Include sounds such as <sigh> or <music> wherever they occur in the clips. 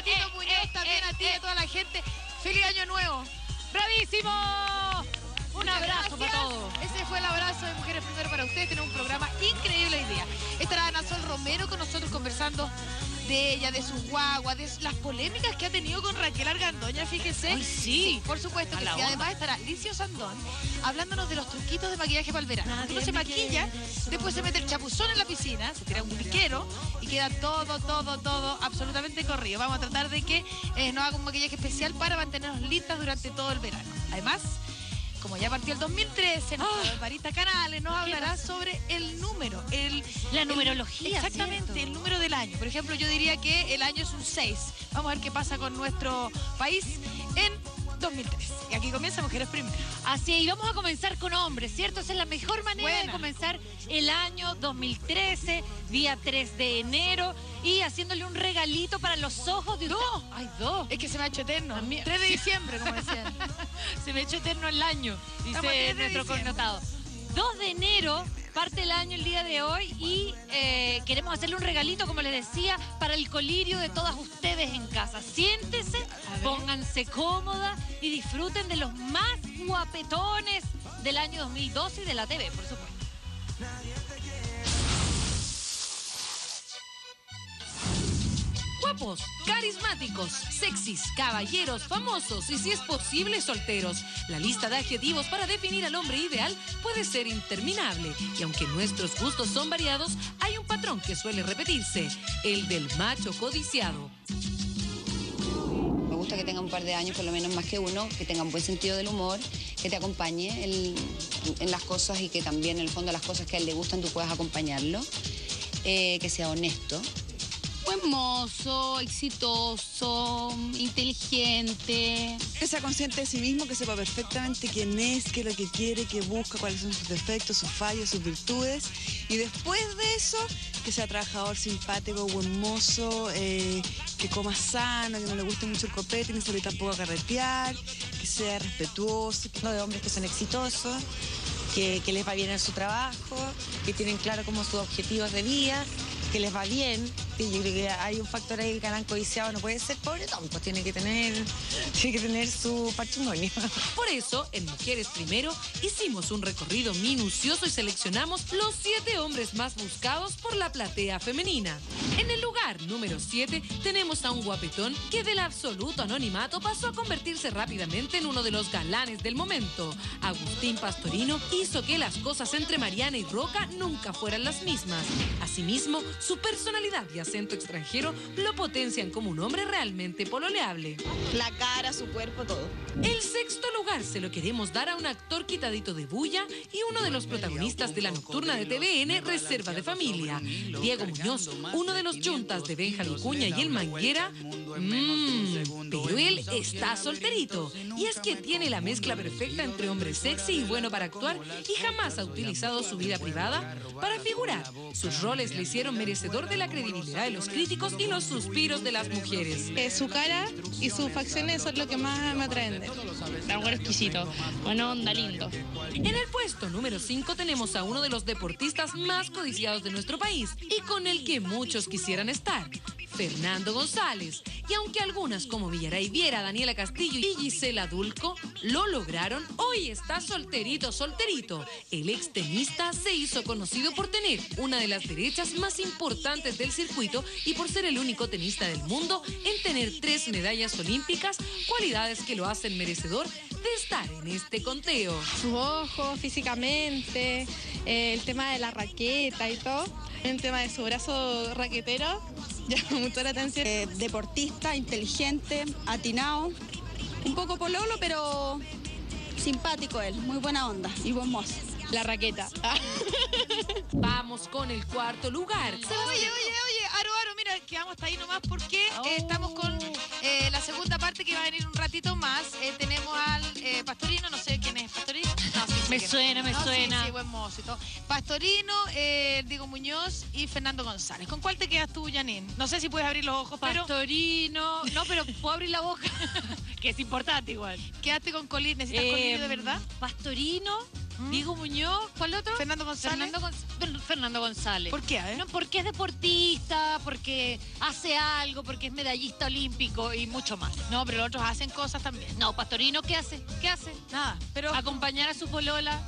Patito eh, Muñoz, eh, también eh, a ti y eh. a toda la gente. ¡Feliz Año Nuevo! ¡Bravísimo! Un Muchas abrazo para todos. Ese fue el abrazo de Mujeres Primero para ustedes. Tenemos un programa increíble hoy día. Estará Ana Sol Romero con nosotros conversando de ella, de sus guaguas, de las polémicas que ha tenido con Raquel Argandoña, fíjese. Ay, sí. por supuesto que la sí. onda. Además estará Licio Sandón hablándonos de los truquitos de maquillaje para el verano. Nadie Uno se maquilla, después se mete el chapuzón en la piscina, se tira un piquero y queda todo, todo, todo absolutamente corrido. Vamos a tratar de que eh, nos haga un maquillaje especial para mantenernos listas durante todo el verano. Además, como ya partió el 2013, nuestra Ah. Canales nos hablará sobre el número, el La el- numerología, exactamente, ¿cierto? el número del año. Por ejemplo, yo diría que el año es un 6. Vamos a ver qué pasa con nuestro país en 2013. Y aquí comienza Mujeres Primero. Así es, y vamos a comenzar con hombres, ¿cierto? Esa es la mejor manera de comenzar el año 2013, día 3 de enero, y haciéndole un regalito para los ojos de ¡Dos! ¡Ay, dos! Es que se me ha hecho eterno. También. 3 de diciembre, como decían. <laughs> Se me echó eterno el año, dice 10 de nuestro diciembre. connotado. 2 de enero parte el año el día de hoy y eh, queremos hacerle un regalito, como les decía, para el colirio de todas ustedes en casa. Siéntese, pónganse cómodas y disfruten de los más guapetones del año 2012 y de la TV, por supuesto. Guapos, carismáticos, sexys, caballeros, famosos y si es posible solteros. La lista de adjetivos para definir al hombre ideal puede ser interminable y aunque nuestros gustos son variados, hay un patrón que suele repetirse, el del macho codiciado. Me gusta que tenga un par de años, por lo menos más que uno, que tenga un buen sentido del humor, que te acompañe en, las cosas y que también en el fondo las cosas que a él le gustan tú puedas acompañarlo, Eh, que sea honesto. Buen mozo, exitoso, inteligente. Que sea consciente de sí mismo, que sepa perfectamente quién es, qué es lo que quiere, qué busca, cuáles son sus defectos, sus fallos, sus virtudes. Y después de eso, que sea trabajador, simpático, buen mozo, eh, que coma sano, que no le guste mucho el copete, ni salir tampoco a carretear, que sea respetuoso. que- de hombres que son exitosos, que, que les va bien en su trabajo, que tienen claro como sus objetivos de vida, que les va bien. Y yo creo que hay un factor ahí que han codiciado, no puede ser pobre tonto, tiene que tener, tiene que tener su patrimonio. <laughs> Por eso, en Mujeres Primero, hicimos un recorrido minucioso y seleccionamos los siete hombres más buscados por la platea femenina. En el lugar número 7 tenemos a un guapetón que del absoluto anonimato pasó a convertirse rápidamente en uno de los galanes del momento. Agustín Pastorino hizo que las cosas entre Mariana y Roca nunca fueran las mismas. Asimismo, su personalidad y acento extranjero lo potencian como un hombre realmente pololeable. La cara, su cuerpo, todo. El sexto lugar se lo queremos dar a un actor quitadito de bulla y uno de los protagonistas de la nocturna de TVN Reserva de Familia, Diego Muñoz, uno de los juntas de Benja Vicuña y el Manguera. Mmm, pero él está solterito. Y es que tiene la mezcla perfecta entre hombre sexy y bueno para actuar y jamás ha utilizado su vida privada para figurar. Sus roles le hicieron merecedor de la credibilidad de los críticos y los suspiros de las mujeres. Eh, su cara y sus facciones son lo que más me atraen de él. Algo exquisito, buena onda, lindo. En el puesto número 5 tenemos a uno de los deportistas más codiciados de nuestro país y con el que muchos quisieran estar. Fernando González. Y aunque algunas como Villaray Viera, Daniela Castillo y Gisela Dulco lo lograron, hoy está solterito, solterito. El ex tenista se hizo conocido por tener una de las derechas más importantes del circuito y por ser el único tenista del mundo en tener tres medallas olímpicas, cualidades que lo hacen merecedor de estar en este conteo. Sus ojos, físicamente, el tema de la raqueta y todo. El tema de su brazo raquetero <laughs> llama mucho la atención. Eh, deportista, inteligente, atinado, un poco pololo, pero simpático él, muy buena onda y buen mozo. La raqueta. <laughs> Vamos con el cuarto lugar. Oye, oye, oye, Aro, Aro, mira, quedamos hasta ahí nomás porque eh, estamos con eh, la segunda parte que va a venir un ratito más. Tenemos al Pastorino, no sé quién es Pastorino. <laughs> No, Me suena, me No, suena. Sí, buen mozo y todo. Pastorino, eh, Diego Muñoz y Fernando González. ¿Con cuál te quedas tú, Janine? No sé si puedes abrir los ojos, pero Pastorino. No, pero puedo abrir la boca, <laughs> que es importante igual. quédate con Colín. ¿Necesitas Eh, Colín de verdad? Pastorino, Diego Muñoz, ¿cuál otro? Fernando González. Fernando, Gon- Fernando González. ¿Por qué? A ver. No, porque es deportista, porque hace algo, porque es medallista olímpico y mucho más. No, pero los otros hacen cosas también. No, Pastorino, ¿qué hace? ¿Qué hace? Nada, pero... Acompañar a su polola.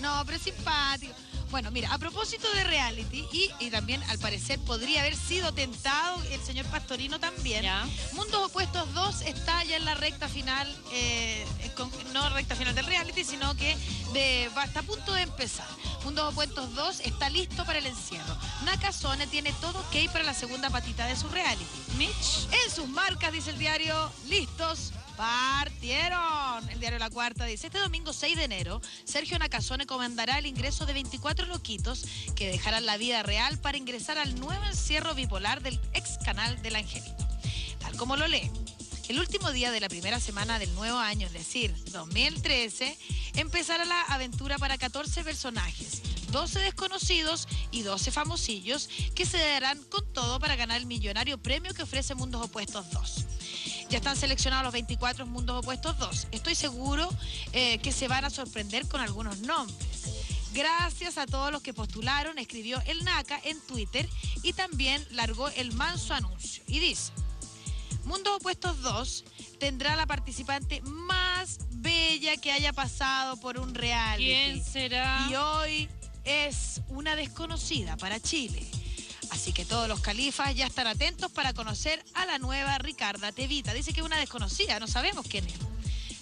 No, pero es simpático. Bueno, mira, a propósito de reality, y, y también al parecer podría haber sido tentado el señor Pastorino también. Ya. Mundos Opuestos 2 está ya en la recta final, eh, con- no recta final del reality, sino que de, va, está a punto de empezar. Mundos Opuestos 2 está listo para el encierro. Nakazone tiene todo ok para la segunda patita de su reality. Mitch. En sus marcas, dice el diario, listos, partieron. El diario La Cuarta dice, este domingo 6 de enero, Sergio Nakazone comandará el ingreso de 24 loquitos que dejarán la vida real para ingresar al nuevo encierro bipolar del ex canal del Angelito. Tal como lo lee. El último día de la primera semana del nuevo año, es decir, 2013, empezará la aventura para 14 personajes, 12 desconocidos y 12 famosillos que se darán con todo para ganar el millonario premio que ofrece Mundos Opuestos 2. Ya están seleccionados los 24 Mundos Opuestos 2. Estoy seguro eh, que se van a sorprender con algunos nombres. Gracias a todos los que postularon, escribió el NACA en Twitter y también largó el manso anuncio. Y dice, Mundos Opuestos 2 tendrá la participante más bella que haya pasado por un reality. ¿Quién será? Y hoy es una desconocida para Chile. Así que todos los califas ya están atentos para conocer a la nueva Ricarda Tevita. Dice que es una desconocida, no sabemos quién es.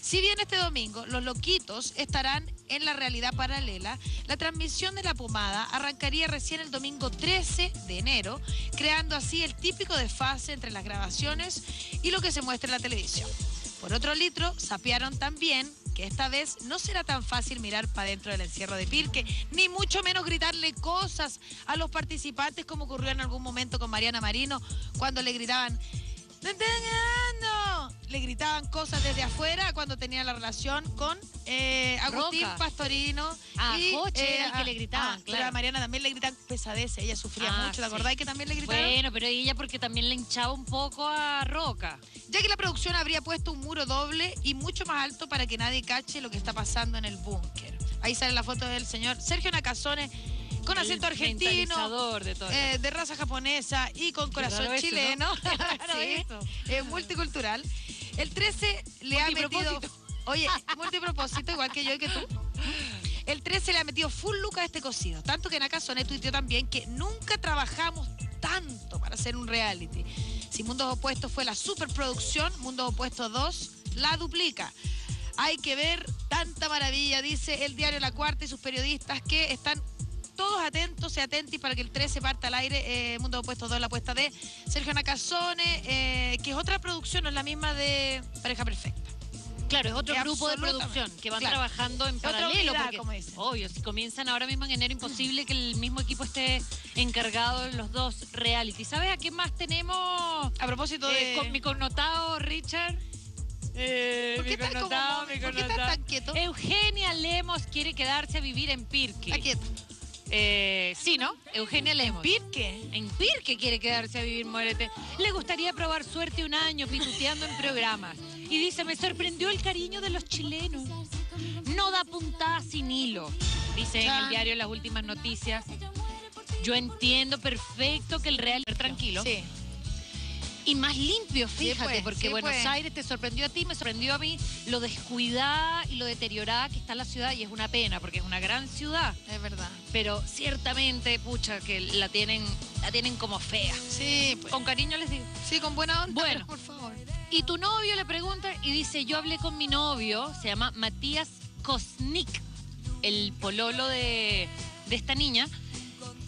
Si bien este domingo los loquitos estarán en la realidad paralela, la transmisión de la pomada arrancaría recién el domingo 13 de enero, creando así el típico desfase entre las grabaciones y lo que se muestra en la televisión. Por otro litro, sapearon también que esta vez no será tan fácil mirar para dentro del encierro de Pirque, ni mucho menos gritarle cosas a los participantes como ocurrió en algún momento con Mariana Marino cuando le gritaban ¡Me están ganando! Le gritaban cosas desde afuera cuando tenía la relación con eh, Agustín Roca. Pastorino. Ah, Joche era el que le gritaban, pero claro. a Mariana también le gritan pesadeces. Ella sufría Ah, mucho, ¿te sí. acordás que también le gritaron? Bueno, pero ella porque también le hinchaba un poco a Roca. Ya que la producción habría puesto un muro doble y mucho más alto para que nadie cache lo que está pasando en el búnker. Ahí sale la foto del señor Sergio Nakazone con acento argentino, mentalizador de todo eh, de raza japonesa y con corazón raro eso, ¿no? chileno. <laughs> Sí, eso. eh, multicultural. El 13 le ha metido... Oye, <laughs> multipropósito, igual que yo y que tú. El 13 le ha metido full look a este cocido. Tanto que Nakazone tuiteó también que nunca trabajamos tanto para hacer un reality. Si Mundos Opuestos fue la superproducción, Mundos Opuestos 2 la duplica. Hay que ver tanta maravilla, dice el diario La Cuarta y sus periodistas que están todos atentos y atentos para que el 13 parta al aire. Eh, Mundos Opuestos 2, la apuesta de Sergio Nakazone, eh, que es otra producción, no es la misma de Pareja Perfecta. Claro, es otro Es grupo de producción que van claro. trabajando en Otra paralelo. unidad, porque, como dicen. obvio, si comienzan ahora mismo en enero, imposible que el mismo equipo esté encargado de los dos reality. ¿Sabes a qué más tenemos? A propósito Eh, de... con mi connotado Richard. Eh, ¿Por qué mi tan quieto? Eugenia Lemos quiere quedarse a vivir en Pirque. Está quieto. Eh, sí, ¿no? Eugenia Lemos. ¿Pirque? En Pirque quiere quedarse a vivir, muérete. Le gustaría probar suerte un año pituteando en programas. Y dice, me sorprendió el cariño de los chilenos. No da puntada sin hilo, dice en el Chan. diario Las Últimas Noticias. Yo entiendo perfecto que el Real tranquilo Sí. Y más limpio, Sí, fíjate, pues, porque sí, Buenos pues. Aires te sorprendió a ti, me sorprendió a mí lo descuidada y lo deteriorada que está la ciudad y es una pena porque es una gran ciudad, Es verdad. pero ciertamente, pucha, que la tienen, la tienen como fea. Sí, pues. Con cariño les digo. Sí, con buena onda. Bueno. pero por favor. Y tu novio le pregunta y dice, yo hablé con mi novio, se llama Matías Kosnik, el pololo de, de esta niña.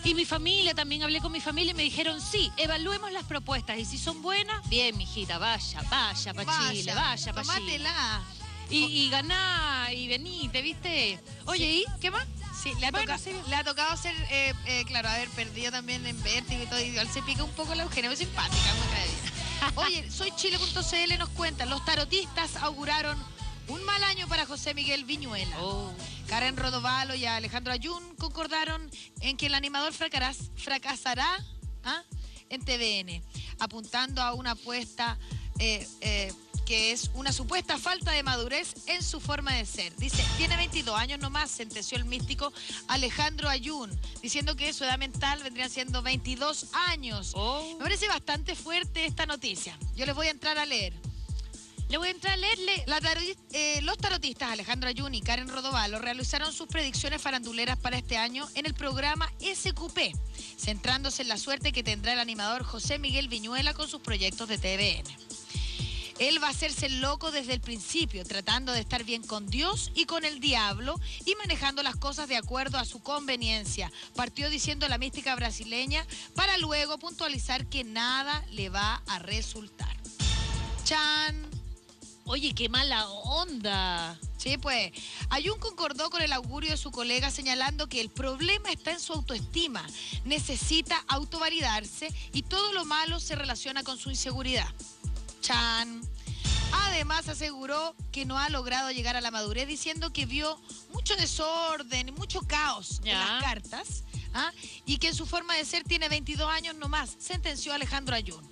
Y mi familia, también hablé con mi familia y me dijeron, sí, evaluemos las propuestas. Y si son buenas, bien, mijita, vaya, vaya para Chile, vaya para Chile. Tomátela. Y, y ganá y venite, ¿viste? Oye, ¿y qué más? Sí, le ha, Bueno, toca- sí. le ha tocado ser, eh, eh, claro, haber perdido también en vértigo y todo. y Igual se pica un poco la Eugenia, muy simpática, muy. <laughs> Oye, soy Chile.cl nos cuentan, los tarotistas auguraron un mal año para José Miguel Viñuela. Oh. Karen Rodovalo y Alejandro Ayun concordaron en que el animador fracasará ¿ah? en TVN, apuntando a una apuesta eh, eh, que es una supuesta falta de madurez en su forma de ser. Dice, tiene 22 años nomás, sentenció el místico Alejandro Ayun, diciendo que su edad mental vendría siendo 22 años. Oh. Me parece bastante fuerte esta noticia. Yo les voy a entrar a leer. Le voy a entrar a leerle. Eh, los tarotistas Alejandro Ayun y Karen Rodovalo realizaron sus predicciones faranduleras para este año en el programa SQP, centrándose en la suerte que tendrá el animador José Miguel Viñuela con sus proyectos de TVN. Él va a hacerse loco desde el principio, tratando de estar bien con Dios y con el diablo y manejando las cosas de acuerdo a su conveniencia. Partió diciendo la mística brasileña para luego puntualizar que nada le va a resultar. Chan. Oye, qué mala onda. Sí, pues. Ayun concordó con el augurio de su colega señalando que el problema está en su autoestima. Necesita autovalidarse y todo lo malo se relaciona con su inseguridad. Chan. Además aseguró que no ha logrado llegar a la madurez diciendo que vio mucho desorden mucho caos en las cartas ¿ah? y que en su forma de ser tiene 22 años nomás, sentenció Alejandro Ayun.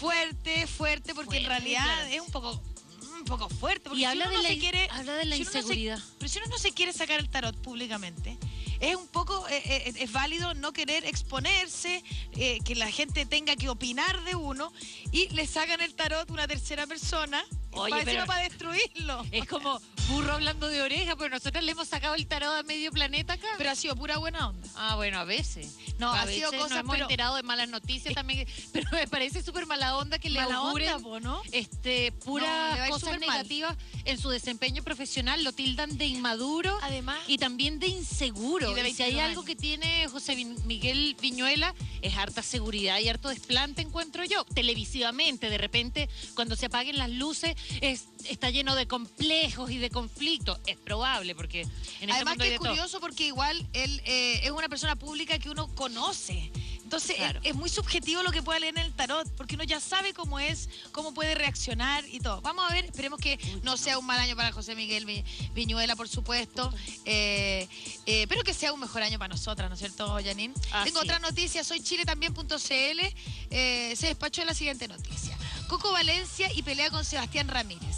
Fuerte, fuerte, porque en realidad claro. es un poco un poco fuerte. Porque Y si habla uno de no la se quiere, habla de la si se- inseguridad. pero si uno no se quiere sacar el tarot públicamente, es un poco, eh, eh, es válido no querer exponerse, eh, que la gente tenga que opinar de uno y le sacan el tarot a una tercera persona Oye, para, pero- para destruirlo. Es como burro hablando de oreja, pero nosotros le hemos sacado el tarot a medio planeta acá. Pero ha sido pura buena onda. Ah, bueno, a veces. No, a ha sido veces cosas, nos hemos pero- enterado de malas noticias también, <laughs> pero me parece súper mala onda que le Mala auguren onda, po, ¿no? este, No, puras ir cosas negativas en su desempeño profesional, lo tildan de inmaduro Además- y también de inseguro. Y de Y si hay 22 algo que tiene José Miguel Viñuela es harta seguridad y harto desplante, encuentro yo. Televisivamente, de repente, cuando se apaguen las luces, es- está lleno de complejos y de conflictos. Es probable, porque en este Además mundo hay que es de todo. curioso porque igual él eh, es una persona pública que uno conoce. Entonces Claro. es, es muy subjetivo lo que pueda leer en el tarot, porque uno ya sabe cómo es, cómo puede reaccionar y todo. Vamos a ver, esperemos que no sea un mal año para José Miguel Vi- Viñuela, por supuesto, eh, eh, pero que sea un mejor año para nosotras, ¿no es cierto, Janine? Tengo otra es. noticia, soy chiletambién.cl, eh, se despachó la siguiente noticia. Coco Valencia y pelea con Sebastián Ramírez.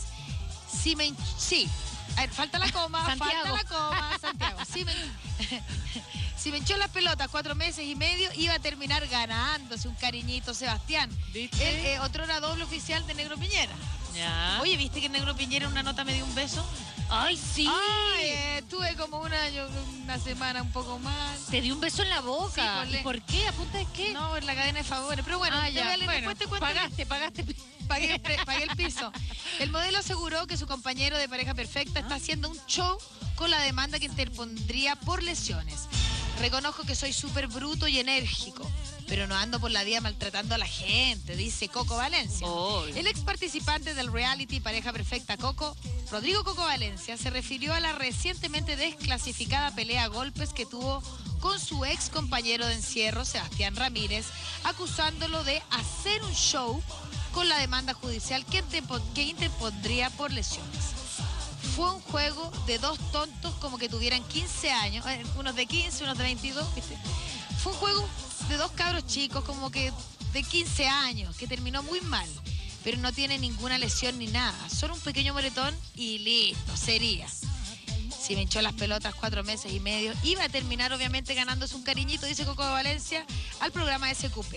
Sí, me, sí. A ver, falta la coma, <laughs> falta la coma, Santiago. Sí me, <laughs> si me hinchó las pelotas cuatro meses y medio, iba a terminar ganándose un cariñito Sebastián. ¿Viste? Él, eh, otro era doble oficial de Negro Piñera. Ya. Oye, ¿viste que Negro Piñera en una nota me dio un beso? ¡Ay, sí! Ay, eh, estuve como un año, una semana un poco mal. Te dio un beso en la boca. Sí, ¿Y por qué? ¿A punta de qué? No, en la cadena de favores. Pero bueno, ah, te ya. leer, Bueno, después te pagaste, pagaste. <laughs> pagué, el pagué el piso. El modelo aseguró que su compañero de pareja perfecta está haciendo un show con la demanda que interpondría por lesiones. Reconozco que soy súper bruto y enérgico, pero no ando por la vida maltratando a la gente, dice Coco Valencia. Oh. El ex participante del reality Pareja Perfecta Coco, Rodrigo Coco Valencia, se refirió a la recientemente desclasificada pelea a golpes que tuvo con su ex compañero de encierro, Sebastián Ramírez, acusándolo de hacer un show con la demanda judicial que, que interpondría por lesiones. Fue un juego de dos tontos como que tuvieran 15 años, eh, unos de 15, unos de 22, ¿viste? Fue un juego de dos cabros chicos como que de 15 años, que terminó muy mal, pero no tiene ninguna lesión ni nada, solo un pequeño moretón y listo, sería. Si me echó las pelotas cuatro meses y medio, iba a terminar obviamente ganándose un cariñito, dice Coco de Valencia, al programa SQP.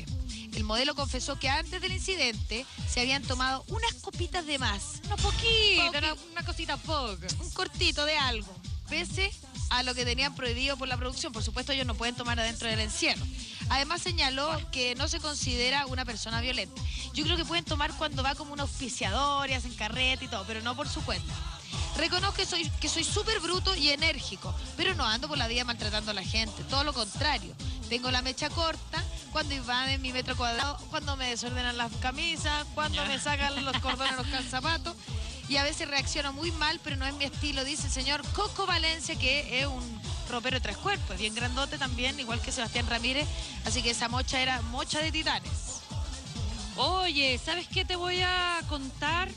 El modelo confesó que antes del incidente se habían tomado unas copitas de más, Una poquita, Poqui- una, una cosita poca. un cortito de algo, pese a lo que tenían prohibido por la producción. Por supuesto, ellos no pueden tomar adentro del encierro. Además, señaló que no se considera una persona violenta. Yo creo que pueden tomar cuando va como un auspiciador y hacen carrete y todo, pero no por su cuenta. Reconozco que soy que soy súper bruto y enérgico, pero no ando por la vida maltratando a la gente, todo lo contrario. Tengo la mecha corta cuando invaden mi metro cuadrado, cuando me desordenan las camisas, cuando me sacan los cordones los calzapatos y a veces reacciono muy mal, pero no es mi estilo, dice el señor Coco Valencia, que es un ropero de tres cuerpos, bien grandote también, igual que Sebastián Ramírez, así que esa mocha era mocha de titanes. Oye, ¿sabes qué te voy a contar?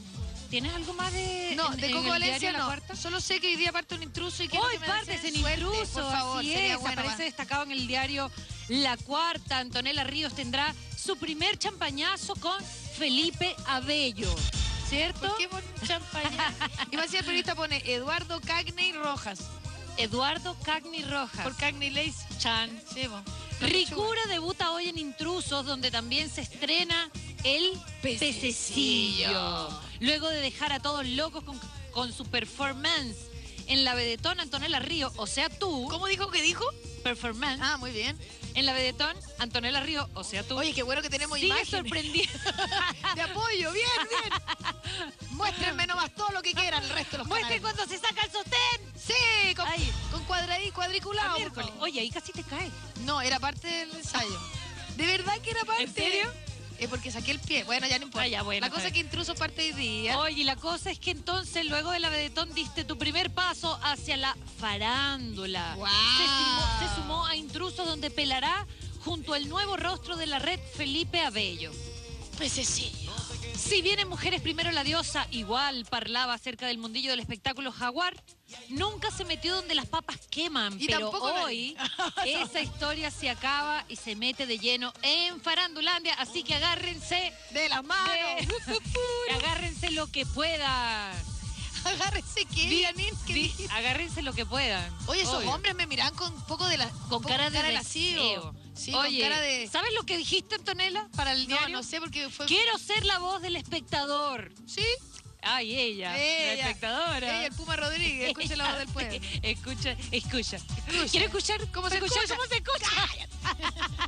¿Tienes algo más de No, en- de Coco Valencia no. Solo sé que hoy día parte un intruso y que Hoy partes en intruso, por favor, así es, bueno. aparece destacado en el diario La Cuarta. Antonella Ríos tendrá su primer champañazo con Felipe Abello. ¿Cierto? ¿Por qué ponen champaña? Y más si el periodista pone Eduardo Cagney Rojas. Eduardo Cagni Rojas. Por Cagney Lace. Chan. Sí. Ricura debuta hoy en Intrusos, donde también se estrena el pececillo. Luego de dejar a todos locos con, con su performance en la vedetón Antonella Río, o sea tú, ¿Cómo dijo que dijo? performance, Ah, muy bien. En la vedetón Antonella Río, o sea tú, Oye, qué bueno que tenemos sigue imágenes sorprendiendo. <laughs> de apoyo. Bien, bien. Muéstrenme nomás todo lo que quieran el resto de los Muestre canales. cuando se saca el sostén. Sí, con, Ay. con cuadradí, cuadriculado. Oye, ahí casi te cae. No, era parte del ensayo. ¿De verdad que era parte? ¿En serio? Es porque saqué el pie. Bueno, ya no importa. Ah, ya, bueno, La cosa es que intruso parte hoy día. Oye, la cosa es que entonces luego de la vedetón diste tu primer paso hacia la farándula. Se, sumó, se sumó a Intrusos donde pelará junto al nuevo rostro de la red Felipe Abello. Pececillo. Si bien en Mujeres Primero la Diosa igual parlaba acerca del mundillo del espectáculo jaguar, nunca se metió donde las papas queman. Y pero hoy esa historia se acaba y se mete de lleno en Farandulandia, así que agárrense, De las manos. de- <laughs> agárrense lo que puedan. Agárrense que, Di- Janine, que di- dijiste? agárrense lo que puedan. Oye, esos Obvio. hombres me miran con un poco de la con cara de lascivo. deseo. Sí, Oye, con cara de ¿sabes lo que dijiste, Antonella, para el No, diario? no sé porque fue Quiero ser la voz del espectador. Sí, Ay, ella, la ella. espectadora. Ella, el Puma Rodríguez, escuche la voz del pueblo. <laughs> Escucha, escucha. ¿Quiere escuchar ¿Cómo se escucha? cómo se escucha? <laughs>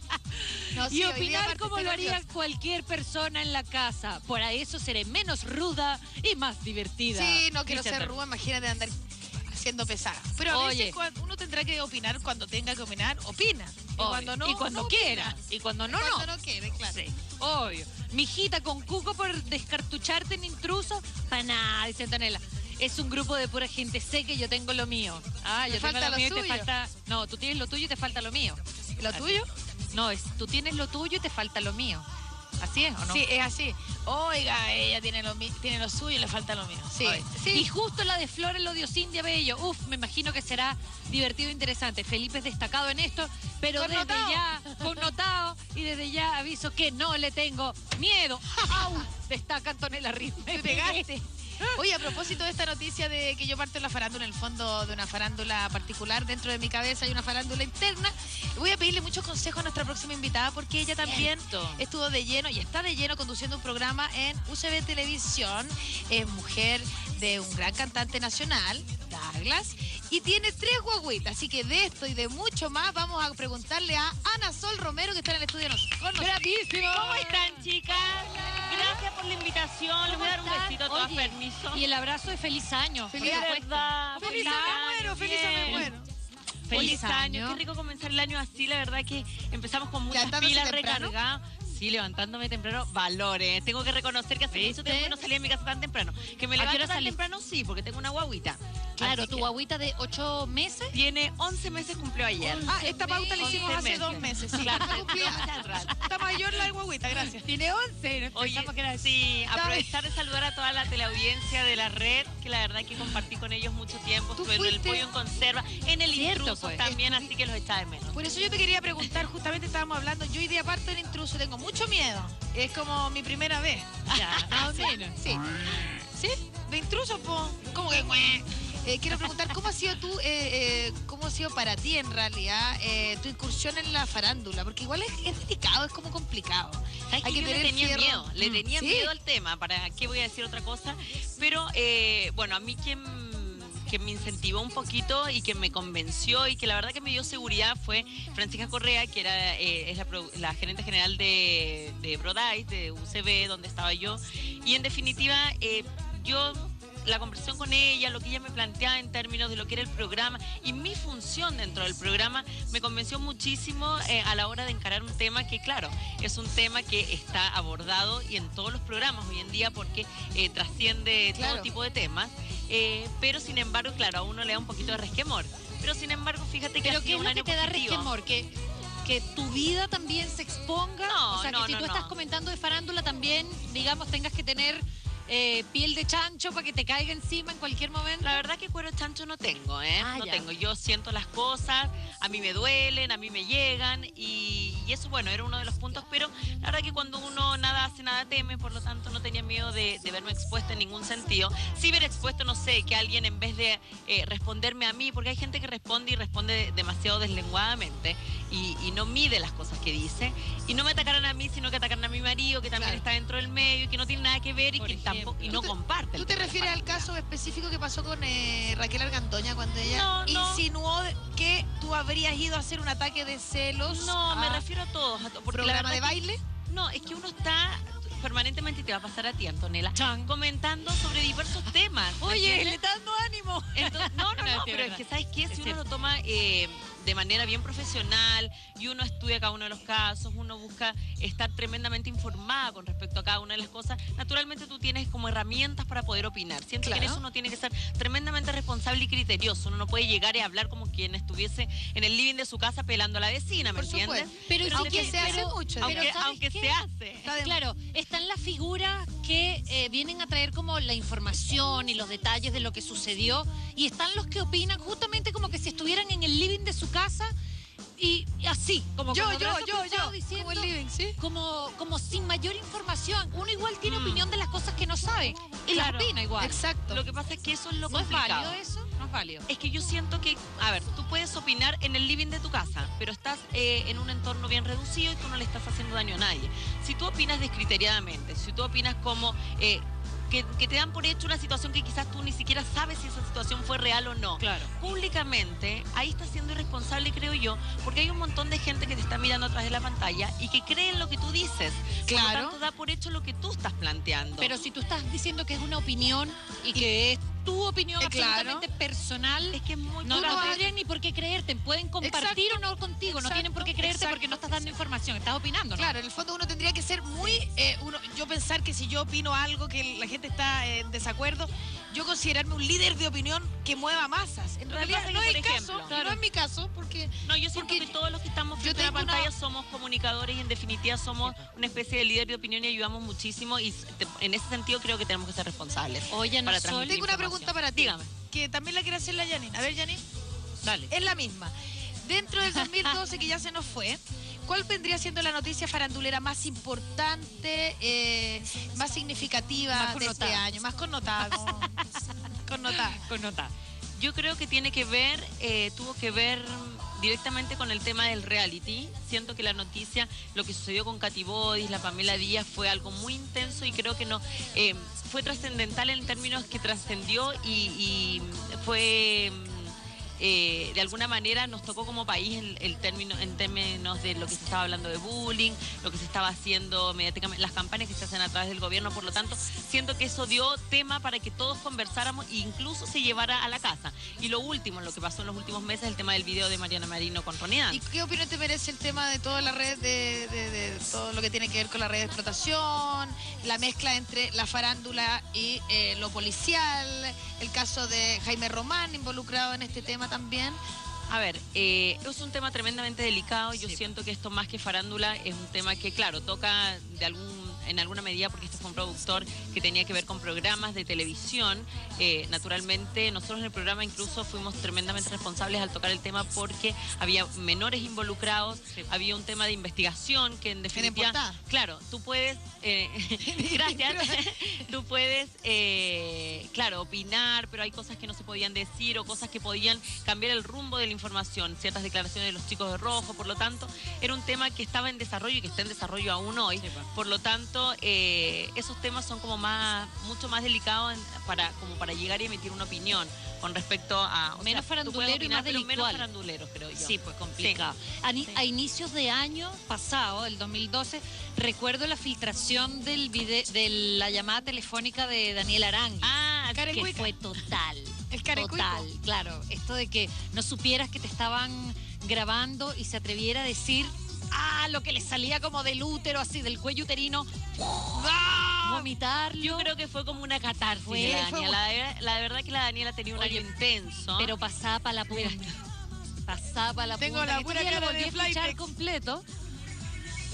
No, y sí, opinar como lo haría nerviosa. cualquier persona en la casa. Por eso seré menos ruda y más divertida. Sí, no quiero ser ruda, imagínate andar pesada. Pero a Oye. veces cuando uno tendrá que opinar cuando tenga que opinar, opina. Y Obvio. cuando no, y cuando no quiera. opina. Y cuando no, cuando no. no quiere, claro. Sí, obvio. Mijita con cuco por descartucharte en intruso, para nada, dice Antonella. Es un grupo de pura gente seca y yo tengo lo mío. Ah, yo Te tengo lo lo mío y te suyo. falta. No, tú tienes lo tuyo y te falta lo mío. ¿Y ¿Lo Así. tuyo? No, es tú tienes lo tuyo y te falta lo mío. ¿Así es o no? Sí, es así. Oiga, ella tiene lo, tiene lo suyo y le falta lo mío. Sí. Y justo la de Flores lo dio Cintia Bello. Uf, me imagino que será divertido e interesante. Felipe es destacado en esto, pero desde ya, connotado, y desde ya aviso que no le tengo miedo. <laughs> ¡Au! Destaca Antonella Ríos. Me pegaste. Oye, a propósito de esta noticia de que yo parto en la farándula, en el fondo de una farándula particular, dentro de mi cabeza hay una farándula interna, voy a pedirle muchos consejos a nuestra próxima invitada porque ella también Cierto. estuvo de lleno y está de lleno conduciendo un programa en UCB Televisión. Es mujer de un gran cantante nacional, Douglas, y tiene tres guaguitas. Así que de esto y de mucho más vamos a preguntarle a Ana Sol Romero que está en el estudio nos- con nosotros. ¡Bravísimo! ¿Cómo están, chicas? Gracias por la invitación. Les voy a dar un ¿Cómo besito a todas, Oye, Y el abrazo de feliz año. Feliz verdad. Feliz año, muero, feliz año, muero. Feliz Feliz año. año. Qué rico comenzar el año así. La verdad que empezamos con muchas ¿Levantándose pilas recargadas. Sí, levantándome temprano. Valores. Tengo que reconocer que hace mucho tiempo que no salía de mi casa tan temprano. Que me ¿A qué levanto tan salís? temprano, sí, porque tengo una guaguita. Claro, Así tu que guaguita de ocho meses. Tiene 11 meses, cumplió ayer. Ah, esta pauta la hicimos 11 hace meses. dos meses. Sí, Claro, Está mayor la de guaguita, gracias. Tiene once. Oye, sí, aprovechar de saludar a toda la teleaudiencia de la red, que la verdad que compartí con ellos mucho tiempo. Tú Estuve en el fuiste- pollo en conserva, en el Cierto, intruso pues. también, así que los echaba de menos. Por eso yo te quería preguntar, justamente estábamos hablando, yo hoy día parto del intruso, tengo mucho miedo. Es como mi primera vez. Ya, <laughs> más o Sí, menos. Sí. ¿Sí? De intruso, po. ¿Cómo que? Eh, quiero preguntar, ¿cómo ha sido tú, eh, eh, cómo ha sido para ti en realidad eh, tu incursión en la farándula? Porque igual es, es delicado, es como complicado. ¿Sabes Hay que que yo le tenía miedo, le Mm. tenía ¿Sí? miedo al tema, ¿para qué voy a decir otra cosa? Pero, eh, bueno, a mí quien, quien me incentivó un poquito y que me convenció y que la verdad que me dio seguridad fue Francisca Correa, que era eh, es la, gerente general de, de de UCB, donde estaba yo. Y en definitiva, eh, yo la conversación con ella, lo que ella me planteaba en términos de lo que era el programa y mi función dentro del programa me convenció muchísimo eh, a la hora de encarar un tema que, claro, es un tema que está abordado y en todos los programas hoy en día porque eh, trasciende Claro. todo tipo de temas, eh, pero sin embargo, claro, a uno le da un poquito de resquemor. Pero sin embargo, fíjate que Pero ¿qué es lo que te da positivo. resquemor? Que, que tu vida también se exponga. No, o sea, no, que si no, tú estás comentando de farándula también, digamos, tengas que tener eh, piel de chancho para que te caiga encima en cualquier momento? La verdad que cuero chancho no tengo, ¿eh? Ah, no ya. tengo. Yo siento las cosas, a mí me duelen, a mí me llegan y, y eso, bueno, era uno de los puntos, pero la verdad que cuando uno nada hace, nada teme, por lo tanto no tenía miedo de, de verme expuesta en ningún sentido. Sí ver expuesto, no sé, que alguien en vez de eh, responderme a mí, porque hay gente que responde y responde demasiado deslenguadamente y, y no mide las cosas que dice, y no me atacaran a mí, sino que atacaran a mi marido, que también Claro. está dentro del medio y que no tiene nada que ver y Por que tampoco y no ¿Tú te- comparte. ¿Tú te refieres al caso específico que pasó con eh, Raquel Argandoña cuando ella No, no. insinuó que tú habrías ido a hacer un ataque de celos? No, me refiero a todos. A to- porque la programa de que- baile. No, es que uno está permanentemente, y te va a pasar a ti, Antonella, comentando sobre diversos temas. ¿me Oye, le está dando ánimo. Entonces, no, no, <laughs> No, pero es que, ¿sabes qué? Si uno lo toma eh, de manera bien profesional y uno estudia cada uno de los casos, uno busca estar tremendamente informada con respecto a cada una de las cosas, naturalmente tú tienes como herramientas para poder opinar. Siento que en eso uno tiene que ser tremendamente responsable y criterioso. Uno no puede llegar y hablar como quien estuviese en el living de su casa pelando a la vecina, ¿me Por entiendes? Pero aunque que- se hace pero- mucho. Aunque, Pero ¿sabes aunque se hace. Claro, están las figuras que eh, vienen a traer como la información y los detalles de lo que sucedió y están los que opinan justamente como que si estuvieran en el living de su casa y, y así, como Yo, yo, yo, yo. diciendo, Como el living, ¿sí? como, como sin mayor información. Uno igual tiene Mm. opinión de las cosas que no sabe y las Claro, opina igual. Exacto. Lo que pasa es que eso es lo ¿No es complicado. válido eso? No es válido. Es que yo siento que, a ver, tú puedes opinar en el living de tu casa, pero estás eh, en un entorno bien reducido y tú no le estás haciendo daño a nadie. Si tú opinas descriteriadamente, si tú opinas como eh, que, que te dan por hecho una situación que quizás tú ni siquiera sabes si esa situación fue real o no, Claro. públicamente, ahí estás siendo irresponsable, creo yo, porque hay un montón de gente que te está mirando a través de la pantalla y que cree en lo que tú dices. Por Claro. lo tanto, da por hecho lo que tú estás planteando. Pero si tú estás diciendo que es una opinión y que es tu opinión Eh, claro. absolutamente personal, es que es muy no, no tendrían ni por qué creerte. Pueden compartir Exacto, o no contigo. no tienen por qué creerte exacto. porque no estás dando información. Estás opinando, ¿no? Claro, en el fondo uno tendría que ser muy, eh, uno, yo pensar que si yo opino algo que la gente está en desacuerdo, yo considerarme un líder de opinión que mueva masas. En realidad no es el caso, no es mi caso, porque No, yo siento Porque que todos los que estamos frente a la una- pantalla somos comunicadores y en definitiva somos una especie de líder de opinión y ayudamos muchísimo y te- en ese sentido creo que tenemos que ser responsables. Oye, Sol, transmitir tengo una pregunta para ti. Dígame. Que también la quiere hacer la Janine. A ver, Janine. Dale. Es la misma. Dentro del 2012 que ya se nos fue, ¿cuál vendría siendo la noticia farandulera más importante, eh, más significativa Más de este año? Más connotada. <laughs> como- connotada. Con nota. Yo creo que tiene que ver, eh, tuvo que ver directamente con el tema del reality. Siento que la noticia, lo que sucedió con Katy Bodis, la Pamela Díaz, fue algo muy intenso y creo que no eh, fue trascendental en términos que trascendió y, fue eh, de alguna manera nos tocó como país el, término, en términos de lo que se estaba hablando de bullying, lo que se estaba haciendo mediáticamente, las campañas que se hacen a través del gobierno, por lo tanto, siento que eso dio tema para que todos conversáramos e incluso se llevara a la casa. Y lo último, lo que pasó en los últimos meses, el tema del video de Mariana Marino con Ronnie ¿Y qué opinión te merece el tema de toda la red, de todo lo que tiene que ver con la red de explotación, la mezcla entre la farándula y eh, lo policial, el caso de Jaime Román involucrado en este tema también? A ver, eh, es un tema tremendamente delicado. Yo siento que esto más que farándula es un tema que, claro, toca de algún en alguna medida porque este fue un productor que tenía que ver con programas de televisión. Eh, naturalmente, nosotros en el programa incluso fuimos tremendamente responsables al tocar el tema porque había menores involucrados, había un tema de investigación que en definitiva, claro, tú puedes, eh, <laughs> gracias, <laughs> tú puedes, eh, claro, opinar, pero hay cosas que no se podían decir o cosas que podían cambiar el rumbo de la información, ciertas declaraciones de los chicos de rojo, por lo tanto, era un tema que estaba en desarrollo y que está en desarrollo aún hoy. Por lo tanto, eh, esos temas son como más, mucho más delicados en- para, como para llegar y emitir una opinión con respecto a o Menos sea, farandulero y más menos delictual. farandulero, creo yo. Sí, pues complicado. A, ni- a inicios de año pasado, el 2012, recuerdo la filtración del vide- de la llamada telefónica de Daniel Arangui. Ah, que Cuica. fue total. <laughs> El Karen Total, claro. Esto de que no supieras que te estaban grabando y se atreviera a decir, ah, lo que le salía como del útero, así del cuello uterino, vomitarlo. Yo creo que fue como una catarsis Fue- de la fue Daniela. La, de- la verdad que la Daniela tenía un Oye, año intenso. Pero pasaba para la punta. Pasaba para la Tengo punta. la pura cara de completo.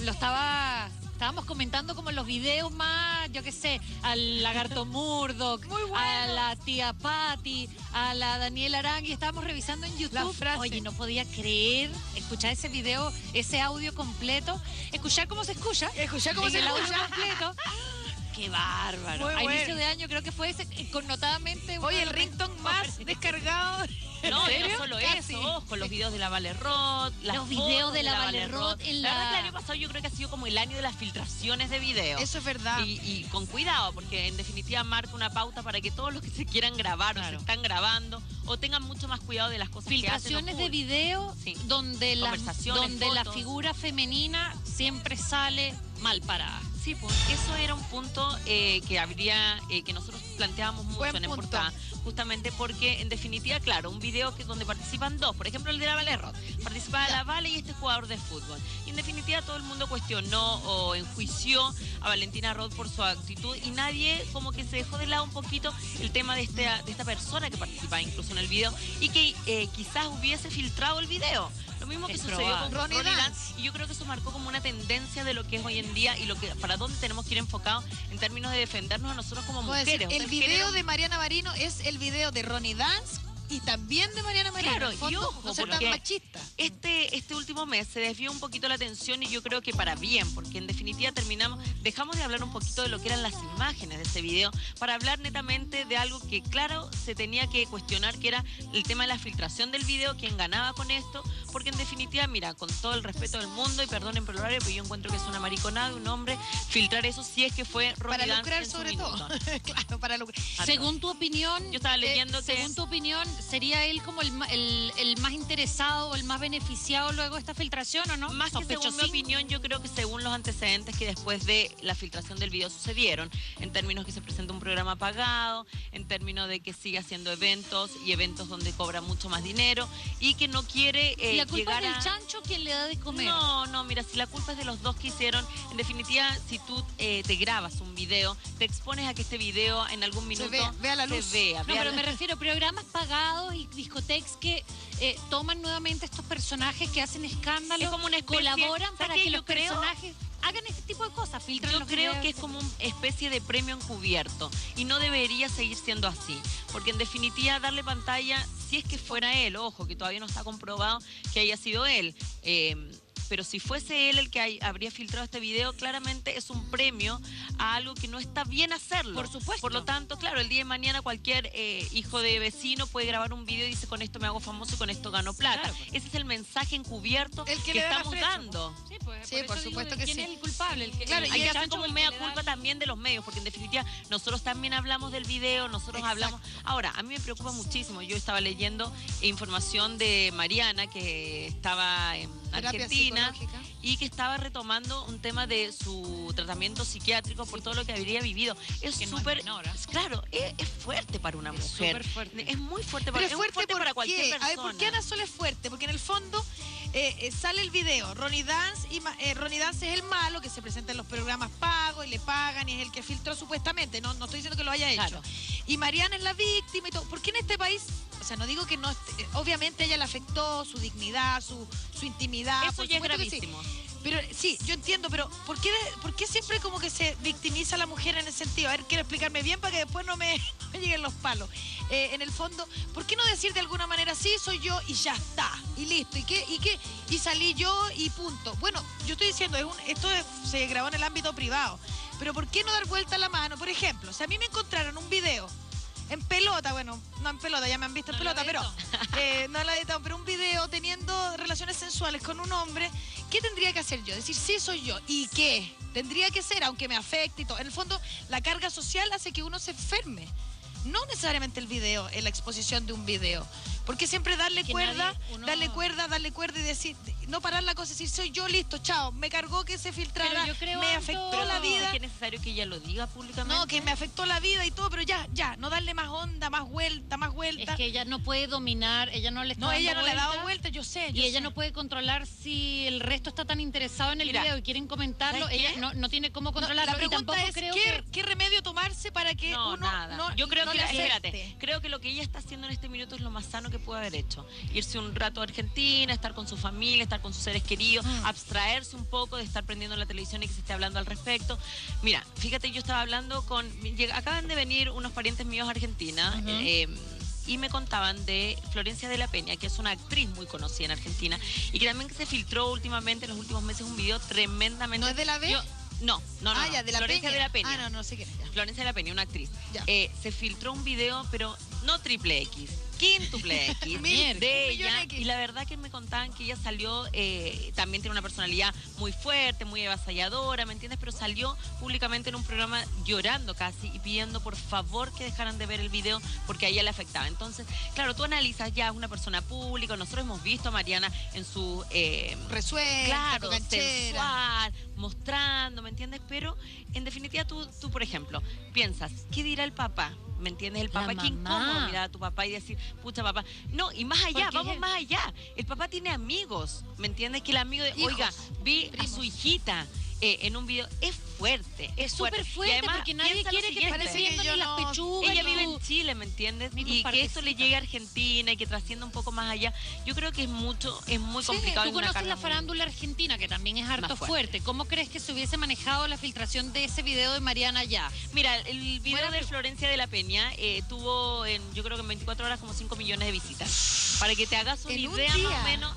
Lo estaba estábamos comentando como los videos más, yo qué sé, al lagarto <laughs> Murdoch, a la tía Patty, a la Daniela Arangui, estábamos revisando en YouTube. frase. Oye, no podía creer escuchar ese video, ese audio completo, escuchar cómo se escucha. Escuchar cómo en se el audio escucha. completo. <laughs> Qué bárbaro. Muy A bueno. inicio de año creo que fue ese, eh, connotadamente. Oye, el mejores. más descargado. No, ¿En y no solo Casi. eso, ojo, los videos de la Vale Roth, las Los videos de la Vale Roth en La verdad la- que el año pasado yo creo que ha sido como el año de las filtraciones de videos. Eso es verdad. Y, y con cuidado, porque en definitiva marca una pauta para que todos los que se quieran grabar o se están grabando o tengan mucho más cuidado de las cosas que Filtraciones hacen. de video Sí. donde, la, donde la figura femenina siempre sale mal parada. Sí, pues eso era un punto eh, que habría, eh, que nosotros planteábamos mucho Buen en punto. portada, justamente porque en definitiva, claro, un video que donde participan dos, por ejemplo el de la Vale Roth, participaba la Vale y este jugador de fútbol. Y en definitiva todo el mundo cuestionó o enjuició a Valentina Roth por su actitud y nadie como que se dejó de lado un poquito el tema de esta, de esta persona que participaba incluso en el video y que eh, quizás hubiese filtrado el video. Lo mismo que Es sucedió con Ronnie Ronnie Dance. Dance, y yo creo que eso marcó como una tendencia de lo que es hoy en día y lo que para dónde tenemos que ir enfocados en términos de defendernos a nosotros como mujeres. decir, O sea, el video de Mariana Marino es el video de Ronnie Dance y también de Mariana Marino. Claro, fondo, y ojo, no ser tan machista. Este, este último mes se desvió un poquito la atención y yo creo que para bien, porque en definitiva terminamos, dejamos de hablar un poquito de lo que eran las imágenes de ese video para hablar netamente de algo que claro se tenía que cuestionar, que era el tema de la filtración del video, quién ganaba con esto, porque en definitiva, mira, con todo el respeto del mundo y perdonen por el horario, pero yo encuentro que es una mariconada de un hombre filtrar eso si es que fue Para lucrar sobre todo. <laughs> claro, para lucrar. Según tu opinión, Yo estaba leyendo que- según tu opinión, ¿sería él como el, el, el más interesado o el más beneficiado luego de esta filtración o no? Más que según mi opinión, yo creo que según los antecedentes que después de la filtración del video sucedieron, en términos que se presenta un programa pagado, en términos de que sigue haciendo eventos y eventos donde cobra mucho más dinero y que no quiere eh, ¿Y la culpa llegar es del a... chancho quien le da de comer? No, no, mira, si la culpa es de los dos que hicieron, en definitiva, si tú eh, te grabas un video, te expones a que este video en algún minuto vea, vea la luz. se vea. No, vea pero la- me refiero a programas pagados y discotecas que eh, toman nuevamente estos personajes que hacen escándalos, Es como una especie- colaboran ¿sabes para que los creo- personajes hagan este tipo de cosas, filtran Yo los creo videos. que es como una especie de premio encubierto y no debería seguir siendo así, porque en definitiva darle pantalla, si es que fuera él, ojo, que todavía no está comprobado que haya sido él, eh, pero si fuese él el que hay- habría filtrado este video, claramente es un premio a algo que no está bien hacerlo. Por supuesto. Por lo tanto, claro, el día de mañana cualquier eh, hijo de vecino puede grabar un video y dice con esto me hago famoso y con esto gano plata. Claro, pues. Ese es el mensaje encubierto El que estamos dando. Sí, pues, Sí, eso por digo, supuesto que ¿quién sí. es el culpable? El que, Claro, el Hay que hacer como mea da- culpa también de los medios, porque en definitiva nosotros también hablamos del video, nosotros Exacto. hablamos... Ahora, a mí me preocupa muchísimo, yo estaba leyendo información de Mariana, que estaba en Terapia Argentina, y que estaba retomando un tema de su tratamiento psiquiátrico por todo lo que habría vivido. Es Que es súper... ¿eh? es claro, es, es fuerte para una mujer. súper fuerte. Es muy fuerte Pero para, es es fuerte, fuerte ¿por para cualquier persona. A ver, ¿por qué Ana Sol es fuerte? Porque en el fondo eh, eh, sale el video, Ronnie Dance, y eh, Ronnie Dance es el malo que se presenta en los programas pagos y le pagan y es el que filtró supuestamente, no, no estoy diciendo que lo haya hecho. Claro. Y Mariana es la víctima y todo. ¿Por qué en este país? O sea, no digo que no, eh, obviamente ella le afectó su dignidad, su, su intimidad. Eso por ya es que sí. Pero sí, yo entiendo, pero ¿por qué, ¿por qué siempre como que se victimiza a la mujer en ese sentido? A ver, quiero explicarme bien para que después no <laughs> me, lleguen los palos. Eh, en el fondo, ¿por qué no decir de alguna manera, sí, soy yo y ya está? Y listo, ¿y qué? ¿Y qué? Y salí yo y punto. Bueno, yo estoy diciendo, esto es- se grabó en el ámbito privado, pero ¿por qué no dar vuelta a la mano? Por ejemplo, si a mí me encontraron un video en pelota, bueno, no en pelota, ya me han visto en No pelota, pero <laughs> eh, no la he editado, pero un video teniendo relaciones sensuales con un hombre, ¿qué tendría que hacer yo? Decir, sí, soy yo. ¿Y qué? Tendría que ser, aunque me afecte y todo. En el fondo, la carga social hace que uno se enferme. No necesariamente el video, en la exposición de un video. Porque siempre darle Que cuerda, nadie- uno- darle cuerda, darle cuerda y decir, no parar la cosa, decir, soy yo, listo, chao. Me cargó que se filtrara, Pero yo creo, me afectó Pero la ¿Es vida. que es necesario que ella lo diga públicamente? No, que me afectó la vida y todo, pero ya, ya, no darle más onda, más vuelta, más vuelta. Es que ella no puede dominar, ella no le está no, ella no dando le ha dado vuelta, vuelta, yo sé. Y ella no puede controlar si el resto está tan interesado en el Mira, video y quieren comentarlo. ¿sabes Ella no, no tiene cómo No, controlarlo. la y pregunta tampoco es, creo ¿qué, que... qué remedio tomarse para que No, uno nada. no Yo creo no que, espérate, creo que lo que ella está haciendo en este minuto es lo más sano que puede haber hecho. Irse un rato a Argentina, estar con su familia, estar con sus seres queridos, Mm. abstraerse un poco de estar prendiendo la televisión y que se esté hablando al respecto. Mira, fíjate, yo estaba hablando con... Acaban de venir unos parientes míos a Argentina. eh, y me contaban de Florencia de la Peña, que es una actriz muy conocida en Argentina y que también se filtró últimamente en los últimos meses un video tremendamente... ¿No es de la B? Yo- no, no, no. ah, no. ya, de la Florencia Peña. de la Peña. Ah, no, no sé quién es. ya. Florencia de la Peña, una actriz. Ya. Eh, se filtró un video, pero no triple X, quíntuple X, <laughs> de ella. X. Y la verdad que me contaban que ella salió, eh, también tiene una personalidad muy fuerte, muy avasalladora, ¿me entiendes? Pero salió públicamente en un programa llorando casi y pidiendo por favor que dejaran de ver el video porque a ella le afectaba. Entonces, claro, tú analizas ya, es una persona pública, nosotros hemos visto a Mariana en su... eh, Resuelta, claro, sensual, mostrando, ¿me entiendes? Pero en definitiva tú, tú, por ejemplo, piensas, ¿qué dirá el papá? ¿Me entiendes? El papá, qué incómodo mirar a tu papá y decir, pucha papá. No, y más allá, vamos más allá. El papá tiene amigos, ¿me entiendes? Que el amigo de, Hijos, oiga, vi a su hijita. Eh, en un video es fuerte, es, súper fuerte además, porque nadie quiere que yo ni las no- pechugas. Ella vive en Chile, ¿me entiendes? Y que esto le llegue a Argentina y que trascienda un poco más allá. Yo creo que es mucho, es muy Sí, complicado. Tú conoces la muy- farándula argentina, que también es harto fuerte. fuerte. ¿Cómo crees que se hubiese manejado la filtración de ese video de Mariana ya? Mira, el video Buena de Florencia de la Peña eh, tuvo, en, yo creo que en 24 horas, como 5 millones de visitas. Para que te hagas una En un idea más o menos,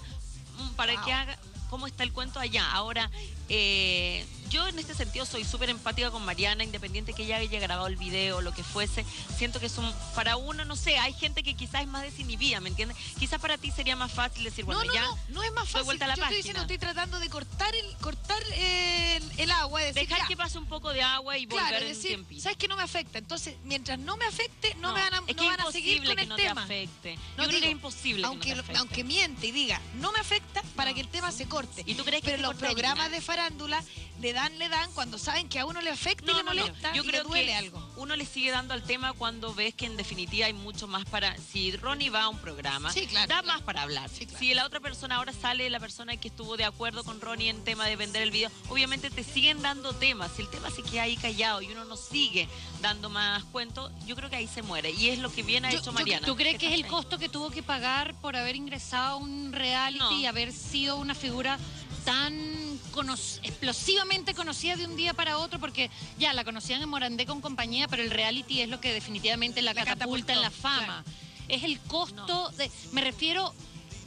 mm, para Wow. que haga cómo está el cuento allá. Ahora, eh, yo en este sentido soy súper empática con Mariana, independiente que ella haya grabado el video, lo que fuese. Siento que es un, para uno, no sé, hay gente que quizás es más desinhibida, ¿me entiendes? Quizás para ti sería más fácil decir, bueno, no, no, ya... no, no es más fácil. vuelta a la Yo página. estoy diciendo, estoy tratando de cortar el, cortar el, el agua, decir, Dejar ya, que pase un poco de agua y volver claro, en decir, tiempito. ¿sabes que no me afecta? Entonces, mientras no me afecte, no, me van a, es no que van a es seguir imposible con que el no tema. te afecte. No, Yo creo que es imposible aunque, que no te afecte. aunque miente y diga, no me afecta para que el tema se corte. ¿Y tú crees que Pero los programas de farándula le dan, le dan cuando saben que a uno le afecta y le molesta Yo y creo le duele que algo. uno le sigue dando al tema cuando ves que en definitiva hay mucho más para... Si Ronnie va a un programa, Sí, claro, da claro. más para hablar. Sí, claro. Si la otra persona ahora sale, la persona que estuvo de acuerdo con Ronnie en tema de vender el video, obviamente te siguen dando temas. Si el tema se queda ahí callado y uno no sigue dando más cuentos, yo creo que ahí se muere. Y es lo que bien ha Yo- hecho Mariana. ¿Tú crees que es el costo que tuvo que pagar por haber ingresado a un reality y haber sido una figura tan cono- explosivamente conocida de un día para otro? Porque ya la conocían en Morandé con compañía, pero el reality es lo que definitivamente la, La catapulta en la fama. Es el costo de... Me refiero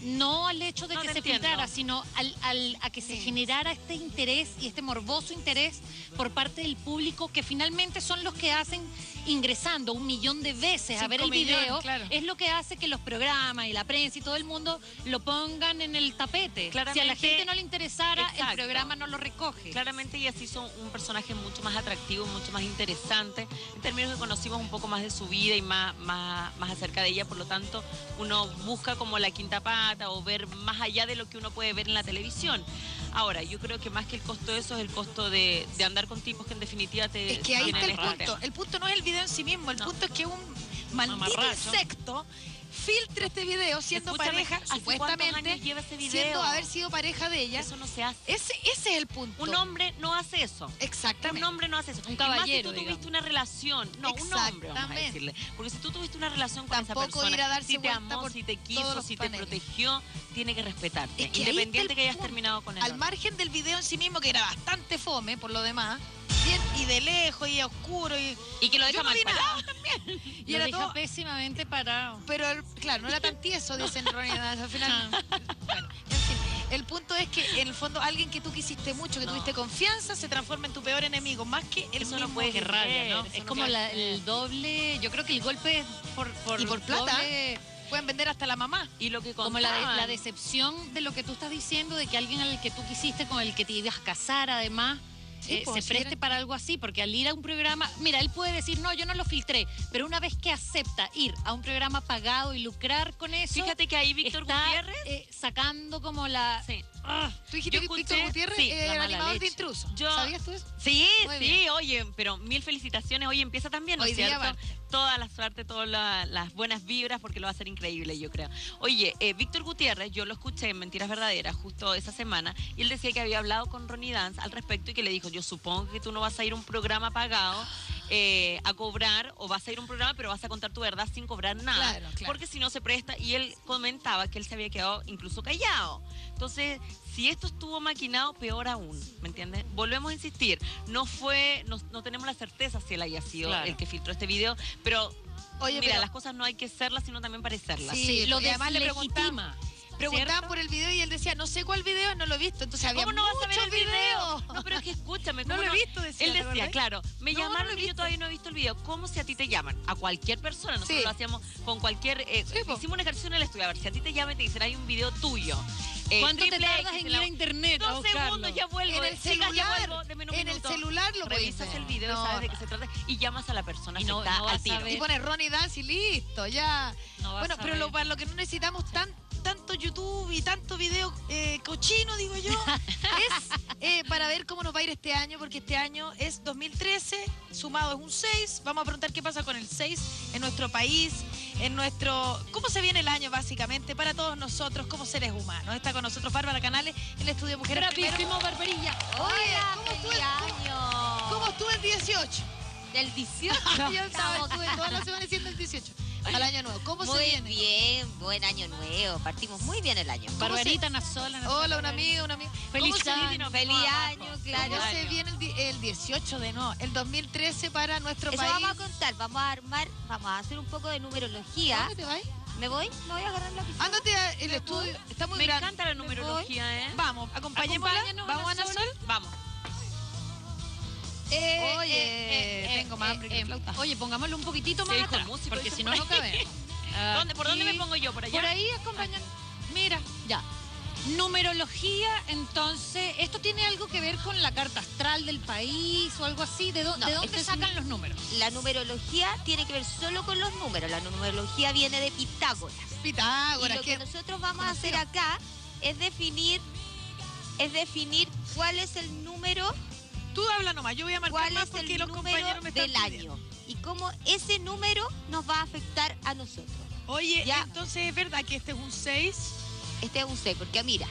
no al hecho de No, que se entiendo. filtrara, sino al, al- a que se generara este interés y este morboso interés por parte del público que finalmente son los que hacen ingresando un millón de veces a ver el video, claro. es lo que hace que los programas y la prensa y todo el mundo lo pongan en el tapete. si a la gente no le interesara, el programa no lo recoge. Claramente ella se hizo un personaje mucho más atractivo, mucho más interesante, en términos que conocimos un poco más de su vida y más, más, más acerca de ella, por lo tanto uno busca como la quinta o ver más allá de lo que uno puede ver en la televisión. Ahora, yo creo que más que el costo de eso es el costo de, de andar con tipos que en definitiva te Es que ahí está el punto. El punto no es el video en sí mismo, el No. punto es que un maldito Mamarracho. insecto filtre este video siendo Escúchame, pareja, ¿hace cuántos supuestamente, años lleva ese video? siendo haber sido pareja de ella. Eso no se hace. Ese, ese es el punto. Un hombre no hace eso. Exactamente. Un hombre no hace eso. Un Y más caballero, si tú digamos. tuviste una relación. No, un hombre, vamos a decirle. Porque si tú tuviste una relación con Tampoco esa persona, ir a darse si te amó, si te quiso, si te protegió, tiene que respetarte. Es que independiente que hayas punto. terminado con él. Al margen del video en sí mismo, que era bastante fome, por lo demás, y de lejos, y oscuro, y, Y que lo deja no mal parado también. <laughs> y lo era deja todo... pésimamente parado. Pero, claro, no era tan tieso, dicen Ronnie, <laughs> al final... Bueno, en fin, el punto es que, en el fondo, alguien que tú quisiste mucho, que No. tuviste confianza, se transforma en tu peor enemigo, más que el Eso no puede rabia, ¿no? Es no como la- el doble, yo creo que el golpe es por, por, Y por plata. doble- Pueden vender hasta la mamá. Y lo que como la, de- contaban- la decepción de lo que tú estás diciendo, de que alguien al que tú quisiste, con el que te ibas a casar, además, Sí, eh, pues, se preste para algo así, porque al ir a un programa, mira, él puede decir, no, yo no lo filtré, pero una vez que acepta ir a un programa pagado y lucrar con eso, Fíjate que ahí Víctor Gutiérrez. eh, sacando como la... Sí. Ah, Tú dijiste que Víctor Gutiérrez sí, era la el animador de. Yo- ¿Sabías tú eso? Sí, Muy sí, bien. oye, pero mil felicitaciones. Hoy empieza también, ¿no es cierto? Toda la suerte, todas la- las buenas vibras, porque lo va a hacer increíble, yo creo. Oye, eh, Víctor Gutiérrez, yo lo escuché en Mentiras Verdaderas justo esa semana, y él decía que había hablado con Ronnie Dance al respecto y que le dijo, yo supongo que tú no vas a ir a un programa pagado eh, a cobrar o vas a ir a un programa, pero vas a contar tu verdad sin cobrar nada. Claro, claro. Porque si no se presta, y él comentaba que él se había quedado incluso callado. Entonces, si esto estuvo maquinado, peor aún, ¿me entiendes? Volvemos a insistir, no fue, no, no tenemos la certeza si él haya sido Claro. el que filtró este video, pero Oye, mira, pero- las cosas no hay que serlas, sino también parecerlas. Sí, Sí, lo porque además le deslegitima. Preguntaban ¿Cierto? por el video y él decía, no sé cuál video, no lo he visto. Entonces había ¿Cómo no vas a ver muchos el video? videos. No, pero es que escúchame. <laughs> No ¿cómo lo he visto, decía, Él ¿te decía, claro, me No, no llamaron lo he y yo visto. todavía no he visto el video. ¿Cómo si a ti te llaman? A cualquier persona. Nosotros Sí. lo hacíamos con cualquier... eh, Sí, hicimos un ejercicio en el estudio. A ver, si a ti te llaman y te dicen, hay un video tuyo. eh, ¿Cuánto te tardas X en ir la- a internet a Dos buscarlo? segundos ya vuelvo. En el Chicas, ya celular, vuelvo, deme un en el celular lo puedes Revisas el video No, sabes de no. qué se trata. Y llamas a la persona Y no- afectada no vas al a tiro. Y pone Ronnie Dance y listo, ya. No vas bueno, a pero lo, para lo que no necesitamos tan, tanto YouTube y tanto video eh, cochino, digo yo, <laughs> es eh, para ver cómo nos va a ir este año, porque este año es 2013, sumado es un 6. Vamos a preguntar qué pasa con el 6 en nuestro país, en nuestro... ¿Cómo se viene el año básicamente para todos nosotros como seres humanos? Está con nosotros Bárbara Canales, en el estudio Mujeres Primero. Rapidísimo, Barbarilla. Oye, ¿cómo estuvo, el, año! ¿cómo estuvo el 18? Del 18. <laughs> Yo estaba, estuve toda la semana diciendo el 18. Al año nuevo. ¿Cómo Muy se viene? bien, buen año nuevo. Partimos muy bien el año. Barbarita, Nazola. Hola, una amiga, una amiga. Feliz ¿Cómo se, año. Feliz año, claro. cómo se viene el, el 18 de no? El 2013 para nuestro Eso país. vamos a contar, vamos a armar, vamos a hacer un poco de numerología. ¿Dónde te vas? ¿Me voy? ¿Me voy a agarrar la piscina? Ándate al estudio. Está muy Me grande. encanta la numerología, ¿eh? Vamos, acompañémosla. Vamos a Ana Sol. Sol. Vamos. Eh, Oye, eh, eh, tengo más flauta. Oye, pongámoslo un poquito más Sí, atrás, músico, porque si no, no cabemos. <laughs> ¿Dónde, ¿Por dónde me pongo yo? ¿Por allá? Por ahí acompañan. Mira, ya. Numerología, entonces, ¿esto tiene algo que ver con la carta astral del país o algo así? ¿De, dó- No, de dónde esto es sacan los números? La numerología tiene que ver solo con los números. La numerología viene de Pitágoras. Y Pitágoras, lo que que nosotros vamos a hacer acá es definir es definir cuál es el número, tú habla nomás. Yo voy a marcar cuál más es porque el los compañeros me están del pidiendo. año y cómo ese número nos va a afectar a nosotros. Oye, Ya. entonces es verdad que este es un 6. Este es un 6, porque mira,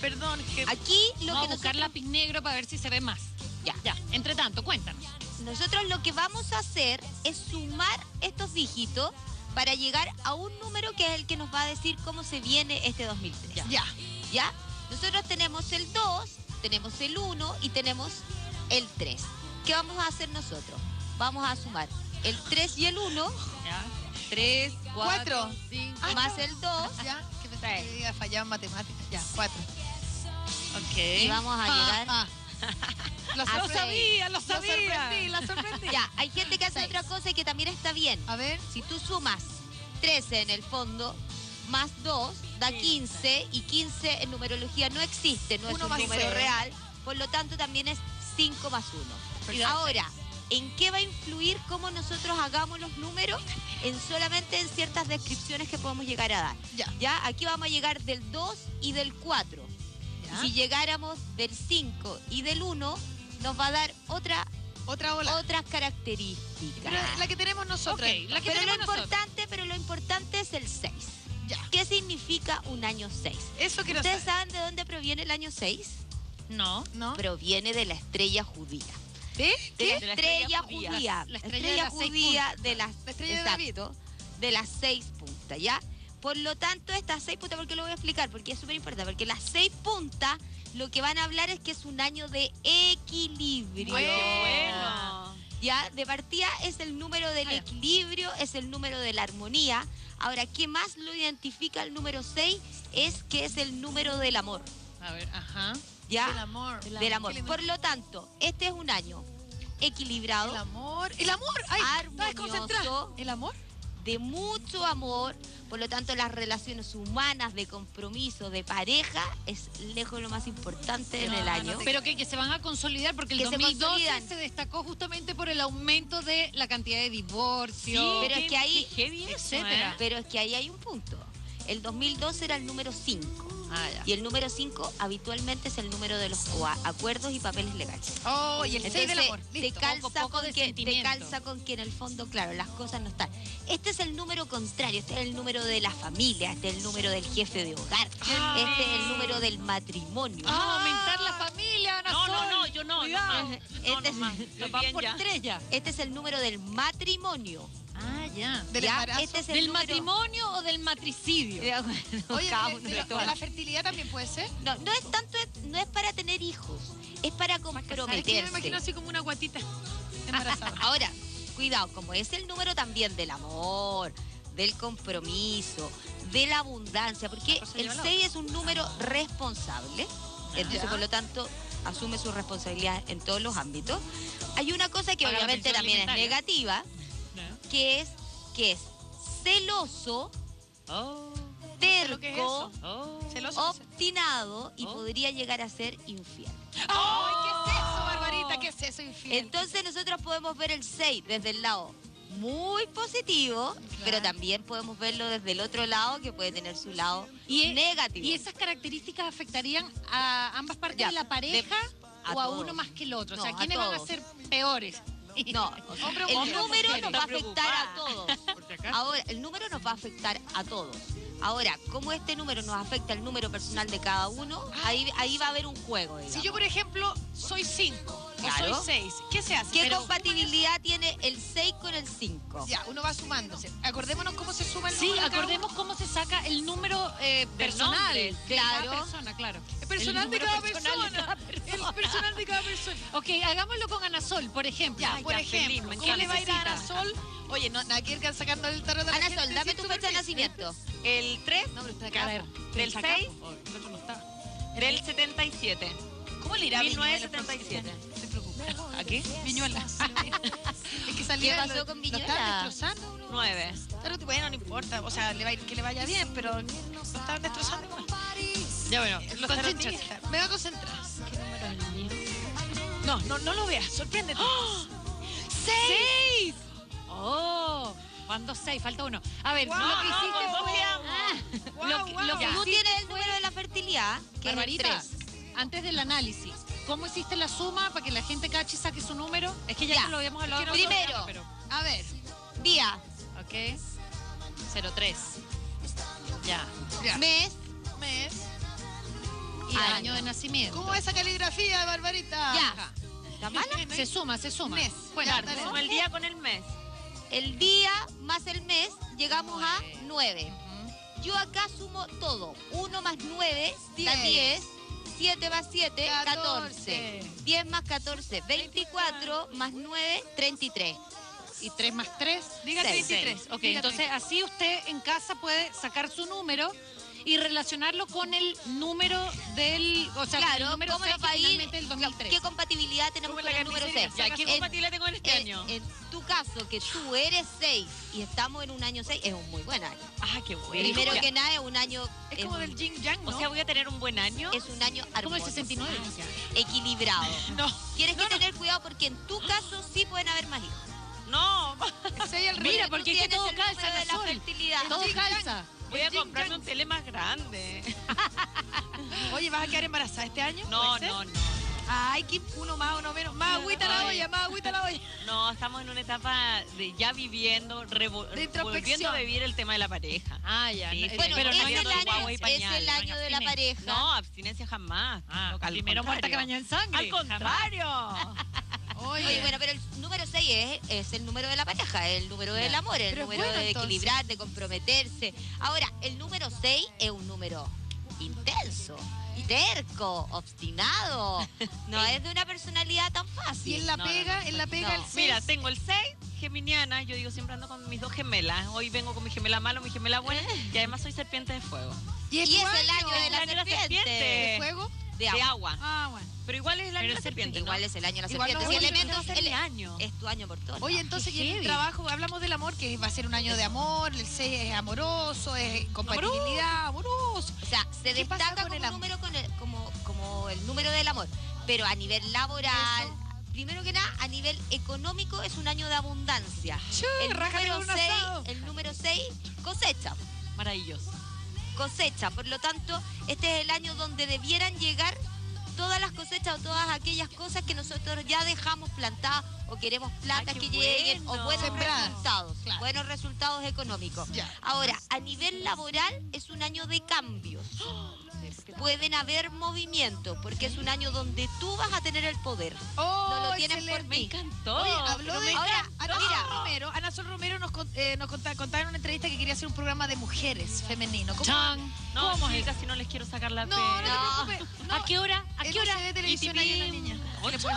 Perdón, que aquí lo Vamos que a buscar nosotros, lápiz negro para ver si se ve más. Ya. Ya, entre tanto, cuéntanos. nosotros lo que vamos a hacer es sumar estos dígitos para llegar a un número que es el que nos va a decir cómo se viene este 2003. ya. ¿Ya? Nosotros tenemos el 2, tenemos el 1 y tenemos el 3. ¿Qué vamos a hacer nosotros? Vamos a sumar el 3 y el 1, Ya. 3, 4, Cuatro. 5, Ah, más el 2 Ya, que pensé que había fallado en matemáticas. Ya, 4. Ok. y vamos a llegar... Ah, <laughs> Lo, lo sabía, lo sabía. sorprendí, la sorprendí. Ya, hay gente que hace Seis. otra cosa y que también está bien. A ver. Si tú sumas 13 en el fondo más 2 da 15 y 15 en numerología no existe, no es Uno un número cero. real, por lo tanto también es 5 más 1. Perfecto. Ahora, ¿en qué va a influir cómo nosotros hagamos los números? En solamente en ciertas descripciones que podemos llegar a dar. Ya. Ya, aquí vamos a llegar del 2 y del 4. Ya. Si llegáramos del 5 y del 1, nos va a dar otra, Otra ola. otras características. Pero la que tenemos nosotros. Ok, la que Pero lo tenemos nosotros. importante, pero lo importante es el 6. Ya. ¿Qué significa un año 6? Eso quiero ¿Ustedes saber. saben de dónde proviene el año 6? No. ¿No? Proviene de la estrella judía. ¿De? De ¿Qué? la De la estrella judía. judía. La La estrella, estrella de las seis judía de las La estrella de David. exacto, de las seis puntas, ¿ya? Por lo tanto, estas seis puntas, ¿por qué lo voy a explicar? Porque es súper importante, porque las seis puntas lo que van a hablar es que es un año de equilibrio. Bueno. Ya, de partida es el número del equilibrio, es el número de la armonía. Ahora, ¿qué más lo identifica el número 6? Es que es el número del amor, A ver, ajá. ¿ya? El amor. Del amor. Por lo tanto, este es un año equilibrado, El amor. El amor. Ay. Armonioso. El amor. De mucho amor. Por lo tanto, las relaciones humanas, de compromiso, de pareja, es lejos lo más importante en el año. Pero que, que se van a consolidar porque el Que se 2012 consolidan. se, destacó justamente por el aumento de la cantidad de divorcios. Sí, pero es que ahí- qué etcétera. ¿eh? Pero es que ahí hay un punto. El 2012 era el número 5. Ah, ya. Y el número 5 habitualmente es el número de los acuerdos y papeles legales. Oh, y el 6 del amor. te Listo. calza, Poco- poco con de que, te calza con que en el fondo, claro, las cosas no están. Este es el número contrario, este es el número de la familia, este es el número del jefe de hogar, Ah. este es el número del matrimonio. Vamos a aumentar la familia, Ana No, no, Sol. no, yo yo no, no Cuidado. <laughs> Este es- por ya. Este es el número del matrimonio. Ah, ya. Del ¿ya? embarazo. Este es el ¿Del número- matrimonio o del matricidio? Ya, bueno, <laughs> Oye, la, toma. de la fertilidad también puede ser. No, no es tanto, no es para tener hijos, es para Es que yo me comprometerse. imagino así como una guatita <laughs> embarazada. Ahora, cuidado, como es el número también del amor, del compromiso, de la abundancia, porque el lleva la 6 es un número responsable, entonces Ya. por lo tanto asume su responsabilidad en todos los ámbitos. Hay una cosa que obviamente también es negativa, que es que es celoso, Oh, es terco, oh. Celoso. obstinado y Oh. podría llegar a ser infiel. ¡Ay, qué es eso, Barbarita! ¿Qué es eso, infiel? Entonces nosotros podemos ver el 6 desde el lado muy positivo, pero también podemos verlo desde el otro lado que puede tener su lado Y, e- negativo. ¿Y esas características afectarían a ambas partes Ya, de la pareja a o a todos. uno más que el otro? o No, sea, a ¿quiénes van a ser peores? No, Hombre el número mujeres. nos va a afectar a todos. Ahora, el número nos va a afectar a todos. Ahora, como este número nos afecta el número personal de cada uno, ahí, ahí va a haber un juego. Si yo, por ejemplo, soy 5 Claro. o soy 6, ¿qué se hace? ¿Qué Pero- compatibilidad tiene el 6 con el 5? Ya, uno va sumándose. Acordémonos cómo se suma el Sí, número de cada acordemos cómo se saca el número eh, personal nombre, de cada claro. persona, claro. El personal de número cada personal de persona. El personal de cada persona. <laughs> Ok, hagámoslo con Anasol, por ejemplo. Ya, Ay, por ya, ejemplo, feliz, ¿cómo le va a ir a encanta. Ana Sol? Oye, no, que ir sacando el tarot de la Ana gente, Sol, dame sí, tu fecha de nacimiento. El 3 No, pero está acá. A ver, del saca- 6 Oh, el otro no está. del 77. ¿Cómo le irá a Viñuela 1977. ¿A qué? Viñuela. <laughs> es que salía ¿Qué pasó lo- con lo Viñuela? estaban destrozando. uno. 9. Claro, bueno, no importa. O sea, le va que le vaya bien, pero lo estaban destrozando igual. Ya bueno, Los tarotistas. Me va a concentrar. ¿Qué número es el mío? No, no, no lo veas. Sorpréndete. ¡Seis! ¡Oh! Van dos seis, falta uno. A ver, lo que no, hiciste fue-. Ah, lo, que- lo. Tú tienes el número de la fertilidad, que es el Barbarita, 3. antes del análisis, ¿cómo hiciste la suma para que la gente cache y saque su número? Es que ya, Ya. lo habíamos hablado. Es que primero. programa, A ver, Día, pero- Ok. 03. Ya. ya. mes, Mes. Y Año. año de nacimiento. ¿Cómo es esa caligrafía, Barbarita? Ya. ¿está mala? Se suma, se suma. Mes. Bueno, Ya, el día con el mes. El día más el mes, llegamos a 9. Yo acá sumo todo. 1 más 9 da Diez. 10. 7 más 7, 14. Catorce. 10 más 14, 24 más 9, 33. Y 3 más 3. Diga Seis. 33. Ok, Diga entonces así usted en casa puede sacar su número y relacionarlo con el número del. O sea, con el Claro, número ¿cómo 6 nos va a que ir? finalmente el 2003. ¿Qué compatibilidad tenemos con la el número 6? carnicería. Ya, ¿qué compatibilidad tengo en este año? En tu caso, que tú eres 6 y estamos en un año 6, es un muy buen año. Ah, qué bueno. Primero Ya. que nada, es un año. Es como un- del yin yang, ¿no? O sea, voy a tener un buen año. es un año como el armonioso, 69. equilibrado. <laughs> no. Tienes que tener cuidado porque en tu caso sí pueden haber más hijos. No, <laughs> es el Mira, porque es que todo calza, la Sol. fertilidad. Todo calza. Voy a comprarme un tele más grande. <laughs> Oye, ¿vas a quedar embarazada este año? No, no, no. Ay, que uno más, uno menos. Más agüita la olla, más agüita la olla. <laughs> No, estamos en una etapa de ya viviendo, volviendo a vivir el tema de la pareja. Ah, ya. Sí, no-. Bueno, pero es, no el año, es el año de la pareja. No, abstinencia jamás. Ah, No, primero muerta que en sangre. Al contrario. <laughs> Oye, bueno, pero el número 6 es, es el número de la pareja, el número del amor, el Pero número bueno, de entonces. equilibrar, de comprometerse. Ahora, el número 6 es un número intenso, terco, obstinado. <laughs> No es de una personalidad tan fácil. Y en la No, pega, no, en la pega no. el seis. Mira, tengo el 6, geminiana. Yo digo, siempre ando con mis dos gemelas. Hoy vengo con mi gemela malo, mi gemela buena. <laughs> Y además soy serpiente de fuego. Y es, Y es tu el año de el la año la serpiente. serpiente. de fuego. De De agua. agua. Ah, bueno. Pero igual es el año de la serpiente. Igual ¿no? es el año de la Igual serpiente. no, Si elementos, el ele- año. es tu año por todo. Oye, entonces qué y en el trabajo hablamos del amor, que va a ser un año de amor, el 6 es amoroso, es compatibilidad, amoroso. O sea, se ¿Qué pasa destaca con como, el número con el- como, como el número del amor. Pero a nivel laboral, primero que nada, a nivel económico es un año de abundancia. El número, con un 6, asado. el número 6 cosecha. Maravilloso. Cosecha. Por lo tanto, este es el año donde debieran llegar todas las cosechas o todas aquellas cosas que nosotros ya dejamos plantadas o queremos plantas Ay, que lleguen o bueno. buenos Sembradas. resultados, Claro. buenos resultados económicos. Ya. Ahora, a nivel laboral es un año de cambios. Pueden haber movimientos, porque es un año donde tú vas a tener el poder. Oh, no lo tienes por excelente. ti. encantó. Oye, habló pero de me Ahora, Ana Sol mira. Romero. Ana Sol Romero nos, eh, nos conta- contaba en una entrevista que quería hacer un programa de mujeres femenino. ¿Cómo? Chan. No, ¿Cómo chicas, si no les quiero sacar la No, no te. No, ¿A qué hora? ¿A qué hora? UCB televisión Y hay una niña.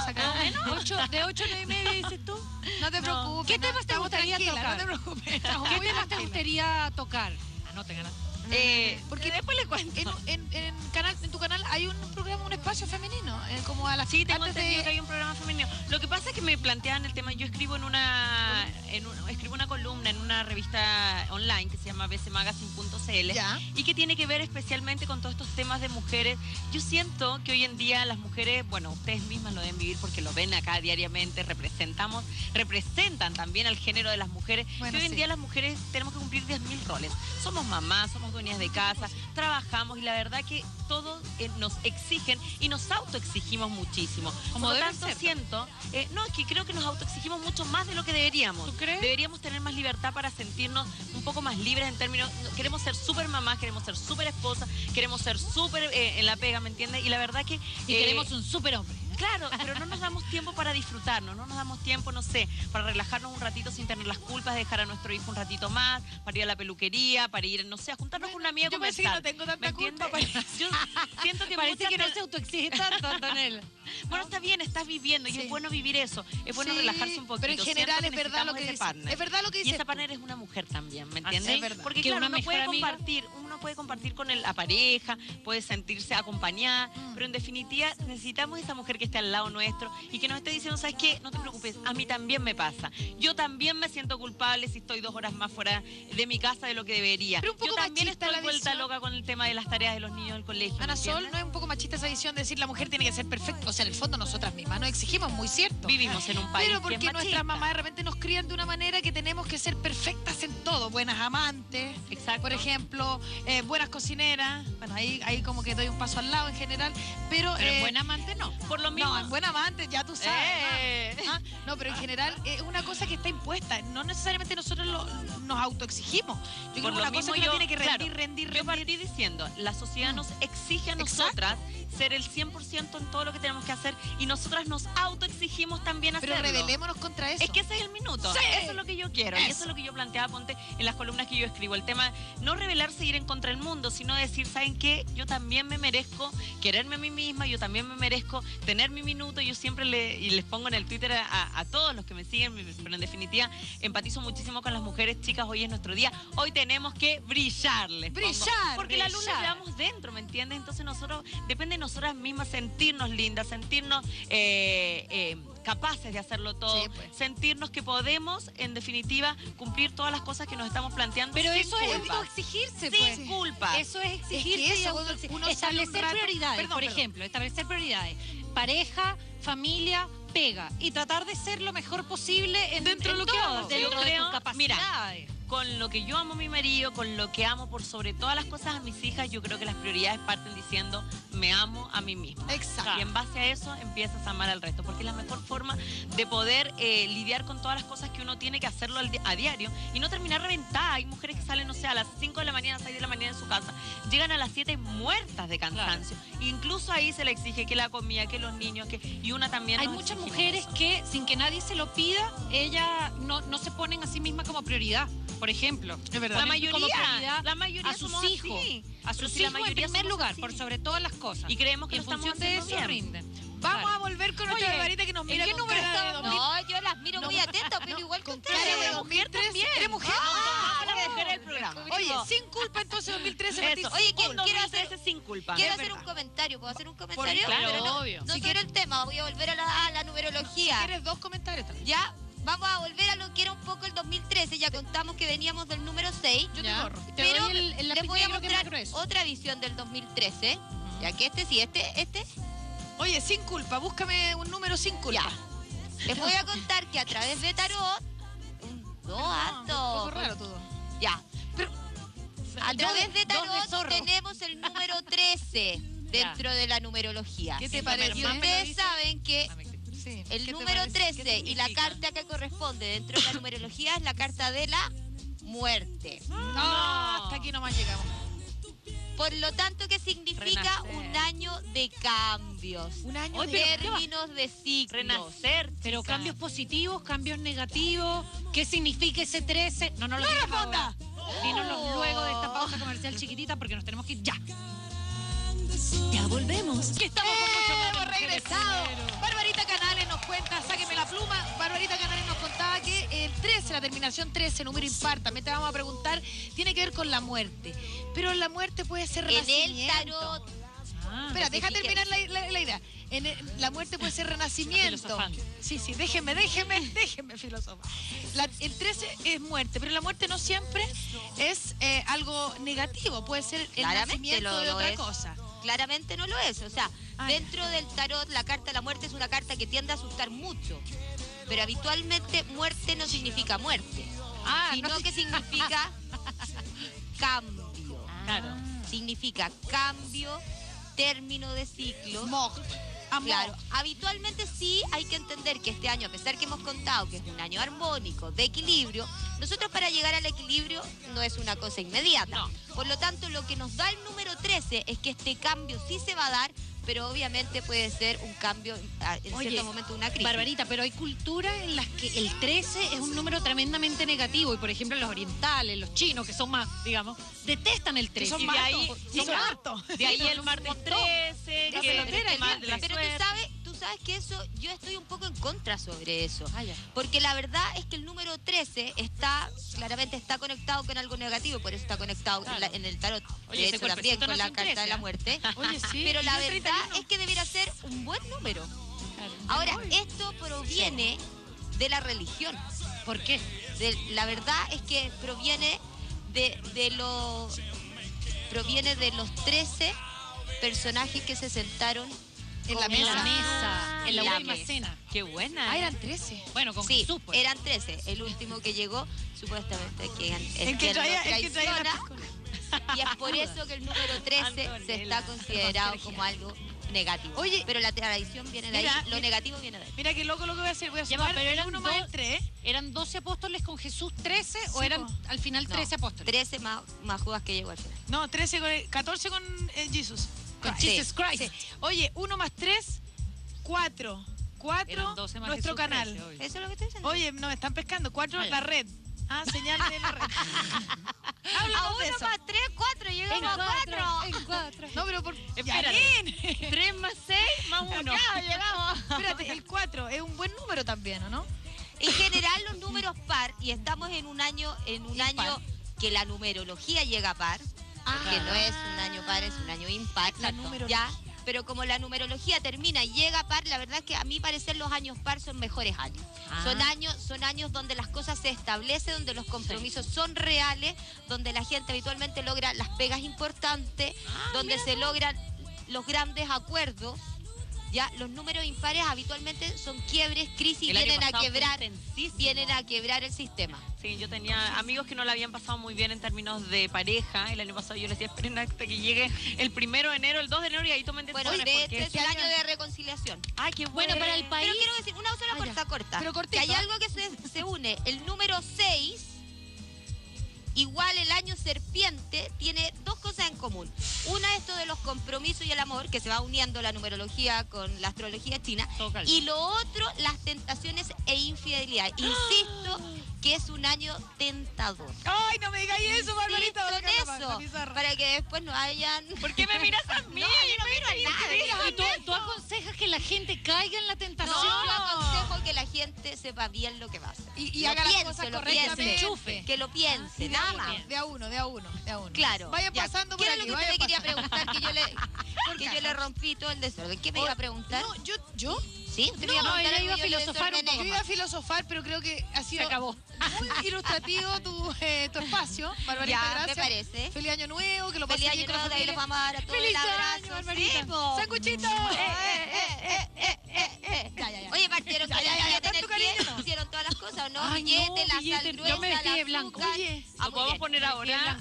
sacar. Ah, ocho- de 8 a 9 y media, dices tú. <laughs> No te preocupes. ¿Qué temas te gustaría tocar? No te preocupes. ¿Qué temas te gustaría tocar? Anoten. Eh, Porque después le cuento. En, en- en canal, en tu canal hay un programa, un espacio femenino, eh, como a las Sí, tengo entendido de- que hay un programa femenino. Lo que pasa es que me planteaban el tema, yo escribo en una, en un- escribo una columna en una revista online que se llama bcmagazine.cl y que tiene que ver especialmente con todos estos temas de mujeres. Yo siento que hoy en día las mujeres, bueno, ustedes mismas lo deben vivir porque lo ven acá diariamente, representamos, representan también al género de las mujeres. Bueno, que hoy en sí. día las mujeres tenemos que cumplir 10.000 roles. Somos mamás, somos dueñas de casa, trabajamos y la verdad que todos eh, nos exigen y nos autoexigimos muchísimo. Como Por lo tanto, ser. siento, eh, no, es que creo que nos autoexigimos mucho más de lo que deberíamos. ¿Tú crees? Deberíamos tener más libertad para sentirnos un poco más libres en términos, no, queremos ser súper mamás, queremos ser súper esposas, queremos ser súper eh, en la pega, ¿me entiendes? Y la verdad que... Y eh, queremos un superhombre. Claro, pero no nos damos tiempo para disfrutarnos, no nos damos tiempo, no sé, para relajarnos un ratito sin tener las culpas de dejar a nuestro hijo un ratito más, para ir a la peluquería, para ir, no sé, a juntarnos con una amiga Yo conversar. no tengo tanta ¿Me culpa entiendes? <laughs> Yo siento que Parece que no per- se autoexige tanto, Antonella. <laughs> Bueno, está bien, estás viviendo y es bueno vivir eso. Es bueno Sí, relajarse un poquito. Pero en general es verdad lo que dice. Es verdad lo que Y dice. esa partner es una mujer también, ¿me Ah, sí, entiendes? es verdad. Porque ¿Que claro, uno puede mejor amiga? Uno puede compartir con el- la pareja, puede sentirse acompañada, Mm. pero en definitiva necesitamos esa mujer que esté al lado nuestro y que nos esté diciendo, ¿sabes qué? No te preocupes, a mí también me pasa. Yo también me siento culpable si estoy dos horas más fuera de mi casa de lo que debería. Pero un poco Yo también estoy la vuelta loca con el tema de las tareas de los niños del colegio. ¿me Ana Sol? ¿no es un poco machista esa visión de decir la mujer tiene que ser perfecta? O sea, en el fondo nosotras mismas nos exigimos, muy cierto. Vivimos en un país Pero que porque es nuestras mamás de repente nos crían de una manera que tenemos que ser perfectas en todo. Buenas amantes, Exacto. por ejemplo, eh, buenas cocineras. Bueno, ahí, ahí como que doy un paso al lado en general. Pero, Pero eh, en buen amante no. Por lo mismo. No, en buen amante, ya tú sabes. Eh. ah. Ah, no, pero en general es una cosa que está impuesta. No necesariamente nosotros lo- nos autoexigimos. Yo creo que Por lo una cosa que uno yo- tiene que rendir, claro, rendir, Yo rendir. partí diciendo, la sociedad nos exige a Exacto. nosotras ser el 100% en todo lo que tenemos que hacer y nosotras nos autoexigimos también Pero hacerlo. rebelémonos contra eso. Es que ese es el minuto. Sí. Eso es lo que yo quiero. Y eso Eso. es lo que yo planteaba, ponte, en las columnas que yo escribo. El tema, no rebelarse y ir en contra del mundo, sino decir, ¿saben qué? Yo también me merezco quererme a mí misma, yo también me merezco tener mi minuto. Yo siempre le, y les pongo en el Twitter a, todos los que me siguen, pero en definitiva empatizo muchísimo con las mujeres. Chicas, hoy es nuestro día. Hoy tenemos que brillarles. pongo. Brillar, Porque la luz la brillar. llevamos dentro, ¿me entiendes? Entonces nosotros, depende de nosotras mismas sentirnos lindas, sentirnos eh, eh, capaces de hacerlo todo, Sí, pues. sentirnos que podemos, en definitiva, cumplir todas las cosas que nos estamos planteando. Pero sin eso es autoexigirse, Sin pues. culpa. Eso es Es que exigirse y uno establecer rato- prioridades, Perdón, por perdón. ejemplo, establecer prioridades. Pareja, familia, pega. Y tratar de ser lo mejor posible en, Dentro de lo que hago. dentro de creo- tus capacidades. Con lo que yo amo a mi marido, con lo que amo por sobre todas las cosas a mis hijas, yo creo que las prioridades parten diciendo, me amo a mí misma. Exacto. Y en base a eso empiezas a amar al resto, porque es la mejor forma de poder eh, lidiar con todas las cosas que uno tiene que hacerlo di- a diario y no terminar reventada. Hay mujeres que salen, no sé, a las 5 de la mañana, 6 de la mañana de su casa, llegan a las 7 muertas de cansancio. Incluso ahí se le exige que la comida, que los niños, que y una también. Hay muchas mujeres eso. que, sin que nadie se lo pida, ellas no, no se ponen a sí mismas como prioridad. Por ejemplo, Es verdad. La como mayoría, prioridad la mayoría a sus somos hijos, así. a sus si la hijos en mayoría primer lugar, así. por sobre todas las cosas. Y creemos que Y lo en estamos función de eso bien. rinden. Vamos Claro. a volver con nuestra Barbarita que nos ¿en mira qué con número mil- No, yo las miro muy atenta, pero igual cara de Eres mujer 2013. también. ¿Eres mujer? Ah, Ah, la mujer del programa. Oye, sin culpa entonces <laughs> 2013. Martín, Eso. Oye, ¿quién quiere hacer- 2013 sin culpa. Quiero hacer un comentario. ¿Puedo hacer un comentario? claro, Pero no, obvio. no Si sobre el tema, voy a volver a la, a la numerología. ¿Quieres dos comentarios también? Ya, vamos a volver a lo que era un poco el 2013. Ya contamos que veníamos del número 6. Yo Ya. Te Pero el, el les voy a mostrar otra visión del 2013. Ya que este sí, este, este. Oye, sin culpa, búscame un número sin culpa. Ya. Les voy a contar que a través de Tarot. Un, no, Ah, alto. Un poco raro todo. Ya. Pero- A través de Tarot tenemos el número 13 <laughs> dentro de la numerología. ¿Qué te? Superman. Ustedes saben que Sí. el ¿Qué te número parece? 13 y la carta que corresponde dentro de la numerología es la carta de la muerte. No, hasta aquí nomás llegamos. Por lo tanto, ¿qué significa Renacer. un año de cambios? Un año Oye, de... Términos de ciclos. Renacer. Pero cambios positivos, cambios negativos. ¿Qué significa ese 13? No nos lo digas ahora. Dínoslo luego de esta pausa comercial chiquitita porque nos tenemos que ir ya. Ya volvemos. Que estamos con mucho más Hemos regresado. Barbarita Canales nos cuenta, sáqueme la pluma. Barbarita Canales nos contaba que el 13, la terminación 13, número impar, también te vamos a preguntar, tiene que ver con la muerte. Pero la muerte puede ser En el renacimiento. tarot. Ah, Espera, deja terminar la, la- la idea. En el- la muerte puede ser renacimiento. Sí, sí, déjeme, déjeme, <laughs> déjeme filosofar. La- el 13 es muerte, pero la muerte no siempre es eh, algo negativo, puede ser el Claramente nacimiento de otra es. cosa. Claramente no lo es. O sea, dentro del tarot, la carta de la muerte es una carta que tiende a asustar mucho. Pero habitualmente muerte no significa muerte, Ah, sino no que significa <laughs> cambio. Claro. Significa cambio, término de ciclos. Moj. Amor. Claro, habitualmente sí hay que entender que este año, a pesar que hemos contado que es un año armónico, de equilibrio, nosotros para llegar al equilibrio no es una cosa inmediata. No. Por lo tanto, lo que nos da el número 13 es que este cambio sí se va a dar, pero obviamente puede ser un cambio ah, en Oye, cierto momento una crisis. Barbarita, pero hay culturas en las que el 13 es un número tremendamente negativo. Y por ejemplo, los orientales, los chinos, que son más, digamos, detestan el 13. son Y de más ahí, son hartos. <laughs> De ahí el martes un montón. 13, La que pelotera, el tema de la pero suerte. tú sabes que eso, yo estoy un poco en contra sobre eso. Ah. Porque la verdad es que el número 13 está, claramente está conectado con algo negativo, por eso está conectado en, la- en el tarot. Oye, de hecho, también con la carta de 13, la muerte. <laughs> Oye, <laughs> sí. Pero la verdad 31. es que debiera ser un buen número. Ahora, esto proviene de la religión. ¿Por qué? De- la verdad es que proviene de, de los proviene de los 13 personajes que se sentaron En la En mesa. la mesa, en la La última mesa. cena. Qué buena. Ah, eran 13. Bueno, con Sí, Jesús, pues. eran 13. El último que llegó, supuestamente, que es El que traía, el que traía la <laughs> Y es por eso que el número 13 se Antonella. está considerado como algo negativo. Oye, pero la tradición viene de mira, ahí, lo negativo viene de ahí. Mira qué loco lo que voy a hacer. Voy a Ya sumar pero el eran uno más el 3. ¿Eran 12 apóstoles con Jesús 13 o Sí, eran po. al final No, 13 apóstoles? 13 más, más Judas que llegó al final. No, 13 con, 14 con eh, Jesus. Con Sí, Jesus Christ. Sí. Oye, 1 más 3, 4. 4, Eran 12 más nuestro Jesús, canal. 13, obvio. Eso es lo que estoy diciendo. Oye, nos están pescando. 4, ya. la red. Ah, señal de la red. <laughs> a uno eso. más 3, 4, llegamos a 4. No, pero por. <laughs> Espérate. 3 más 6 más 1. Ya, llegamos. <laughs> Espérate, el 4 es un buen número también, ¿o no? En general los números par, y estamos en un año, en un Impar. año que la numerología llega a par, que no es un año par, es un año impar. Ya, pero como la numerología termina y llega par, la verdad es que a mi parecer los años par son mejores años. Ah. Son años, son años donde las cosas se establecen, donde los compromisos son reales, donde la gente habitualmente logra las pegas importantes, Ah, donde se logran los grandes acuerdos. Ya, los números impares habitualmente son quiebres, crisis, El vienen a quebrar, vienen a quebrar el sistema. Sí, yo tenía amigos que no la habían pasado muy bien en términos de pareja. El año pasado yo les decía, esperen hasta que llegue el primero de enero, el 2 de enero y ahí tomen Bueno, decisiones. de porque este es el año de reconciliación. Ay, qué Bueno, para el país. Pero quiero decir una sola Ah, cosa corta. Pero que cortito. hay algo que se, se une. El número 6, igual el serpiente, tiene dos cosas en común. Una, esto de los compromisos y el amor, que se va uniendo la numerología con la astrología china. Y lo otro, las tentaciones e infidelidad. Insisto que es un año tentador. Ay, no me digáis eso, Barbarita. La eso, para que después no hayan... ¿Por qué me miras a mí? <laughs> No, yo no miro a nadie. ¿Y tú, tú aconsejas que la gente caiga en la No, tentación? yo aconsejo que la gente sepa bien lo que va a hacer. Y, y Lo haga las piense, cosas lo correctamente. piense. Enchufe. Que lo piense, de nada a uno, más. De a uno, de a uno, de a uno. Claro. Vayan Ya, pasando por ¿Qué aquí. era lo que usted me quería preguntar? Que yo le, <laughs> que yo le rompí todo el desorden. ¿Qué me iba a preguntar? No, yo, yo, ¿Sí? ¿Usted me no, iba a algo iba a yo filosofar un yo iba a filosofar, pero creo que ha sido Se acabó. muy ilustrativo tu, eh, tu espacio. Barbarita, Ya, gracias. parece. Feliz año nuevo, que lo pases Feliz bien año con la nuevo, de ahí familia. los vamos a dar a todos Feliz año, Barbarita. Sí, po. ¡Sanguchito! Oye, partieron Ya, ya, ya, el cariño no. hicieron todas las cosas, ¿o no? Ay, no, billete, la billete. vestiste- gruesa, yo me vestí la de blanco. Oye, Ah, Lo podemos poner ahora.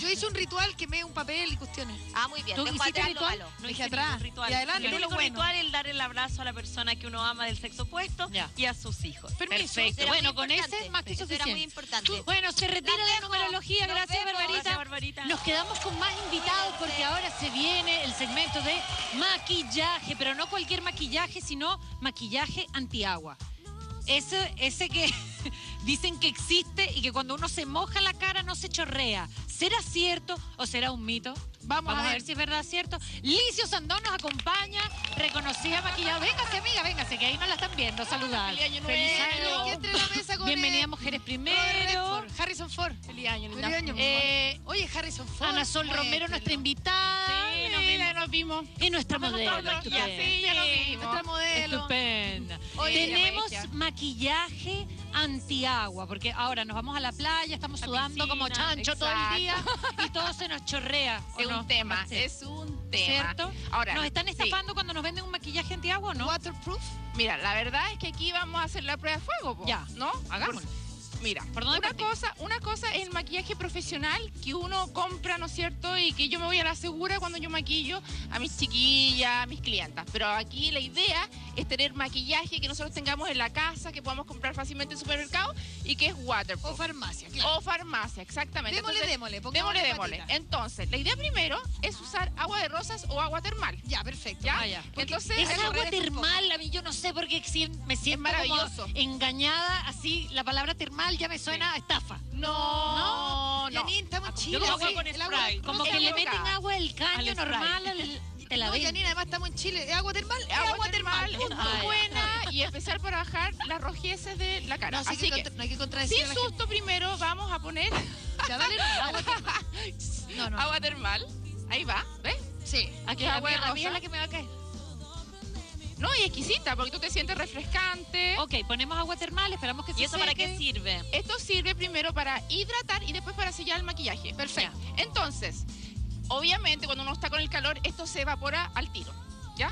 Yo hice un ritual, quemé un papel y cuestiones. Ah, muy bien. ¿Tú hiciste ritual? malo. No hice atrás. Y adelante el lo bueno. ritual es el dar el abrazo a la persona que uno ama del sexo opuesto Ya. y a sus hijos. Perfecto. Eso era Bueno, con ese es más que Eso era muy suficiente. importante. Bueno, se retira la numerología. Nos Gracias, vemos. Barbarita. Gracias, Barbarita. Nos quedamos con más invitados porque ahora se viene el segmento de maquillaje, pero no cualquier maquillaje, sino maquillaje antiagua. Ese, ese que <laughs> dicen que existe y que cuando uno se moja la cara no se chorrea. ¿Será cierto o será un mito? Vamos, a ver. si es verdad cierto. Licio Sandón nos acompaña, reconocida maquillada. Véngase, amiga, véngase, que ahí no la están viendo. Saludar. Feliz año Feliz nuevo. año. Que entre a la mesa con Bienvenida, mujeres primero. Harrison Ford. Feliz año, Feliz año. Eh, Oye, Harrison Ford. Ana Sol Romero, nuestra invitada. Sí, nos Mira, vimos. nos vimos. Y nuestra Nos modelo. días, estupenda. sí, ya nos vimos. Nuestra modelo. Estupenda. Oye, Tenemos maquillaje antiagua, porque ahora nos vamos a la playa, estamos sudando como chancho todo el día y todo se nos chorrea. ¿o Es no? un tema, es un tema. ¿Cierto? Ahora, ¿Nos están sí. estafando cuando nos venden un maquillaje antiagua o no? Waterproof. Mira, la verdad es que aquí vamos a hacer la prueba de fuego, po, Ya, ¿no? hagámoslo. Mira, ¿Por dónde una cosa, una cosa es el maquillaje profesional que uno compra, ¿no es cierto? Y que yo me voy a la segura cuando yo maquillo a mis chiquillas, a mis clientas. Pero aquí la idea es tener maquillaje que nosotros tengamos en la casa, que podamos comprar fácilmente en el supermercado y que es O waterproof. farmacia, claro. O farmacia, exactamente. Démosle, Entonces, démosle, pongámosle démosle, démosle. patita. Entonces, la idea primero es usar agua de rosas o agua termal. Ya, perfecto. ¿Ya? Ah, ya. Entonces, eso agua termal, a mí yo no sé por qué me siento maravilloso. como engañada, así la palabra termal ya me suena a estafa. No, no. Janine, estamos en Chile. Yo agua con el. Como que le meten agua del caño normal, al- <laughs> te la No. Janine, además estamos en Chile. ¿Es agua termal? Es agua, agua termal. termal, es Ah, muy ya. buena y empezar para bajar las rojeces de la cara. No, sí Así que, no hay que contradecir sin a susto primero vamos a poner <laughs> Ya, dale no, agua termal. <laughs> No, no. agua termal. Ahí va, ¿ves? Sí. Aquí mía, agua la mía es la que me va a caer. No, y exquisita, porque tú te sientes refrescante. Ok, ponemos agua termal, esperamos que se ¿Y eso para qué sirve? Esto sirve primero para hidratar y después para sellar el maquillaje. Perfecto. Entonces, obviamente cuando uno está con el calor, esto se evapora al tiro. ¿Ya?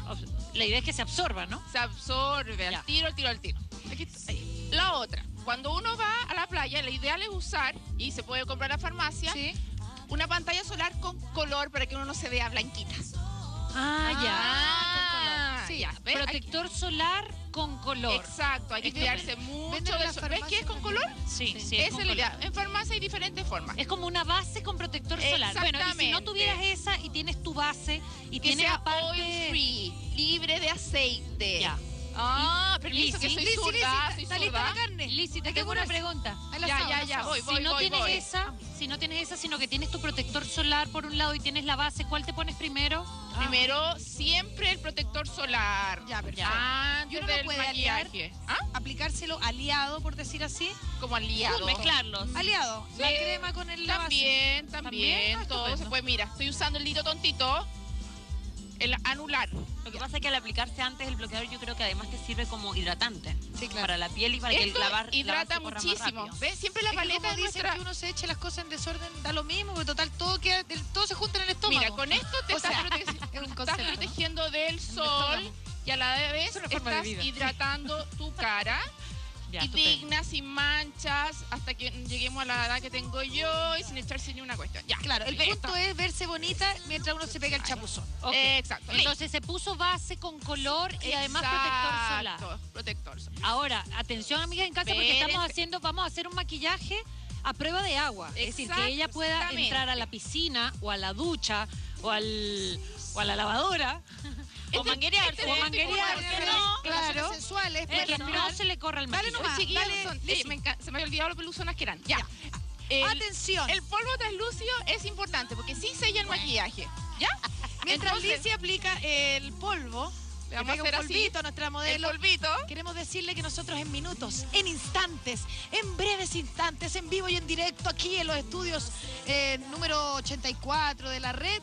La idea es que se absorba, ¿no? Se absorbe Ya. al tiro, al tiro, al tiro. Aquí está. Ahí. La otra, cuando uno va a la playa, la ideal es usar, y se puede comprar a la farmacia, Sí. una pantalla solar con color para que uno no se vea blanquita. Ah, ya. Sí, ya. ¿ves? Protector solar con color. Exacto, hay que cuidarse mucho de eso. ¿Ves que es con color? Sí, sí, es la idea. En farmacia hay diferentes formas. Es como una base con protector solar. Bueno, y si no tuvieras esa y tienes tu base y que tienes sea aparte... oil free, libre de aceite. Ya. Ah, permiso que soy Lizzy, zurda, Lizzy, soy ¿está lista zurda. la carne? Lizzy, te tengo una pregunta. Ya, ya, ya, asado. voy, voy, si no voy, tienes voy. esa, si no tienes esa, sino que tienes tu protector solar por un lado y tienes la base, ¿cuál te pones primero? Primero, siempre el protector solar. Ya, perfecto. Antes ¿Y uno lo del puede aliar? maquillaje. ¿Ah? Aplicárselo aliado, por decir así. Como aliado. Mezclarlos. Aliado. La Sí. crema con el la base. También, también, También, ah, todo estupendo. se puede. Mira, estoy usando el hilo tontito, el anular. Lo que pasa es que al aplicarse antes el bloqueador yo creo que además te sirve como hidratante. Sí, claro. Para la piel y para Esto que bar- la hidrata muchísimo. ¿Ves? Siempre la Es paleta dicen nuestra... que uno se eche las cosas en desorden, da lo mismo, porque total todo queda, el- todo se junta en el estómago. Mira, con esto te O estás, sea, protege- <laughs> es un estás concepto, ¿no? protegiendo del sol y a la vez Es estás hidratando tu cara Ya, y digna, sin manchas, hasta que lleguemos a la edad que tengo yo y sin echarse ni una cuestión. Ya, Claro, el listo. punto es verse bonita mientras uno se pega el chapuzón. Eh, exacto. Entonces se puso base con color y además protector solar. Protector solar. Ahora, atención amigas en casa porque estamos haciendo, vamos a hacer un maquillaje a prueba de agua. Es decir, que ella pueda entrar a la piscina o a la ducha o al o a la lavadora O manguerearse. o manguerearse, ¿por qué ¿no? no? Claro. Sensuales, Eh, que pueden no se le corra el Dale maquillaje. nomás. Dale, son- Lizzy. eh, me encan- se me había olvidado los peluzonas que eran. Ya. El, Atención. el polvo translúcido es importante porque sí sella el maquillaje. ¿Ya? Mientras Entonces, Lizzy aplica el polvo, Le vamos a un hacer así, polvito a nuestra el modelo. polvito. Queremos decirle que nosotros en minutos, en instantes, en breves instantes, en vivo y en directo, aquí en los estudios eh, número 84 de la red,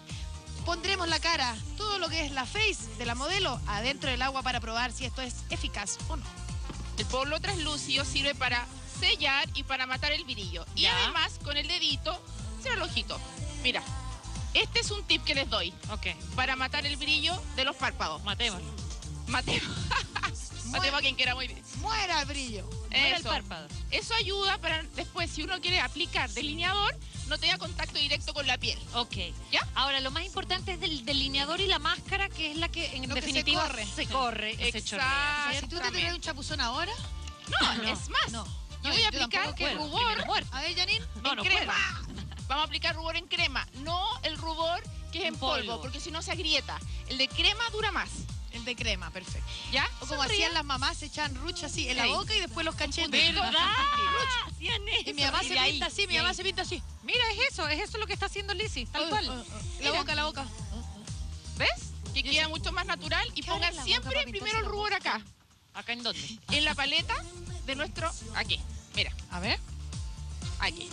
pondremos la cara, todo lo que es la face de la modelo, adentro del agua para probar si esto es eficaz o no. El polvo translúcido sirve para sellar y para matar el brillo. Y Ya. además, con el dedito, cierra el ojito. Mira, este es un tip que les doy Ok, para matar el brillo de los párpados. matémoslo. Mateo. <laughs> Mateo, quien quiera muy bien. Muera el brillo. Muera el Eso. párpado. Eso ayuda para después, si uno quiere aplicar delineador, no tenga contacto directo con la piel. Ok. ¿Ya? Ahora, lo más importante es el delineador y la máscara, que es la que en Lo que se definitiva corre. se corre se chorrea. Si tú te tiras un chapuzón ahora, No, No. es más. no. Yo voy a yo aplicar el puedo. rubor. A ver, Janine. No, en no crema. Vamos a aplicar rubor en crema, no el rubor que es en En polvo, polvo. porque si no se agrieta. El de crema dura más. El de crema, perfecto. ¿Ya? O como hacían las mamás, se echaban ruch así en la boca y después los cachetes. ¿Verdad? <laughs> Y mi mamá Y se ahí, pinta así, mi mamá se pinta así. Mira, es eso, es eso lo que está haciendo Lizzy, tal Uh, cual. uh, uh. La boca, la boca. ¿Ves? Que queda mucho más natural y ¿Qué hará pongan boca siempre para primero el rubor acá, ¿Acá en dónde? en la paleta de nuestro... Aquí, mira, A ver. aquí.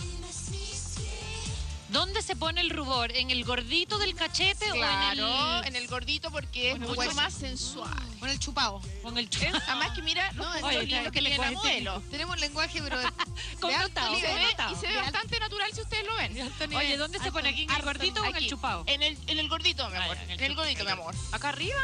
¿Dónde se pone el rubor? ¿En el gordito del cachete Claro, o en en el, el gordito porque es Con el mucho más sensual. Con el chupado. en el chu- Además que mira, no, es Oye, lo lindo ¿qué que tiene la modelo. Tenemos lenguaje, pero de, <laughs> de alto Connotado, Y se ve, y se ve bastante natural si ustedes lo ven. Oye, ¿dónde se pone? ¿Aquí en el gordito o en el chupado? En el, en el gordito, mi Ah, amor. en el gordito, mi amor. ¿Acá arriba?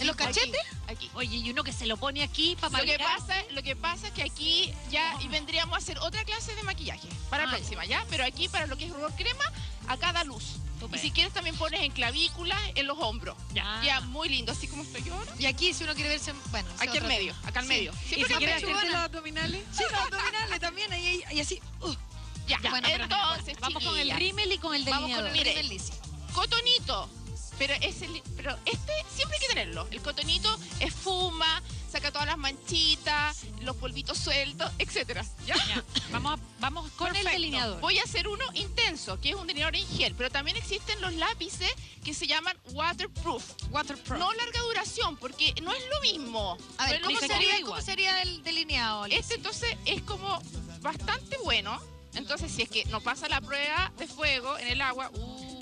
¿En los cachetes? Aquí. Oye, y uno que se lo pone aquí para Lo que, pasa, lo que pasa es que aquí ya y vendríamos a hacer otra clase de maquillaje para la Ah, próxima, ¿ya? Pero aquí para lo que es rubor crema, acá da luz. Y si quieres también pones en clavícula, en los hombros. Ya. Ya, muy lindo, así como estoy yo. Y aquí, si uno quiere verse, bueno, Aquí al medio, acá al Sí. medio. Y Siempre si con quieres pechugona. hacerse los abdominales. Sí, los abdominales también, ahí, ahí, y así. uh. Ya, Bueno, entonces, Vamos con el rímel y con el Vamos con delineador. el rímel. Cotonito. Pero, es el- pero este siempre hay que tenerlo. El cotonito esfuma, saca todas las manchitas, los polvitos sueltos, etcétera. ¿Ya? Ya, Vamos, a- vamos con el delineador. Voy a hacer uno intenso, que es un delineador en gel, pero también existen los lápices que se llaman waterproof. Waterproof. No larga duración, porque no es lo mismo. A ver, ¿cómo sería, igual. ¿cómo sería el delineado? Lizzy? Este entonces es como bastante bueno. Entonces, si es que no pasa la prueba de fuego en el agua, uh,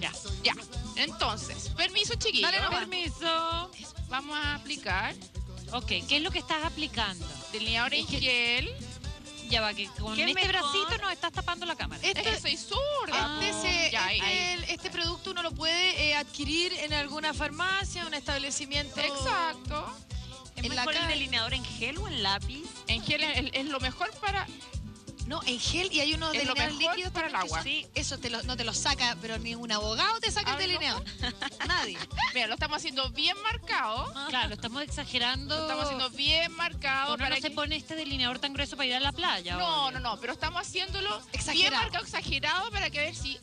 ya, ya. Entonces, permiso, chiquillos. Dale nomás. Permiso. Vamos a aplicar Ok, ¿qué es lo que estás aplicando? delineador en gel. Ya va, que con ¿Qué este mejor? bracito nos estás tapando la cámara. Es que soy zurda. Este, se- Ya, ahí, este, ahí. este producto uno lo puede eh, adquirir en alguna farmacia, un establecimiento. Exacto. ¿Es En la mejor el cara. delineador en gel o en lápiz? En gel es, es lo mejor para. No, en gel y hay unos Es lo mejor líquidos para el agua. son- Eso te lo- no te lo saca, pero ni un abogado te saca el delineador. <laughs> Nadie. Mira, lo estamos haciendo bien marcado. Claro, estamos exagerando. Lo estamos haciendo bien marcado. Uno para no se pone este delineador tan grueso para ir a la playa. No, obvio. no, no, pero estamos haciéndolo bien Exagerado. marcado, exagerado para que ver si.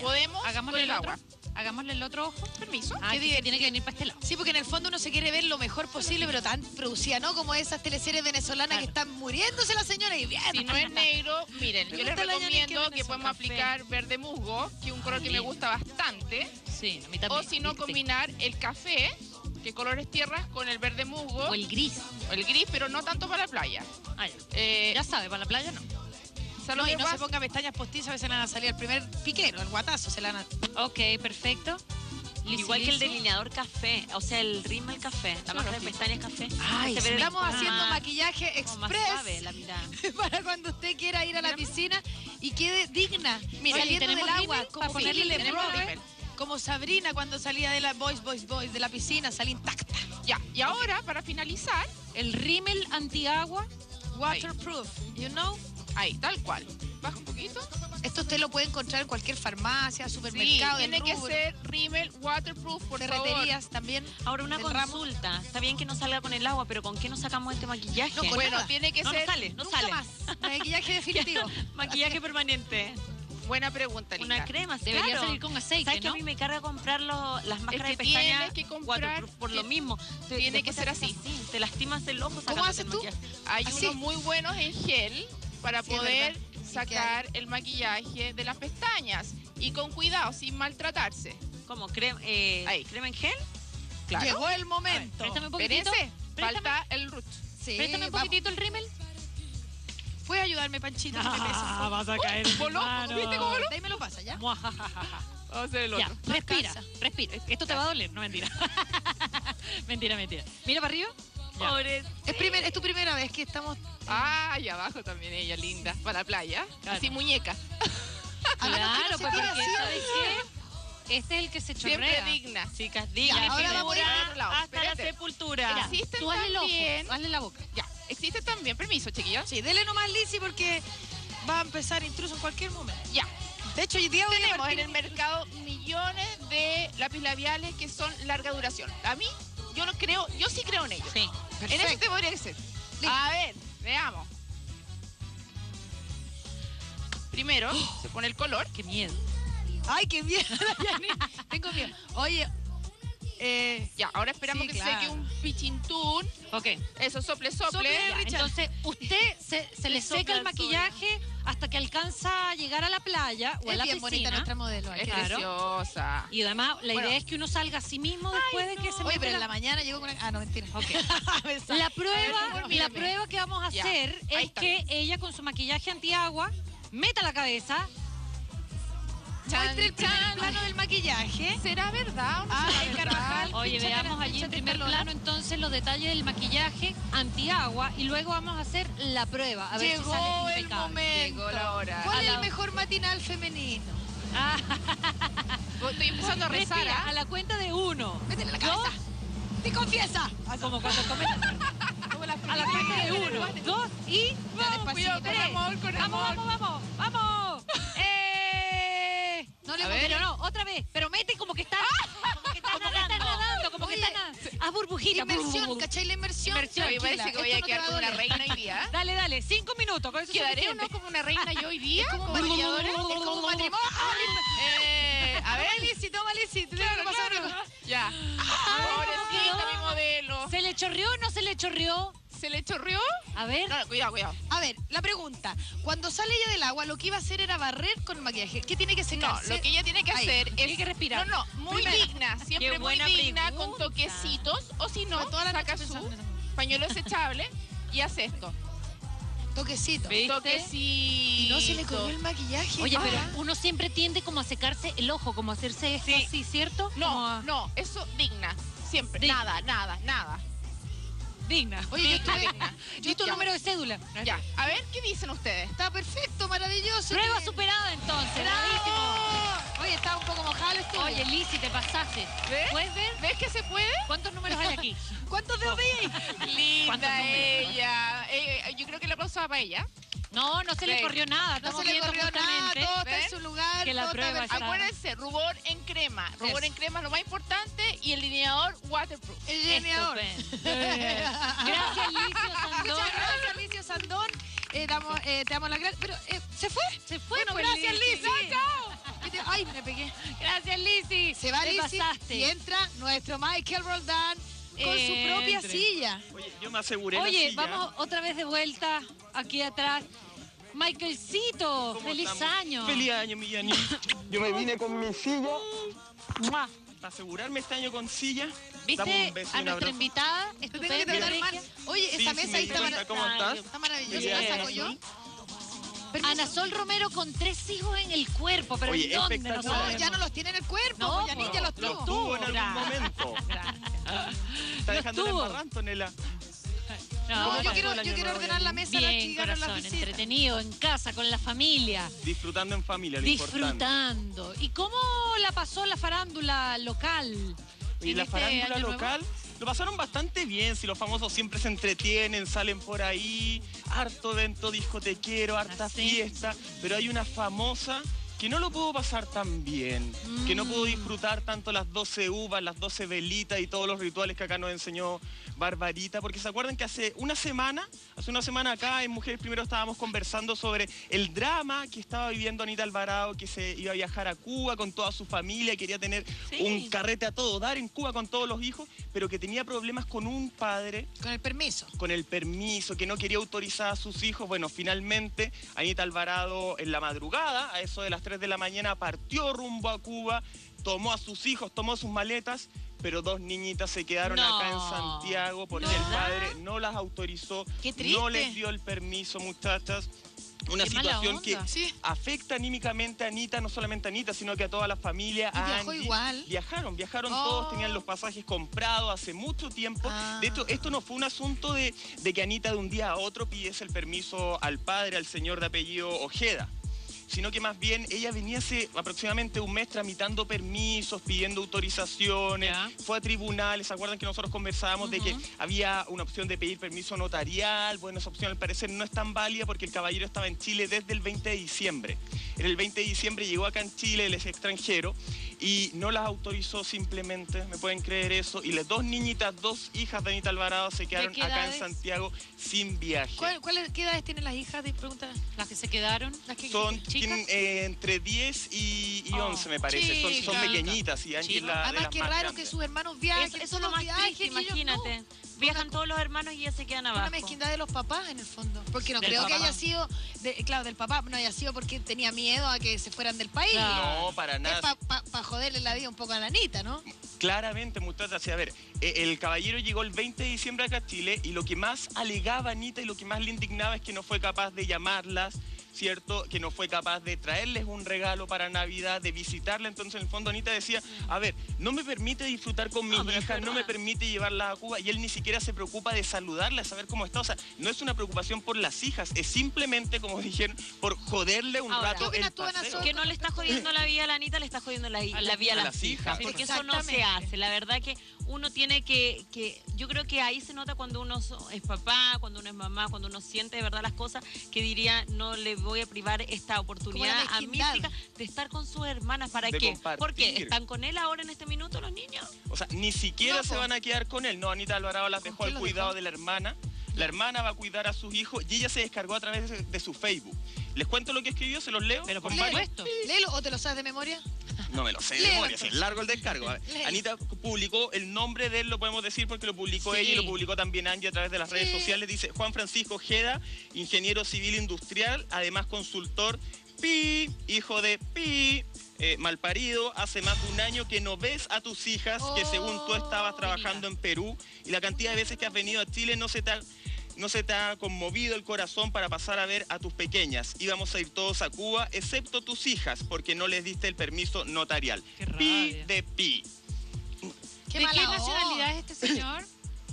Podemos Hagámosle el agua. Hagámosle el otro ojo. Permiso. Ah, Qué que tiene que venir para este lado. Sí, porque en el fondo uno se quiere ver lo mejor posible, pero tan producida, ¿no? Como esas teleseries venezolanas que están muriéndose la señora y bien. Si no es negro, miren, yo les que recomiendo que podemos café. aplicar verde musgo, que es un color que me lindo. gusta bastante. Sí, a mí también. O si no, combinar el café, que color es tierra, con el verde musgo. O el gris. o el gris, pero no tanto para la playa. Ah, ya. Eh, Ya sabe, para la playa no. ¿Sabes lo No, y no se pasa? ponga pestañas postizas, a veces le van a salir el primer piquero, el guatazo se le van a... Ok, perfecto. Igual que el delineador café, o sea, el rímel café, la máscara de pestañas café. Ay, Se estamos más- haciendo maquillaje express suave la mirada. <laughs> para cuando usted quiera ir a la piscina y quede digna, Mira, saliendo del ¿tenemos agua, como para ponerle rímel. como Sabrina cuando salía de la Boys, Boys, Boys, de la piscina, salía intacta. Ya, y ahora, para finalizar, El rímel antiagua. Waterproof, you know? Ahí, tal cual. Baja un poquito. Esto usted lo puede encontrar en cualquier farmacia, supermercado, tiene que rubro, ser rímel waterproof, por favor. ferreterías también. Ahora una ramo. consulta. Está bien que no salga con el agua, pero ¿con qué nos sacamos este maquillaje? No, con Bueno, nada. tiene que No, no ser sale, no Nunca sale. más. <laughs> Maquillaje definitivo. <laughs> Maquillaje permanente. buena pregunta, Linda. Una crema, sí, Debería claro. salir con aceite, ¿Sabes que ¿no? a mí me carga comprar lo- las máscaras que de pestañas tienes que comprar- waterproof por lo mismo? Te- tiene que ser haces así. Te lastimas el ojo ¿Cómo haces tú? maquillaje. Hay Así. unos muy buenos en gel para Sí, poder verdad. ¿Y qué sacar el maquillaje de las pestañas. Y con cuidado, sin maltratarse. ¿Cómo? ¿Crema, eh, Ahí. ¿Crema en gel? Claro. Llegó el momento. Préstame un poquitito. Préstame. falta el root. Sí, Préstame un vamos. poquitito el rímel. ¿Puede ayudarme, Panchito? un poco? <laughs> vas a caer en voló, ¿viste cómo voló? De ahí me lo pasa, ¿ya? Vamos a hacer el Ya, otro. respira, respira. Esto te va a doler, no mentira. <laughs> mentira, mentira. Mira para arriba. Ya. Pobre. Es, primer, es tu primera vez que estamos... Ah, y abajo también ella, linda. Para la playa. Claro. Así muñeca. A menos que no Claro, pues porque, ¿sabes qué? Este es el que se Siempre chorrea. digna. Chicas, Ya, digan ahora vamos a otro lado. hasta la sepultura. Mira, existen tú hazle el ojo, también. hazle la boca. Ya, existe también, permiso, chiquillos. Sí, dele nomás Lizzy porque va a empezar intruso en cualquier momento. Ya. De hecho, hoy día voy a Tenemos partir- en el mercado millones de lápiz labiales que son larga duración. A mí, yo no creo, yo sí creo en ellos. Sí. En eso te podría decir. A ver, veamos. Primero, <gasps> se pone el color. Qué miedo. Ay, qué miedo. <laughs> Tengo miedo. Oye, eh, Ya, ahora esperamos Sí, que claro. seque un pichintún. Ok. Eso, sople, sople. Sople, Richard. entonces, usted se, se le seca el el maquillaje hasta que alcanza a llegar a la playa o a es la bien bonita piscina. nuestra modelo. Es Claro. preciosa. Y además, la Bueno. idea es que uno salga a sí mismo después de que se Oye, pero en la- la mañana llegó con una... Ah, no, mentira. Ok. <laughs> Besar. La prueba, favor, la prueba que vamos a Ya, hacer ahí es está. que ella con su maquillaje antiagua meta la cabeza. Muestre el primer Chan, plano del maquillaje. ¿Será verdad o no Ah, será verdad? Carvajal. Oye, veamos allí en primer teta, plano entonces los detalles del maquillaje antiagua y luego vamos a hacer la prueba. A ver Llegó si sale el impecable. momento. Llegó la hora. ¿Cuál A es la- el mejor matinal femenino? Ah, Estoy empezando a rezar, respira, ¿ah? a la cuenta de uno. Métele la dos, cabeza. ¡Te confiesa! como cuando comen <laughs> a la cuenta de uno, dos y vamos, cuidado, con amor, con vamos, amor. vamos, vamos, vamos. <laughs> Eh, No le a ver, pero no, otra vez, pero mete como que está, como que está nadando, como que Oye, está nadando. Haz burbujitas. Inmersión, ¿cachai la inmersión? Inmersión. Oye, parece que voy a no quedar va como una reina hoy día. <laughs> Dale, dale, cinco minutos, con eso es ¿Quedaré o no como una reina yo hoy día? Es como como maquilladora? es como matrimonio. Eh, a ver, Toma, Lizzy, toma, Lizzy. Claro, que claro. Ya. Pobrecita mi modelo. ¿Se le chorreó o no se le chorreó? ¿Se le chorreó? A ver. No, cuidado, cuidado. A ver, la pregunta. Cuando sale ella del agua, lo que iba a hacer era barrer con el maquillaje. ¿Qué tiene que No, secarse? lo que ella tiene que Ahí, hacer es... tiene que respirar. No, no, muy Primera. digna. Siempre Qué muy digna, con toquecitos. O si no, toda la saca su pañuelo desechable y hace esto. Toquecito. ¿Viste? Toquecito. Y no se le corrió el maquillaje. Oye, pero Ah. uno siempre tiende como a secarse el ojo, como a hacerse esto Sí. así, ¿cierto? No, a- no, eso digna. Siempre. Digna. Nada, nada, nada. Digna. <laughs> Oye, yo estoy... ¿Y tu Ya. número de cédula? Ya, a ver, ¿qué dicen ustedes? Está perfecto, maravilloso. Prueba superada entonces, ¡Bravo! Estaba un poco mojado el estudio. Oye, Lizzy, te pasaste. ¿Ves? ¿Puedes ver? ¿Ves que se puede? ¿Cuántos números hay aquí? <laughs> ¿cuántos dedos? <laughs> ¿Cuántos Linda ella. Eh, eh, yo creo que el aplauso va para ella. No, no se le corrió nada. No se le corrió nada, todo está en su lugar. Que la prueba está- Acuérdense, rubor en crema. Rubor Eso. en crema es lo más importante y el delineador waterproof. El. Estupendo. <laughs> Gracias, Licio Sandón. Muchas gracias, Alicia Sandón. Eh, damos, eh, te damos las gracias. Pero, eh, ¿se fue? Se fue, Bueno, pues, gracias, Lizzy. Lizzy. ¿Qué te- Ay, me pegué. Gracias, Lizzy. Se va Lizzy y entra nuestro Michael Roldán con su propia Entre. silla. Oye, yo me aseguré la Oye, silla. vamos otra vez de vuelta aquí atrás. Michaelcito, ¿Cómo feliz estamos? año. Feliz año, mi Yanni. Yo me vine con mi silla Mua. para asegurarme este año con silla. Dame ¿Viste un beso a un nuestra abrazo. invitada? Estupenda. Oye, Sí, esa mesa me ahí está, cuenta. mara- ¿Cómo estás? está maravillosa. ¿La saco yo? Ana Sol Romero con tres hijos en el cuerpo, pero Oye, ¿en dónde? No sabemos. ya no los tiene en el cuerpo. No, pues, Yanin ya los Los tuvo. tuvo en algún momento. Está dejando la tuvo. embarrada, Antonella. No, ¿Cómo yo quiero, yo quiero ordenar la mesa a las que Bien, las corazón, entretenido, en casa, con la familia, Disfrutando en familia, lo importante. disfrutando. ¿Y cómo la pasó la farándula local? Y la este farándula nuevo? Lo pasaron bastante bien. Si los famosos siempre se entretienen, salen por ahí, harto evento discotequero, harta Ah, fiesta. Pero hay una famosa que no lo pudo pasar tan bien, que no Mm. pudo disfrutar tanto las 12 uvas, las 12 velitas y todos los rituales que acá nos enseñó Barbarita, porque se acuerdan que hace una semana, hace una semana acá en Mujeres Primero estábamos conversando sobre el drama que estaba viviendo Anita Alvarado, que se iba a viajar a Cuba con toda su familia, quería tener Sí. un carrete a todo dar en Cuba con todos los hijos, pero que tenía problemas con un padre Con el permiso. con el permiso, que no quería autorizar a sus hijos. Bueno, finalmente Anita Alvarado en la madrugada, a eso de las 3 de la mañana, partió rumbo a Cuba, tomó a sus hijos, tomó sus maletas, pero dos niñitas se quedaron No. acá en Santiago porque No. el padre no las autorizó, no les dio el permiso, muchachas. Una Qué situación que. Sí. afecta anímicamente a Anita, no solamente a Anita, sino que a toda la familia. Y a viajó Angie. igual. Viajaron, viajaron Oh. todos, tenían los pasajes comprados hace mucho tiempo. Ah. De hecho, esto no fue un asunto de, de que Anita de un día a otro pidiese el permiso al padre, al señor de apellido Ojeda sino que más bien ella venía hace aproximadamente un mes tramitando permisos, pidiendo autorizaciones, fue a tribunales, ¿se acuerdan que nosotros conversábamos de que había una opción de pedir permiso notarial? Bueno, esa opción al parecer no es tan válida porque el caballero estaba en Chile desde el 20 de diciembre. En el 20 de diciembre llegó acá en Chile, él es extranjero, y no las autorizó simplemente, me pueden creer eso, y las dos niñitas, dos hijas de Anita Alvarado se quedaron qué acá en? Santiago sin viaje. ¿Cuál, cuál- ¿Qué edades tienen las hijas? De pregunta. Las que se quedaron. Las que, Son chicas. tienen, eh, entre 10 y, y Oh, 11, me parece. Son, son pequeñitas y Angie es la, de Además, las qué más raro grandes. que sus hermanos viajen. Eso, eso es lo más viajes, triste, ellos no. Viajan todos los hermanos y ellas se quedan abajo. Una mezquindad de los papás en el fondo. Porque no Del creo que haya sido, de- claro, del papá, no haya sido porque tenía miedo a que se fueran del país. No, para nada. Es para joderle la vida un poco a la Anita, ¿no? Claramente, muchachas. sí, A ver, eh, el caballero llegó el 20 de diciembre acá a Chile y lo que más alegaba Anita y lo que más le indignaba es que no fue capaz de llamarlas, ¿cierto? Que no fue capaz de traerles un regalo para Navidad, de visitarla. Entonces, en el fondo, Anita decía, a ver, no me permite disfrutar con mis No, hijas, no me permite llevarlas a Cuba y él ni siquiera se preocupa de saludarla, de saber cómo está. O sea, no es una preocupación por las hijas, es simplemente, como <laughs> dijeron, por joderle un Ahora, rato ¿qué el tú, paseo. Que no le está jodiendo la vida a la Anita, le está jodiendo la, la vida a las, las hijas. hijas. Porque eso no se hace. La verdad que uno tiene que, que. Yo creo que ahí se nota cuando uno es papá, cuando uno es mamá, cuando uno siente de verdad las cosas, que diría, no le voy a privar esta oportunidad a hija de estar con sus hermanas. ¿Para De qué? ¿Por qué? compartir. ¿Están con él ahora en este minuto los niños? O sea, ni siquiera No, se van a quedar con él. No, Anita Alvarado las dejó al cuidado dejó? de la hermana. La hermana va a cuidar a sus hijos y ella se descargó a través de, de su Facebook. ¿Les cuento lo que escribió? ¿Se los leo? Pero por supuesto. Léelo o te lo sabes de memoria. No me lo sé de Léelo, memoria, si es largo el descargo. Léelo. Anita publicó el nombre de él, lo podemos decir porque lo publicó Sí. ella y lo publicó también Angie a través de las redes sociales. Dice Juan Francisco Jeda, ingeniero civil industrial, además consultor Pi, hijo de Pi. eh, malparido, hace más de un año que no ves a tus hijas, que según tú estabas Oh, trabajando en Perú, y la cantidad de veces que has venido a Chile no se te ha, no se te ha conmovido el corazón para pasar a ver a tus pequeñas. Íbamos a ir todos a Cuba, excepto tus hijas, porque no les diste el permiso notarial. Qué Pi rabia. de Pi. Qué ¿De qué nacionalidad es este señor?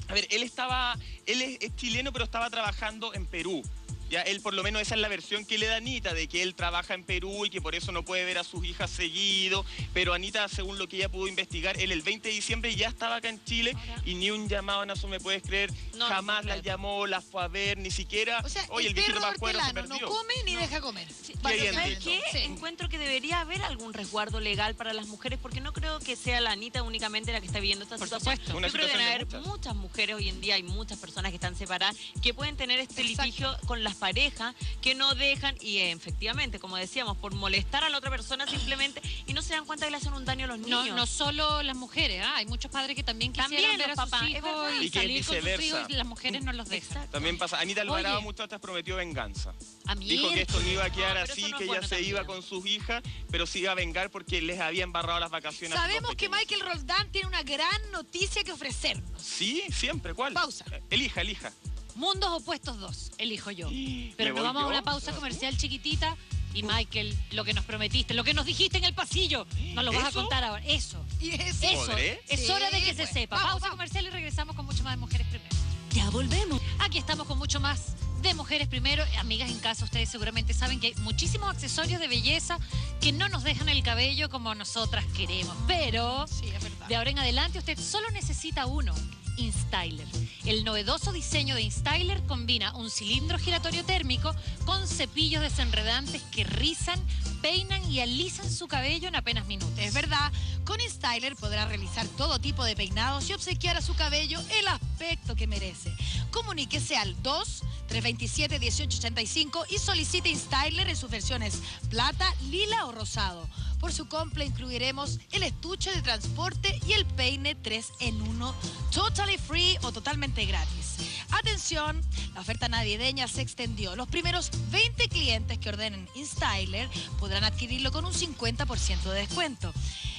A ver, él estaba, él es, es chileno, pero estaba trabajando en Perú. Ya, él por lo menos esa es la versión que le da Anita, de que él trabaja en Perú y que por eso no puede ver a sus hijas seguido. Pero Anita, según lo que ella pudo investigar, él el 20 de diciembre ya estaba acá en Chile y ni un llamado, Nazo, me puedes creer, No, no jamás las creer. llamó, las fue a ver, ni siquiera, O sea, oye, el, perro pascuero se hortelano no perdió. come ni deja comer. bien. ¿Sabes Básicamente. qué? Sí. Encuentro que debería haber algún resguardo legal para las mujeres, porque no creo que sea la Anita únicamente la que está viviendo esta Por situación. supuesto. Una Yo creo que deben haber muchas. muchas mujeres hoy en día, hay muchas personas que están separadas, que pueden tener este Exacto. litigio con las parejas, que no dejan, y eh, efectivamente, como decíamos, por molestar a la otra persona simplemente, y no se dan cuenta que le hacen un daño a los niños. no solo las mujeres, ¿ah? hay muchos padres que también quisieran También ver los a sus papás, es hijos y, Y salir con sus viceversa. hijos y las mujeres no los dejan. Exacto. También pasa, Anita Alvarado, Oye. muchachas, prometió venganza. A mí Dijo que esto no iba a quedar No, así, no que ella bueno se iba con sus hijas, pero se iba a vengar porque les había embarrado las vacaciones. sus Sabemos que. Michael Roldán tiene una gran noticia que ofrecernos. Sí, siempre, ¿cuál? Pausa. Eh, Elija, elija. Mundos opuestos dos, elijo yo. <gasps> Pero nos vamos a una pausa comercial chiquitita. Y Michael, lo que nos prometiste, lo que nos dijiste en el pasillo, nos lo vas a ¿Eso? contar ahora. Eso, Y es eso. ¿Podré? Es Sí, hora de que se sepa. Vamos, pausa vamos. comercial y regresamos con mucho más de Mujeres Primero. Ya volvemos. Aquí estamos con mucho más de Mujeres Primero. Amigas en casa, ustedes seguramente saben que hay muchísimos accesorios de belleza que no nos dejan el cabello como nosotras queremos. Pero Sí, es verdad. de ahora en adelante usted solo necesita uno. InStyler. El novedoso diseño de InStyler combina un cilindro giratorio térmico con cepillos desenredantes que rizan, peinan y alisan su cabello en apenas minutos. Es verdad, con InStyler podrá realizar todo tipo de peinados y obsequiar a su cabello el aspecto que merece. Comuníquese al 2 327 1885 y solicite InStyler en sus versiones plata, lila o rosado. Por su compra incluiremos el estuche de transporte y el peine 3 en 1, totally free o totalmente gratis. Atención, la oferta navideña se extendió. Los primeros 20 clientes que ordenen InStyler podrán adquirirlo con un 50% de descuento.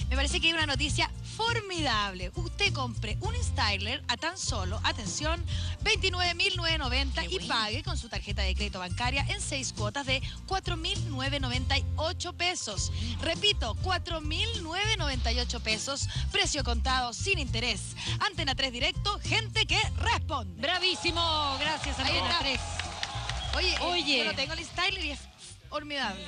Me parece que hay una noticia formidable. Usted compre un InStyler a tan solo, atención, 29.990 y pague con su tarjeta de crédito bancaria en seis cuotas de 4.998 pesos. Repito, 4.998 pesos, precio contado sin interés. Antena 3 Directo, gente que responde. ¡Bravísimo! Gracias, Antena está. 3. Oye, Oye. No tengo el InStyler y es Formidable.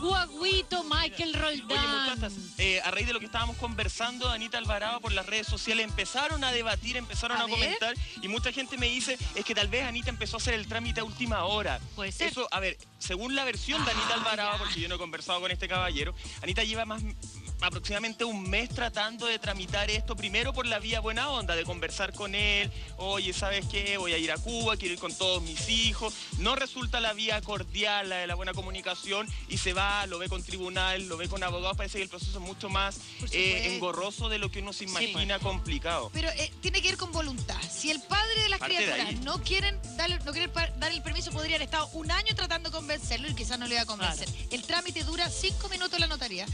Guaguito Michael Oye, Roldán. muchachas, eh, a raíz de lo que estábamos conversando, Anita Alvarado por las redes sociales empezaron a debatir, empezaron A a, comentar y mucha gente me dice es que tal vez Anita empezó a hacer el trámite a última hora. Puede ser. Eso, a ver, según la versión de Anita Alvarado, porque yo no he conversado con este caballero, Anita lleva más aproximadamente un mes tratando de tramitar esto, primero por la vía buena onda, de conversar con él, oye, ¿sabes qué? Voy a ir a Cuba, quiero ir con todos mis hijos. No resulta la vía cordial, la de la buena comunicación, y se va, lo ve con tribunal, lo ve con abogados, parece que el proceso es mucho más eh, engorroso de lo que uno se imagina complicado. Pero eh, tiene que ir con voluntad. Si el padre de las Parte criaturas no quieren darle, no quieren darle el permiso, podría haber estado un año tratando de convencerlo y quizás no le iba a convencer. El trámite dura cinco minutos en la notaría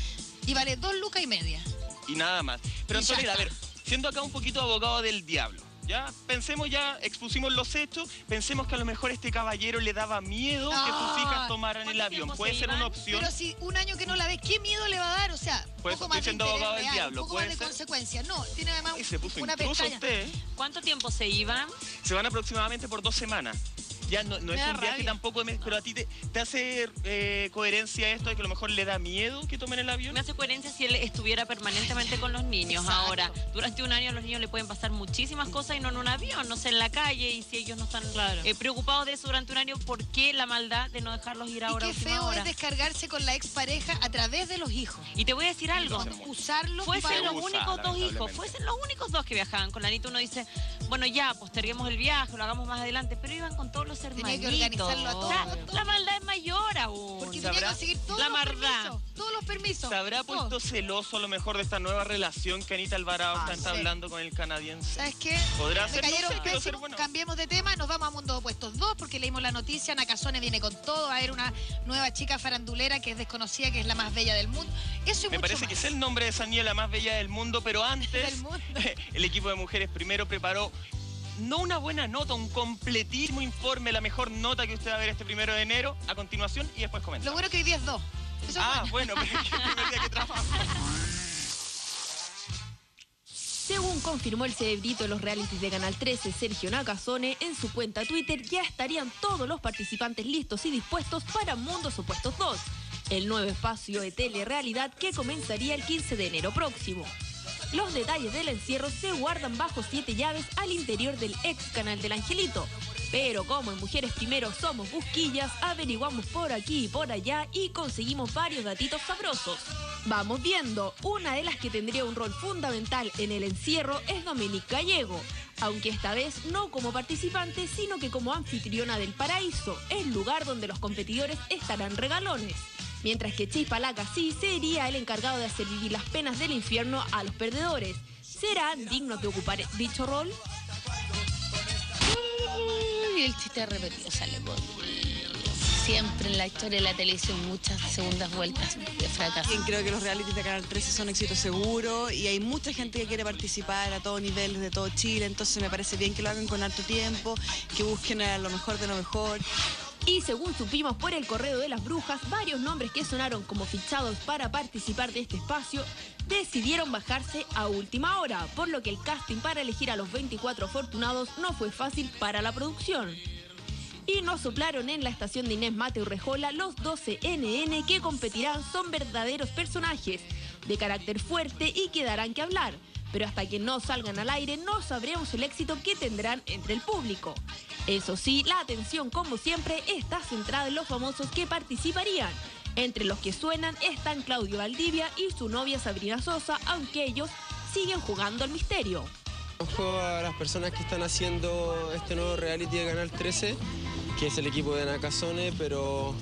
y vale dos lucas y media. y nada más. Pero Y Antonio, a ver, siendo acá un poquito abogado del diablo, ya pensemos ya, expusimos los hechos, pensemos que a lo mejor este caballero le daba miedo que sus hijas tomaran el avión. Puede se ser iban? una opción. Pero si un año que no la ves, ¿qué miedo le va a dar? O sea, Pues poco más de siendo interés abogado del real, diablo, un poco más ¿puede de ser? consecuencias. No, tiene además Ay, se puso una pestaña. usted. ¿Cuánto tiempo se iban? Se van aproximadamente por dos semanas. Ya no, no es un viaje rabia. tampoco, pero a ti te, te hace eh, coherencia esto de que a lo mejor le da miedo que tomen el avión. Me hace coherencia si él estuviera permanentemente con los niños. Exacto. Ahora, durante un año a los niños le pueden pasar muchísimas cosas y no en un avión, no sé, en la calle. Y si ellos no están Claro. eh, preocupados de eso durante un año, ¿por qué la maldad de no dejarlos ir Y ahora a qué feo hora? es descargarse con la expareja a través de los hijos. Y te voy a decir algo. Usarlos Fuesen para... los usa, únicos dos hijos, fuesen los únicos dos que viajaban con la Anita, uno dice, bueno, ya, posterguemos el viaje, lo hagamos más adelante, pero iban con todos los Hermanitos. que organizarlo a todos, la maldad es mayor aún. Porque tenía que conseguir todos La los maldad. permisos. Todos los permisos. ¿Se habrá Todos. puesto celoso a lo mejor de esta nueva relación que Anita Alvarado Ah, está sí. entablando con el canadiense? ¿Sabes qué? ¿Podrá Me ser? No cayeron sé, quiero ser pésimos. bueno. Cambiemos de tema, nos vamos a Mundo Opuestos 2 porque leímos la noticia, Nakazone viene con todo, va a haber una nueva chica farandulera que es desconocida, que es la más bella del mundo. Eso y Me mucho parece más. que es el nombre de esa niña la más bella del mundo, pero <laughs> antes Del mundo. <laughs> el equipo de mujeres primero preparó no una buena nota, un completísimo informe, la mejor nota que usted va a ver este primero de enero, a continuación y después Lo comentamos. bueno que hoy día es 2. Eso es Ah, bueno. bueno, pero es que el primer día que trabajo. Según confirmó el cerebrito de los realities de Canal 13, Sergio Nakazone, en su cuenta Twitter ya estarían todos los participantes listos y dispuestos para Mundos Opuestos 2, el nuevo espacio de telerrealidad que comenzaría el 15 de enero próximo. Los detalles del encierro se guardan bajo siete llaves al interior del ex canal del Angelito. Pero como en Mujeres Primero somos busquillas, averiguamos por aquí y por allá y conseguimos varios datitos sabrosos. Vamos viendo, una de las que tendría un rol fundamental en el encierro es Dominique Gallego, aunque esta vez no como participante, sino que como anfitriona del paraíso, el lugar donde los competidores estarán regalones. Mientras que Chispa sí sería el encargado de hacer vivir las penas del infierno a los perdedores. ¿Serán dignos de ocupar dicho rol? Y el chiste repetido sale por siempre en la historia de la televisión muchas segundas vueltas de fracaso. Creo que los realities de Canal 13 son éxito seguro y hay mucha gente que quiere participar a todo nivel, desde todo Chile, entonces me parece bien que lo hagan con harto tiempo, que busquen a lo mejor de lo mejor. Y según supimos por el correo de las brujas, varios nombres que sonaron como fichados para participar de este espacio decidieron bajarse a última hora, por lo que el casting para elegir a los 24 afortunados no fue fácil para la producción. Y nos soplaron en la estación de Inés Mateo Rejola los 12 NN que competirán son verdaderos personajes de carácter fuerte y que darán que hablar. Pero hasta que no salgan al aire no sabremos el éxito que tendrán entre el público. Eso sí, la atención como siempre está centrada en los famosos que participarían. Entre los que suenan están Claudio Valdivia y su novia Sabrina Sosa, aunque ellos siguen jugando al misterio. Conozco a las personas que están haciendo este nuevo reality de Canal 13, que es el equipo de Nakazone, pero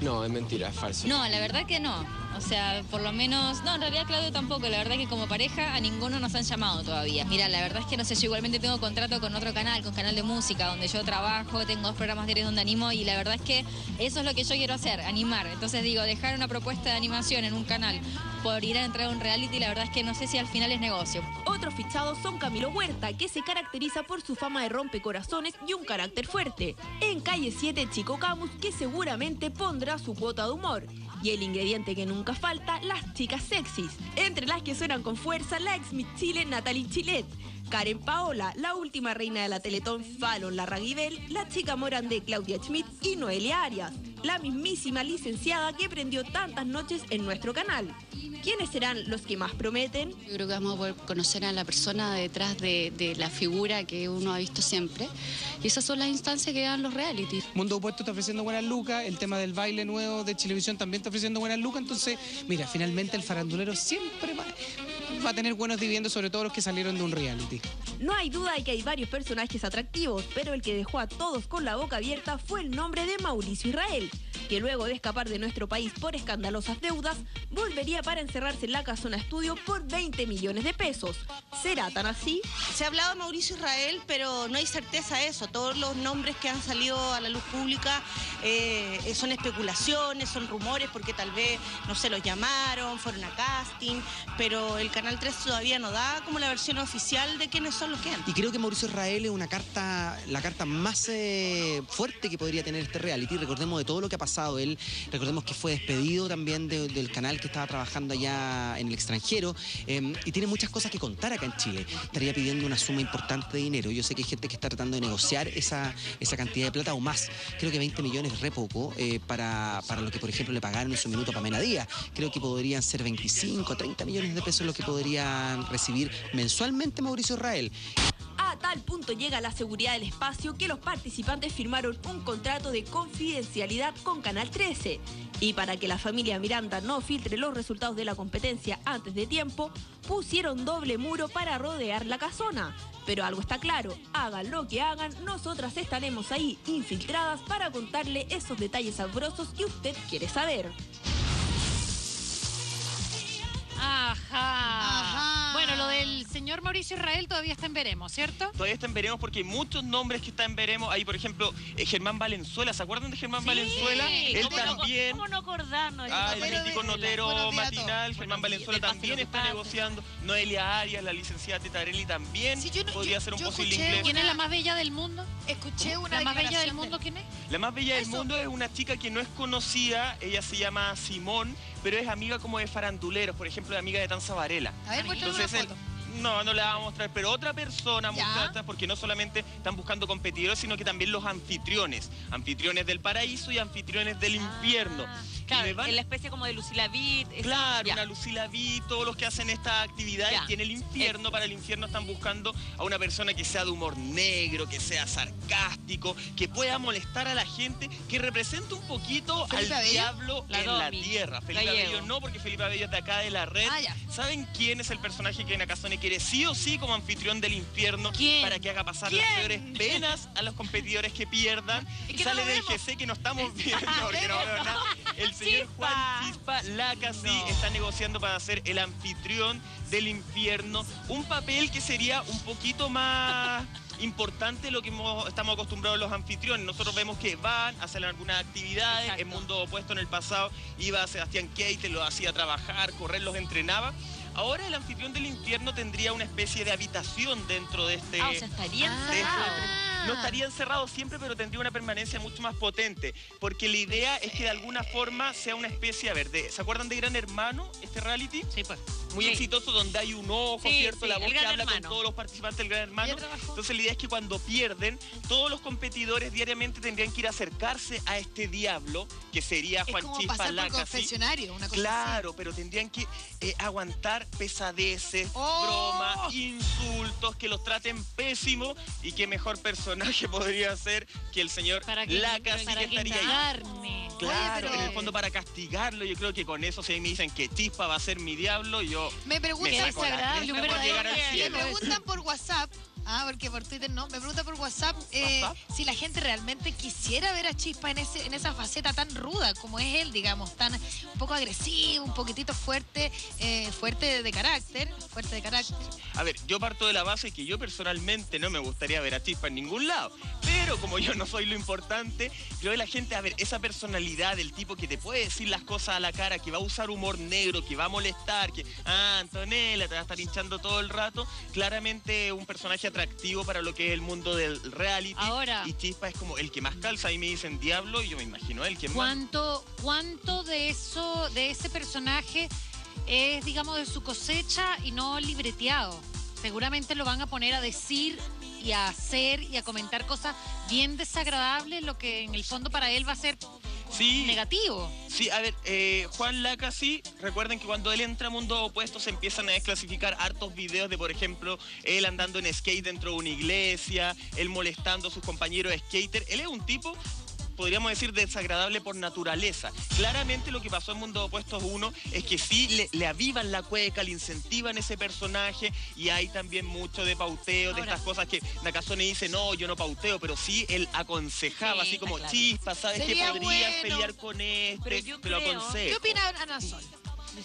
no, es mentira, es falso. No, la verdad que no. O sea, por lo menos, no, en realidad Claudio tampoco. La verdad que como pareja a ninguno nos han llamado todavía. Mira, la verdad es que no sé, yo igualmente tengo contrato con otro canal, con canal de música, donde yo trabajo, tengo dos programas diarios donde animo y la verdad es que eso es lo que yo quiero hacer, animar. Entonces digo, dejar una propuesta de animación en un canal por ir a entrar a un reality, la verdad es que no sé si al final es negocio. Otros fichados son Camilo Huerta, que se caracteriza por su fama de rompecorazones y un carácter fuerte. En Calle 7, Chico Camus, que seguramente pondrá su cuota de humor. Y el ingrediente que nunca falta, las chicas sexys. Entre las que suenan con fuerza, la ex Miss Chile Natalie Chilet. Karen Paola, la última reina de la Teletón Fallon Larraguibel, la chica Morandé Claudia Schmidt y Noelia Arias, la mismísima licenciada que prendió tantas noches en nuestro canal. ¿Quiénes serán los que más prometen? Yo creo que vamos a poder conocer a la persona detrás de, de la figura que uno ha visto siempre. Y esas son las instancias que dan los reality. Mundo Opuesto está ofreciendo buenas lucas, el tema del baile nuevo de Televisión también está ofreciendo buenas lucas, entonces, mira, finalmente el farandulero siempre va, va a tener buenos dividendos, sobre todo los que salieron de un reality. No hay duda de que hay varios personajes atractivos, pero el que dejó a todos con la boca abierta fue el nombre de Mauricio Israel, que luego de escapar de nuestro país por escandalosas deudas, volvería para encerrarse en la casona estudio por 20 millones de pesos. ¿Será tan así? Se ha hablado de Mauricio Israel, pero no hay certeza de eso. Todos los nombres que han salido a la luz pública eh, son especulaciones, son rumores, porque tal vez, no se los llamaron, fueron a casting, pero el Canal 3 todavía no da como la versión oficial de quiénes son los que han. Y creo que Mauricio Israel es una carta, la carta más eh, fuerte que podría tener este reality. Recordemos de todo lo que ha pasado él, recordemos que fue despedido también de- del canal que estaba trabajando allá en el extranjero eh, y tiene muchas cosas que contar acá en Chile. Estaría pidiendo una suma importante de dinero. Yo sé que hay gente que está tratando de negociar esa, esa cantidad de plata o más. Creo que 20 millones es re poco eh, para, para lo que, por ejemplo, le pagaron en su minuto a Pamela Díaz. Creo que podrían ser 25, 30 millones de pesos lo que podrían recibir mensualmente Mauricio A tal punto llega la seguridad del espacio que los participantes firmaron un contrato de confidencialidad con Canal 13. Y para que la familia Miranda no filtre los resultados de la competencia antes de tiempo, pusieron doble muro para rodear la casona. Pero algo está claro, hagan lo que hagan, nosotras estaremos ahí infiltradas para contarle esos detalles sabrosos que usted quiere saber. Ajá. Bueno, lo del señor Mauricio Israel todavía está en veremos, ¿cierto? Todavía está en veremos porque hay muchos nombres que están en veremos. Hay, por ejemplo, eh, Germán Valenzuela. ¿Se acuerdan de Germán Valenzuela? Él ¿Cómo no- también. ¿Cómo no acordarnos? Ah, el mítico notero matinal, Germán Valenzuela también está negociando. Noelia Arias, la licenciada Tetarelli también podría ser un posible inglés. ¿Quién es la más bella del mundo? Escuché una ¿La más bella del mundo quién es? La más bella del mundo es una chica que no es conocida, ella se llama Simón, pero es amiga como de faranduleros, por ejemplo, de amiga de Tanza Varela. A ver, una Entonces, no, no la vamos a mostrar, pero otra persona, muchachas, porque no solamente están buscando competidores, sino que también los anfitriones. Anfitriones del paraíso y anfitriones del infierno. Y Claro, van- en la especie como de Lucila esa- Claro, ya. una Lucila Vi, todos los que hacen esta actividad Ya. y en el infierno, para el infierno están buscando a una persona que sea de humor negro, que sea sarcástico, que pueda molestar a la gente, que represente un poquito ¿Felipe al Abello? diablo La en la tierra. Felipe. Abello no, porque Felipe Abello es de acá de la red. Ah. ¿Saben quién es el personaje que Nakazone quiere sí o sí como anfitrión del infierno ¿Quién? para que haga pasar ¿Quién? las peores penas a los competidores que pierdan? <laughs> Es que no Sale lo del. GC que no estamos viendo porque <laughs> no veo nada. El señor Chispa. Juan Chispa Lacasi está negociando para ser el anfitrión del infierno. Un papel que sería un poquito más <laughs> importante de lo que hemos- estamos acostumbrados los anfitriones. Nosotros vemos que van, hacen algunas actividades. Exacto. En Mundo Opuesto en el pasado iba Sebastián Keite, lo hacía trabajar, correr, los entrenaba. Ahora el anfitrión del infierno tendría una especie de habitación dentro de este... Ah, o sea, estaría este- encerrado. No estaría encerrado siempre, pero tendría una permanencia mucho más potente. Porque la idea es que de alguna forma sea una especie, a ver, de- ¿se acuerdan de Gran Hermano, este reality? Sí, pues. Muy Sí. exitoso, donde hay un ojo, Sí, ¿cierto? sí, la voz que habla con todos los participantes del Gran Hermano. Entonces la idea es que cuando pierden, todos los competidores diariamente tendrían que ir a acercarse a este diablo, que sería Es Juan como Chispa pasar por Lacasi. confesionario, una cosa Claro, pero tendrían que eh, aguantar pesadeces, ¡Oh! bromas, insultos, que los traten pésimo y qué mejor personaje <laughs> podría ser que el señor Para que, que estaría ahí. carne. Claro, Oye, pero- en el fondo para castigarlo, yo creo que con eso si ahí me dicen que Chispa va a ser mi diablo, yo Me me preguntan, la me preguntan por WhatsApp, ah, porque por Twitter no, me preguntan por WhatsApp, eh, WhatsApp. si la gente realmente quisiera ver a Chispa en ese, en esa faceta tan ruda como es él, digamos, tan un poco agresivo, un poquitito fuerte, eh, fuerte de carácter, fuerte de carácter. A ver, yo parto de la base que yo personalmente no me gustaría ver a Chispa en ningún lado. Pero como yo no soy lo importante, creo que la gente, a ver, esa personalidad del tipo que te puede decir las cosas a la cara, que va a usar humor negro, que va a molestar, que, ah, Antonella, te va a estar hinchando todo el rato, claramente un personaje atractivo para lo que es el mundo del reality. Ahora- Y Chispa es como el que más calza. Ahí me dicen diablo y yo me imagino él que más. ¿Cuánto, ¿Cuánto de eso, de ese personaje es, digamos, de su cosecha y no libreteado? seguramente lo van a poner a decir y a hacer y a comentar cosas bien desagradables, lo que en el fondo para él va a ser Sí. negativo. Sí, a ver, eh, Juan Laca sí, recuerden que cuando él entra a Mundo Opuesto se empiezan a desclasificar hartos videos de, por ejemplo, él andando en skate dentro de una iglesia, él molestando a sus compañeros skater. Él es un tipo podríamos decir desagradable por naturaleza. Claramente lo que pasó en Mundo Opuestos 1 es que sí le, le avivan la cueca, le incentivan ese personaje y hay también mucho de pauteo, de estas cosas que Nakazone dice, no, yo no pauteo, pero sí él aconsejaba, Sí, así como, claro. chispa, ¿sabes que podrías bueno. pelear con este? Pero yo te lo aconsejo. ¿Qué opina Ana Sol?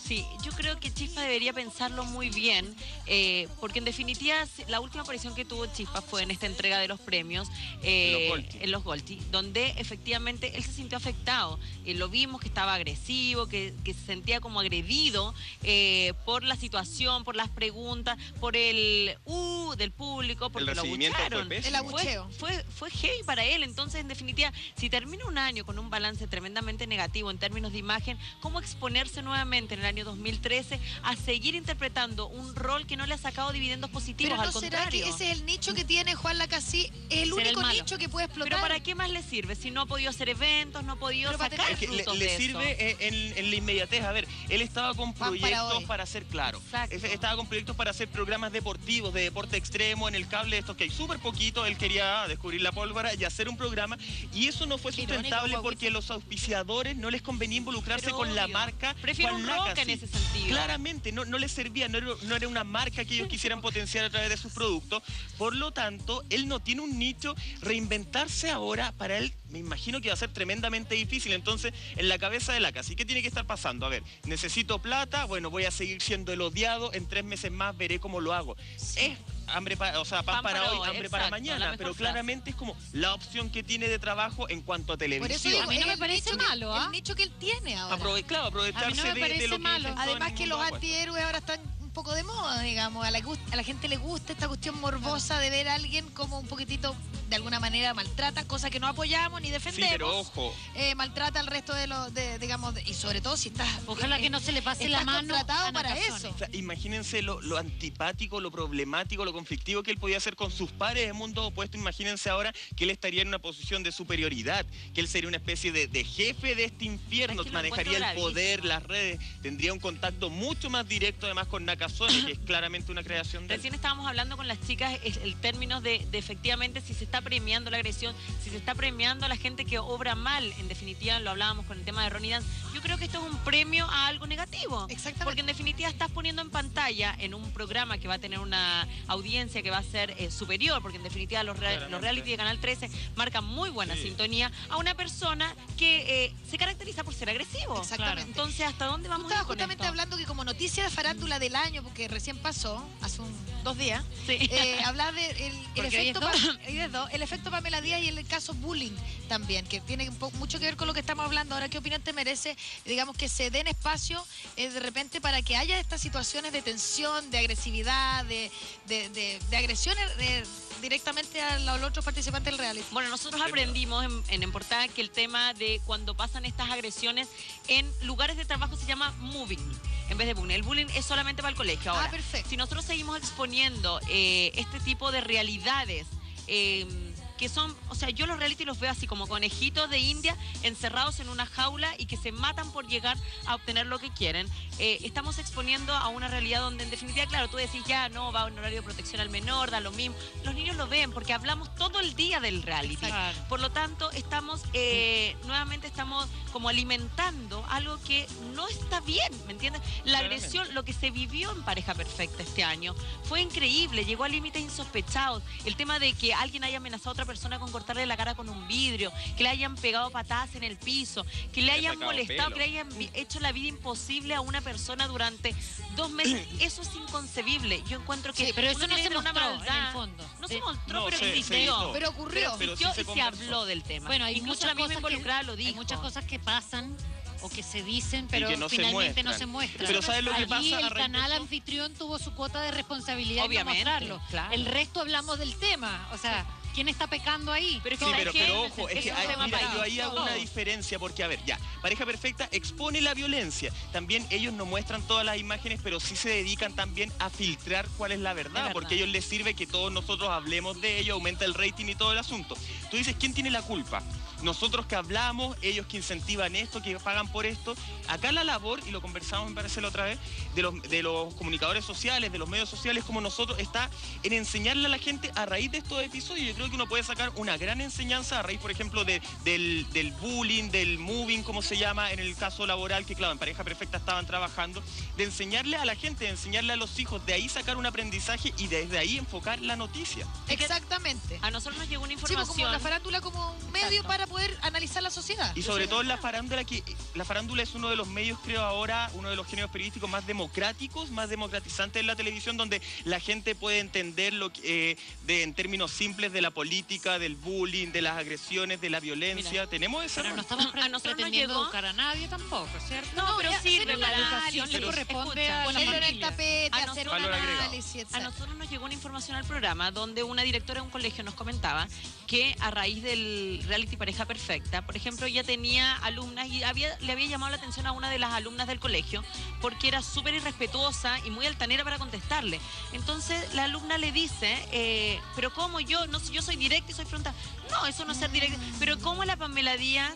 Sí, yo creo que Chispa debería pensarlo muy bien, eh, porque en definitiva la última aparición que tuvo Chispa fue en esta entrega de los premios eh, En los Golti. donde efectivamente él se sintió afectado. Eh, lo vimos que estaba agresivo, que, que se sentía como agredido eh, por la situación, por las preguntas, por el uh del público, porque lo recibimiento fue abucharon. El abucheo. Fue, fue heavy para él. Entonces, en definitiva, si termina un año con un balance tremendamente negativo en términos de imagen, ¿cómo exponerse nuevamente en el año 2013 a seguir interpretando un rol que no le ha sacado dividendos positivos? Pero Al no será contrario. que ese es el nicho que tiene Juan Lacasí, el único nicho que puede explotar. Pero ¿para qué más le sirve? Si no ha podido hacer eventos, no ha podido Pero sacar Es que le, frutos le de sirve eso. eh, en, en la inmediatez. A ver, él estaba con proyectos para, hacer, claro, Exacto. estaba con proyectos para hacer programas deportivos, de deporte extremo, en el cable, estos que hay súper poquito. Él quería descubrir la pólvora y hacer un programa. Y eso no fue sustentable porque los auspiciadores no les convenía involucrarse Pero con la marca. Prefiero Juan un En ese sentido. Claramente, no, no les servía, no era, no era una marca que ellos quisieran potenciar a través de sus productos. Por lo tanto, él no tiene un nicho. Reinventarse ahora, para él, me imagino que va a ser tremendamente difícil. Entonces, en la cabeza de la casa, ¿y qué tiene que estar pasando? A ver, necesito plata, bueno, voy a seguir siendo el odiado, en tres meses más veré cómo lo hago. Es hambre para, o sea, pan, Pan para, para hoy, hoy, hambre para exacto, mañana, pero frase. claramente es como la opción que tiene de trabajo en cuanto a Por eso televisión. digo, A mí no me parece malo, ¿ah? El nicho que él tiene ahora. Aprove- claro, aprovecharse A mí no me de- de, parece lo malo. Además que los antihéroes ahora están poco de moda, digamos. A la, a la gente le gusta esta cuestión morbosa de ver a alguien como un poquitito, de alguna manera, maltrata, cosa que no apoyamos ni Sí, defendemos. pero ojo, Eh, maltrata al resto de los, de, digamos, de- y sobre todo si estás... Ojalá eh, que no se le pase estás la mano contratado a para eso. O sea, imagínense lo, lo antipático, lo problemático, lo conflictivo que él podía hacer con sus pares en mundo opuesto. Imagínense ahora que él estaría en una posición de superioridad, que él sería una especie de, de jefe de este infierno, Es que manejaría el poder, las redes, tendría un contacto mucho más directo además con Que es claramente una creación de él. Recién estábamos hablando con las chicas el término de, de efectivamente si se está premiando la agresión, si se está premiando a la gente que obra mal. En definitiva, lo hablábamos con el tema de Ronnie Dance. Yo creo que esto es un premio a algo negativo. Exactamente. Porque en definitiva estás poniendo en pantalla en un programa que va a tener una audiencia que va a ser eh, superior, porque en definitiva los, rea- los reality de Canal 13 marcan muy buena Sí. sintonía a una persona que eh, se caracteriza por ser agresivo. Exactamente. Entonces, ¿hasta dónde Tú vamos a ir con justamente esto? hablando que como noticia de farándula del año, porque recién pasó, hace un, dos días, Sí. eh, hablar del el, <laughs> Porque hoy efecto, Pa- el efecto Pamela Díaz y el caso bullying también, que tiene un mucho que ver con lo que estamos hablando. Ahora, ¿qué opinión te merece, digamos, que se den espacio eh, de repente para que haya estas situaciones de tensión, de agresividad, de, de, de- de agresiones eh, directamente a los otros participantes del reality? Bueno, nosotros aprendimos en, en, en portada que el tema de cuando pasan estas agresiones en lugares de trabajo se llama moving en vez de bullying. El bullying es solamente para el colegio. Ahora, Ah, perfecto. si nosotros seguimos exponiendo eh, este tipo de realidades, eh, que son, o sea, yo los reality los veo así como conejitos de India encerrados en una jaula y que se matan por llegar a obtener lo que quieren. Eh, estamos exponiendo a una realidad donde en definitiva, claro, tú decís ya no, va a un horario de protección al menor, da lo mismo. Los niños lo ven porque hablamos todo el día del reality. Claro. Por lo tanto, estamos, eh, nuevamente estamos como alimentando algo que no está bien, ¿me entiendes? La Claramente. agresión, lo que se vivió en Pareja Perfecta este año, fue increíble, llegó a límites insospechados. El tema de que alguien haya amenazado a otra persona con cortarle la cara con un vidrio, que le hayan pegado patadas en el piso, que le Le hayan molestado, pelo. que le hayan hecho la vida imposible a una persona durante dos meses. <clears throat> Eso es inconcebible. Yo encuentro que Sí, pero eso no se mostró una en maldad. el fondo. No se mostró, No, pero se- se existió. hizo. Pero ocurrió. Pero sí se y habló del tema. Bueno, hay Incluso muchas la misma cosas que- involucrada lo Hay dijo. muchas cosas que pasan o que se dicen, Y pero se finalmente no se muestran. Pero ¿sabes lo que Allí pasa el canal anfitrión tuvo su cuota de responsabilidad Obviamente, en mostrarlo. claro. El resto hablamos del tema. O sea, ¿quién está pecando ahí? Pero Sí, pero, pero ojo, es que hay- mira, yo ahí hago una diferencia porque, a ver, ya, Pareja Perfecta expone la violencia. También ellos no muestran todas las imágenes, pero sí se dedican también a filtrar cuál es la verdad, verdad. porque a ellos les sirve que todos nosotros hablemos de ello, aumenta el rating y todo el asunto. Tú dices, ¿quién tiene la culpa? Nosotros que hablamos, ellos que incentivan esto, que pagan por esto. Acá la labor, y lo conversamos me parece la otra vez, de los, de los comunicadores sociales, de los medios sociales como nosotros, está en enseñarle a la gente a raíz de estos episodios. Yo creo que uno puede sacar una gran enseñanza a raíz, por ejemplo, de- del, del bullying, del moving, como se llama en el caso laboral, que claro, en pareja perfecta estaban trabajando, de enseñarle a la gente, de enseñarle a los hijos, de ahí sacar un aprendizaje y desde ahí enfocar la noticia. Exactamente. A nosotros nos llegó una Sí, pues, información. como la farándula como un medio para poder analizar la sociedad. Y sobre todo en la farándula, que la farándula es uno de los medios, creo ahora, uno de los géneros periodísticos más democráticos, más democratizantes en la televisión, donde la gente puede entender lo que, eh, de, en términos simples de la política, del bullying, de las agresiones, de la violencia. Tenemos esa... Pero no estamos pre- A nosotros nos pretendiendo llegó- educar a nadie tampoco, ¿cierto? No, pero ya, sirve la educación le pero- corresponde escucha, a la Ponerlo en el tapete, A hacer un análisis, A nosotros nos llegó una información al programa donde una directora de un colegio nos comentaba que a raíz del reality Pareja Perfecta, por ejemplo, ella tenía alumnas y había, le había llamado la atención a una de las alumnas del colegio porque era súper irrespetuosa y muy altanera para contestarle. Entonces la alumna le dice, eh, pero ¿cómo yo? No, yo soy directa y soy frontal. No, eso no es ser directa. Pero ¿cómo la Pamela Díaz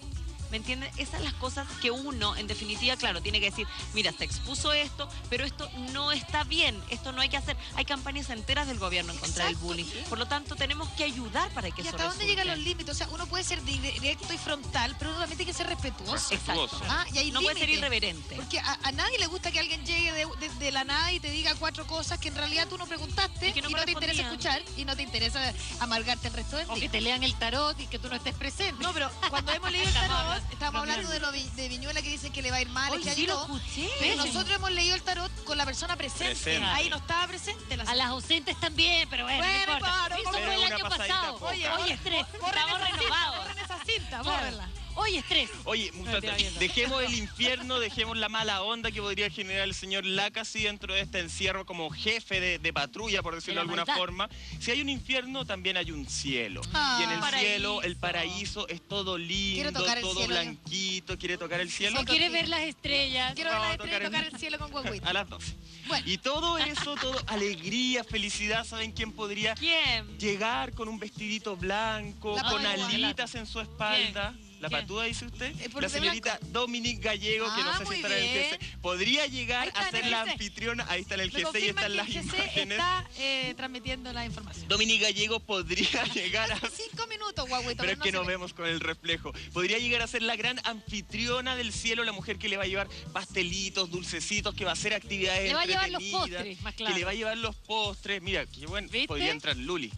¿Me entiendes? Esas son las cosas que uno, en definitiva, claro, tiene que decir, mira, se expuso esto, pero esto no está bien, esto no hay que hacer. Hay campañas enteras del gobierno en contra del bullying. Por lo tanto, tenemos que ayudar para que ¿Y eso hasta dónde llegan los límites? O sea, uno puede ser directo y frontal, pero uno también tiene que ser respetuoso. Exacto. Ah, y hay no puede ser irreverente. Porque a, a nadie le gusta que alguien llegue de, de- de la nada y te diga cuatro cosas que en realidad tú no preguntaste Y que no te interesa escuchar y no te interesa amargarte el resto del O día. que te lean el tarot y que tú no estés presente. No, pero cuando hemos <laughs> leído el tarot, estamos hablando de, lo vi- de Viñuela que dicen que le va a ir mal Oye, este sí año lo todo. escuché. Pero nosotros hemos leído el tarot con la persona presente. Presente. Ahí no estaba presente. La A las ausentes también, pero bueno, Bueno, no importa. pero- Eso fue el año pasado. poca. Oye, estrés. Borren Estamos renovados. borren esa cinta, Claro. Bórrenla. Oye, estrés. Oye, muchachos, dejemos el <laughs> infierno, dejemos la mala onda que podría generar el señor Lacasi dentro de este encierro como jefe de, de patrulla, por decirlo de alguna maldad. forma. Si hay un infierno, también hay un cielo. Ah. y en el Paraíso. cielo, el paraíso es todo lindo, todo cielo yo. blanquito. ¿Quiere tocar el cielo? ¿O quieres ver las estrellas? Quiero ver la Vamos a estrella y tocar el cielo con <laughs> guaguita. A las 12. Bueno. Y todo <laughs> eso, todo alegría, felicidad, ¿saben quién podría ¿Quién? llegar con un vestidito blanco, La con alitas en su espalda? ¿La patuda dice usted? Eh, La señorita Dominique Gallego, que no Ah, sé si estará en el. GC. Podría llegar está a ser la anfitriona. Ahí está en el GC y están las el GC imágenes. está eh, transmitiendo la información. Dominique Gallego podría <laughs> llegar a <laughs> Cinco minutos, guaguito. pero es que nos ve. vemos con el reflejo. Podría llegar a ser la gran anfitriona del cielo, la mujer que le va a llevar pastelitos, dulcecitos, que va a hacer actividades Le va a llevar los postres, más claro. Que le va a llevar los postres. Mira, qué bueno, podría entrar Luli.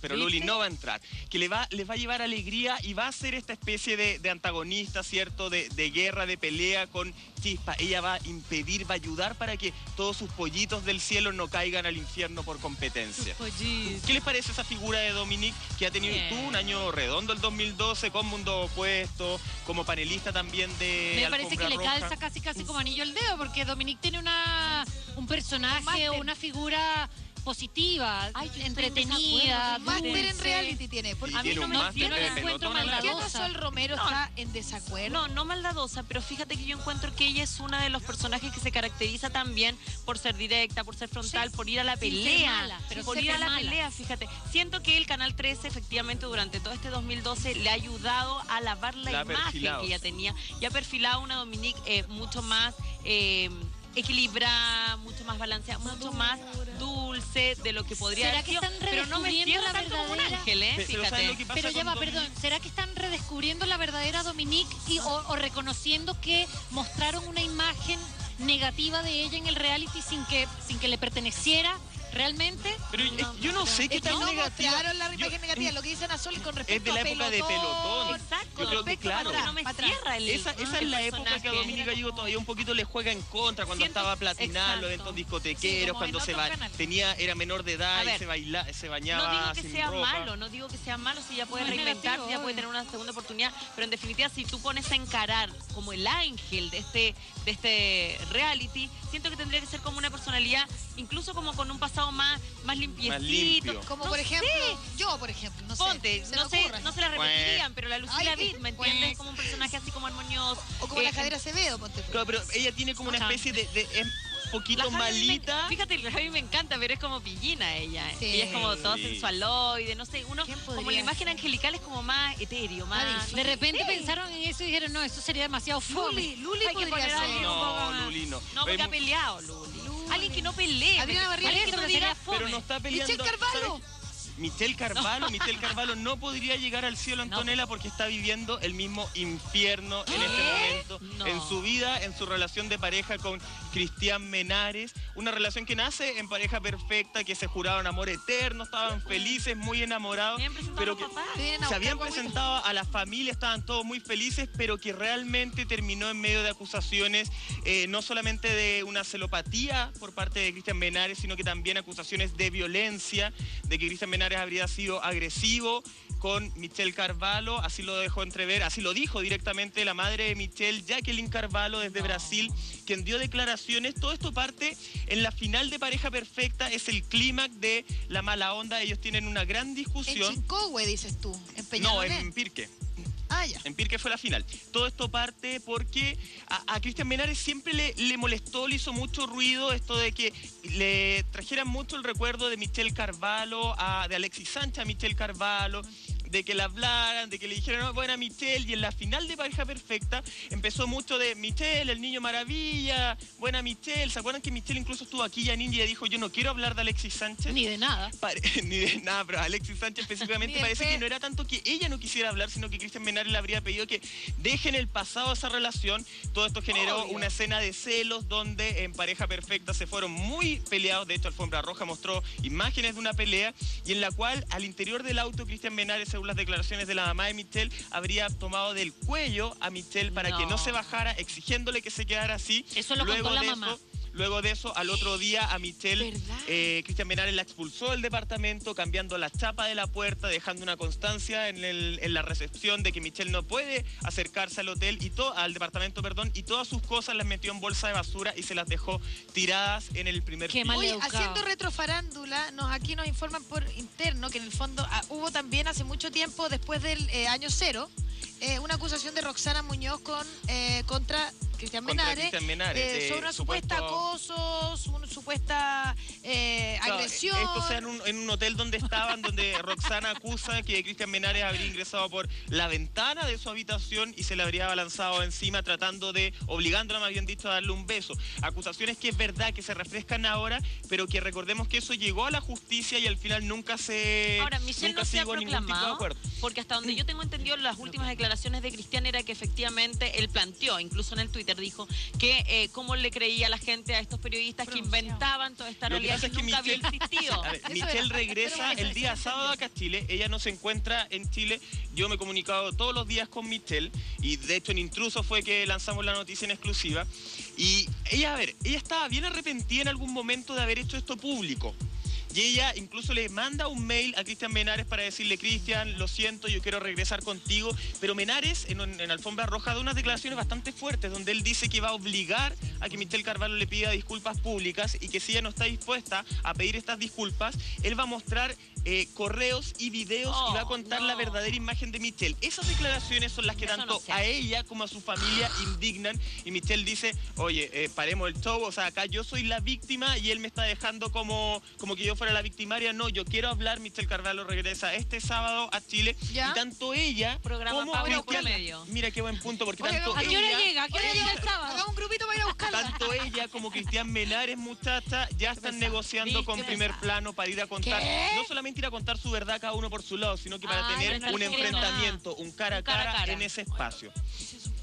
Pero ¿Viste? Luli no va a entrar. Que le va, les va a llevar alegría y va a ser esta especie de, de antagonista, ¿cierto? De, de guerra, de pelea con Chispa. Ella va a impedir, va a ayudar para que todos sus pollitos del cielo no caigan al infierno por competencia. ¿Qué les parece esa figura de Dominique que ha tenido tú un año redondo el 2012 con Mundo Opuesto, como panelista también de Me parece que le Roja? calza casi casi como anillo al dedo, porque Dominique tiene una un personaje o una figura positiva, Ay, en entretenida, desacuerdo, Máster en reality tiene. Porque A mí no me- yo no la encuentro en ¿Qué maldadosa. acaso el Romero No. está en desacuerdo? No, no maldadosa, pero fíjate que yo encuentro que ella es una de los personajes que se caracteriza también por ser directa, por ser frontal, por ir a la pelea. mala, pero por ir a la mala. pelea, fíjate. Siento que el Canal 13 efectivamente durante todo este 2012 le ha ayudado a lavar la, imagen perfilado. que ella tenía y ha perfilado una Dominique eh, mucho más... eh, equilibrada, mucho más balanceada, mucho más dulce de lo que podría ¿Será haber que sido, están pero no me redescubriendo cierra la tanto como un ángel, ¿eh? Pe- pero Fíjate. ¿sabes lo que pasa Pero ya con va, Dominique? perdón, ¿será que están redescubriendo la verdadera Dominique y, o, o reconociendo que mostraron una imagen negativa de ella en el reality sin que, sin que le perteneciera realmente? Pero eh, yo no sé qué Es tan no negativa. mostraron la Yo- imagen negativa. Lo que dicen Azul con respecto de la a época de pelotón. Exacto, Yo creo que claro. no me cierra el Esa, esa es la época que a. Dominique Gallego todavía un poquito le juega en contra cuando Siento- estaba platinando exacto. los eventos Sí, discotequeros, como cuando se canales. tenía, era menor de edad A y ver, se, baila, se bañaba No digo que sin sea ropa. malo, no digo que sea malo si ella puede No es reinventarse, ella puede tener una segunda oportunidad, pero en definitiva si tú pones a encarar como el ángel de este de este reality, siento que tendría que ser como una personalidad, incluso como con un pasado más más limpiecito. limpio. Como No por ejemplo, sé, yo. por ejemplo. No sé, Ponte, se no, ocurre. no se la repetirían, pero la Lucila Vid, ¿me pues. entiendes? Como un personaje así como armonioso. O como Eh, la Javiera Acevedo, ponte. Claro, pero ella tiene como una especie de... un poquito La Javi me- malita. fíjate, la Javi me encanta, pero es como pillina ella. Sí. Ella es como todo Sí. sensualoide, no sé, uno como la imagen ser? angelical es como más etéreo, más... De repente Sí. pensaron en eso y dijeron, no, esto sería demasiado fome. Luli, Luli Hay que podría ser. No, Luli, no. No, porque ha peleado, Luli. Alguien que no pelee. Adriana Barriga, Alguien que no diga Pero no está peleando. Michelle Carvalho. ¿sabes? Michelle Carvalho, <laughs> Michelle Carvalho no podría llegar al cielo Antonella porque está viviendo el mismo infierno en este momento No. en su vida, en su relación de pareja con Cristian Menares, una relación que nace en pareja perfecta, que se juraban amor eterno, estaban felices, muy enamorados, pero que se habían presentado a la familia, estaban todos muy felices, pero que realmente terminó en medio de acusaciones eh, no solamente de una celopatía por parte de Cristian Menares, sino que también acusaciones de violencia, de que Cristian Menares habría sido agresivo con Michelle Carvalho, así lo dejó entrever, así lo dijo directamente la madre de Michelle, Jacqueline Carvalho desde Brasil, quien dio declaraciones. Todo esto parte en la final de Pareja Perfecta, es el clímax de La Mala Onda, ellos tienen una gran En discusión. Chincogüe, dices tú. En No, Peñalolén. en Pirque. Ah, ya. En Pirque fue la final. Todo esto parte porque a, Cristian Menares siempre le, le molestó, le hizo mucho ruido esto de que le trajeran mucho el recuerdo de Michelle Carvalho, de Alexis Sánchez a Michelle Carvalho, de que le hablaran, de que le dijeran, "Oh, buena Michelle, y en la final de Pareja Perfecta empezó mucho de Michelle, el niño maravilla, buena Michelle. ¿Se acuerdan que Michelle incluso estuvo aquí ya Ninja y dijo, yo no quiero hablar de Alexis Sánchez? Ni de nada. Pare- <laughs> ni de nada, pero Alexis Sánchez específicamente <laughs> parece que no era tanto que ella no quisiera hablar, sino que Cristian Menares le habría pedido que dejen el pasado esa relación. Todo esto generó Obvio. una escena de celos donde en pareja perfecta se fueron muy peleados. De hecho, Alfombra Roja mostró imágenes de una pelea y en la cual al interior del auto Cristian Menares, según las declaraciones de la mamá de Michelle, habría tomado del cuello a Michelle para que no No. se bajara, exigiéndole que se quedara así. Eso lo Luego contó la de mamá. eso, Luego de eso, al otro día a Michelle, eh, Cristian Menares la expulsó del departamento, cambiando la chapa de la puerta, dejando una constancia en, el- en la recepción de que Michelle no puede acercarse al hotel y to- al departamento, perdón, y todas sus cosas las metió en bolsa de basura y se las dejó tiradas en el primer Qué piso. educado. haciendo retrofarándula, nos, aquí nos informan por interno que en el fondo ah, hubo también hace mucho tiempo, después del eh, año cero, eh, una acusación de Roxana Muñoz con, eh, contra Cristian Menares, Menares, eh, de sobre una supuesto- supuesta acoso, una supuesta eh, Claro, agresión. Esto sea en un, en un hotel donde estaban, donde <laughs> Roxana acusa que Cristian Menares habría ingresado por la ventana de su habitación y se le habría abalanzado encima tratando de, obligándola más bien dicho, a darle un beso. Acusaciones que es verdad que se refrescan ahora, pero que recordemos que eso llegó a la justicia y al final nunca se, Ahora, Michelle nunca no se ha llegó a ningún tipo de proclamado, acuerdo. porque hasta donde yo tengo entendido, las últimas declaraciones de Cristian era que efectivamente él planteó, incluso en el Twitter dijo, que eh, cómo le creía la gente a estos periodistas que inventaban toda esta realidad que, es que nunca había Michelle- existido. <laughs> Ver, Michelle regresa el día sábado acá a Chile. Ella no se encuentra en Chile. Yo me he comunicado todos los días con Michelle. Y de hecho en Intruso fue que lanzamos la noticia en exclusiva. Y ella, a ver, ella estaba bien arrepentida en algún momento de haber hecho esto público. Y ella incluso le manda un mail a Cristian Menares para decirle, Cristian, lo siento, yo quiero regresar contigo. Pero Menares, en, en Alfombra Roja, da unas declaraciones bastante fuertes, donde él dice que va a obligar a que Michelle Carvalho le pida disculpas públicas y que si ella no está dispuesta a pedir estas disculpas, él va a mostrar eh, correos y videos y va a contar la verdadera imagen de Michelle. Esas declaraciones son las que Eso tanto no a ella como a su familia indignan y Michelle dice, oye, eh, paremos el show, o sea, acá yo soy la víctima y él me está dejando como, como que yo fuera la victimaria. No, yo quiero hablar, Michelle Carvalho regresa este sábado a Chile ¿Ya? y tanto ella Programa como Pablo Cristian-. Mira qué buen punto, porque Oye, tanto ¿a qué hora ella- llega? ¿A qué hora Oye, llega el sábado? Hagamos un grupito para ir a buscarla. tanto ella como Cristian Menares, muchacha, ya están negociando con primer plano para ir a contar, ¿Qué? no solamente ir a contar su verdad cada uno por su lado, sino que para Ah, tener un enfrentamiento, un cara a Un cara a cara, cara. en ese espacio.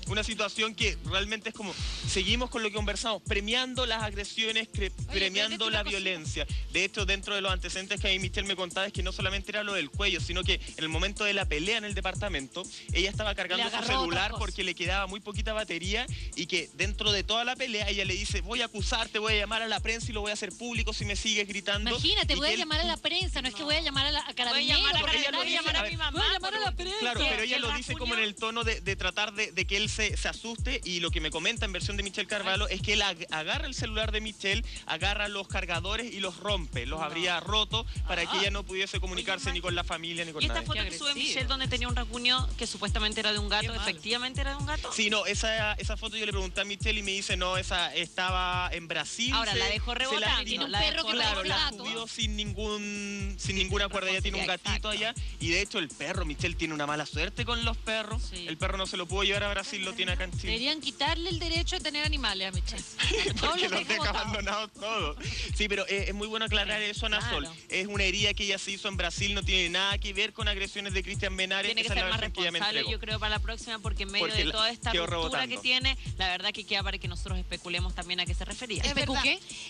Una situación que realmente es como, seguimos con lo que conversamos, premiando las agresiones, cre- premiando la cosita. violencia. De hecho, dentro de los antecedentes que a mí Michelle me contaba es que no solamente era lo del cuello, sino que en el momento de la pelea en el departamento, ella estaba cargando su celular porque le quedaba muy poquita batería y que dentro de toda la pelea ella le dice, voy a acusarte, voy a llamar a la prensa y lo voy a hacer público si me sigues gritando. Imagínate, voy a él- llamar a la prensa, no es que voy a llamar a la a Voy a llamar a, mi mamá. voy a llamar a la por Claro, pero ella el lo dice como en el tono de, de tratar de, de que él se, se asuste y lo que me comenta en versión de Michelle Carvalho es que él ag- agarra el celular de Michelle, agarra los cargadores y los rompe, los habría roto para que ella no pudiese comunicarse ni con la familia ni con Y esta nadie. foto que sube Michelle donde tenía un rasguño que supuestamente era de un gato, efectivamente era de un gato. Sí, no, esa, esa foto yo le pregunté a Michelle y me dice, no, esa estaba en Brasil. Ahora, se- la dejó lastimó. tiene un la perro dejó que claro, la gato. subió sin ningún sin ninguna cuerda, ella tiene un gatito allá y de hecho el perro, Michelle tiene una mala suerte con los perros. El perro no se lo pudo llevar a Brasil, lo tiene acá en Chile. Deberían quitarle el derecho de tener animales a Michelle. <laughs> Todos Porque los los deja abandonados todos. Sí, pero eh, es muy bueno aclarar eso, Ana Sol. Es una herida que ella se hizo en Brasil, no tiene nada que ver con agresiones de Cristian Benares. Tiene que ser más responsable, yo creo, para la próxima, porque en medio Porque de toda esta ruptura que tiene, la verdad que queda para que nosotros especulemos también a qué se refería. Es verdad.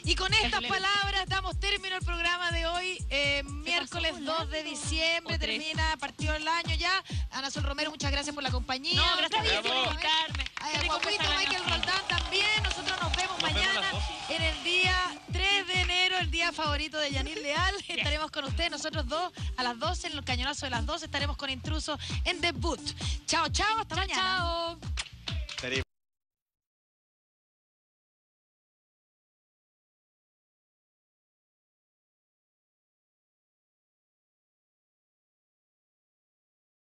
Y con estas palabras damos término al programa de hoy, eh, miércoles 2 de diciembre, termina, partió el año ya. Ana Sol Romero, muchas gracias por la compañía. No, gracias invitarme. Ay, Qué el Michael. Roldán también. Nosotros nos vemos Nos vemos mañana dos. en el día 3 de enero, el día favorito de Yanil Leal. <laughs> Estaremos con ustedes, nosotros dos, a las 12, en el cañonazo de las 12, estaremos con Intruso en debut. Chao, chao, hasta mañana. chao.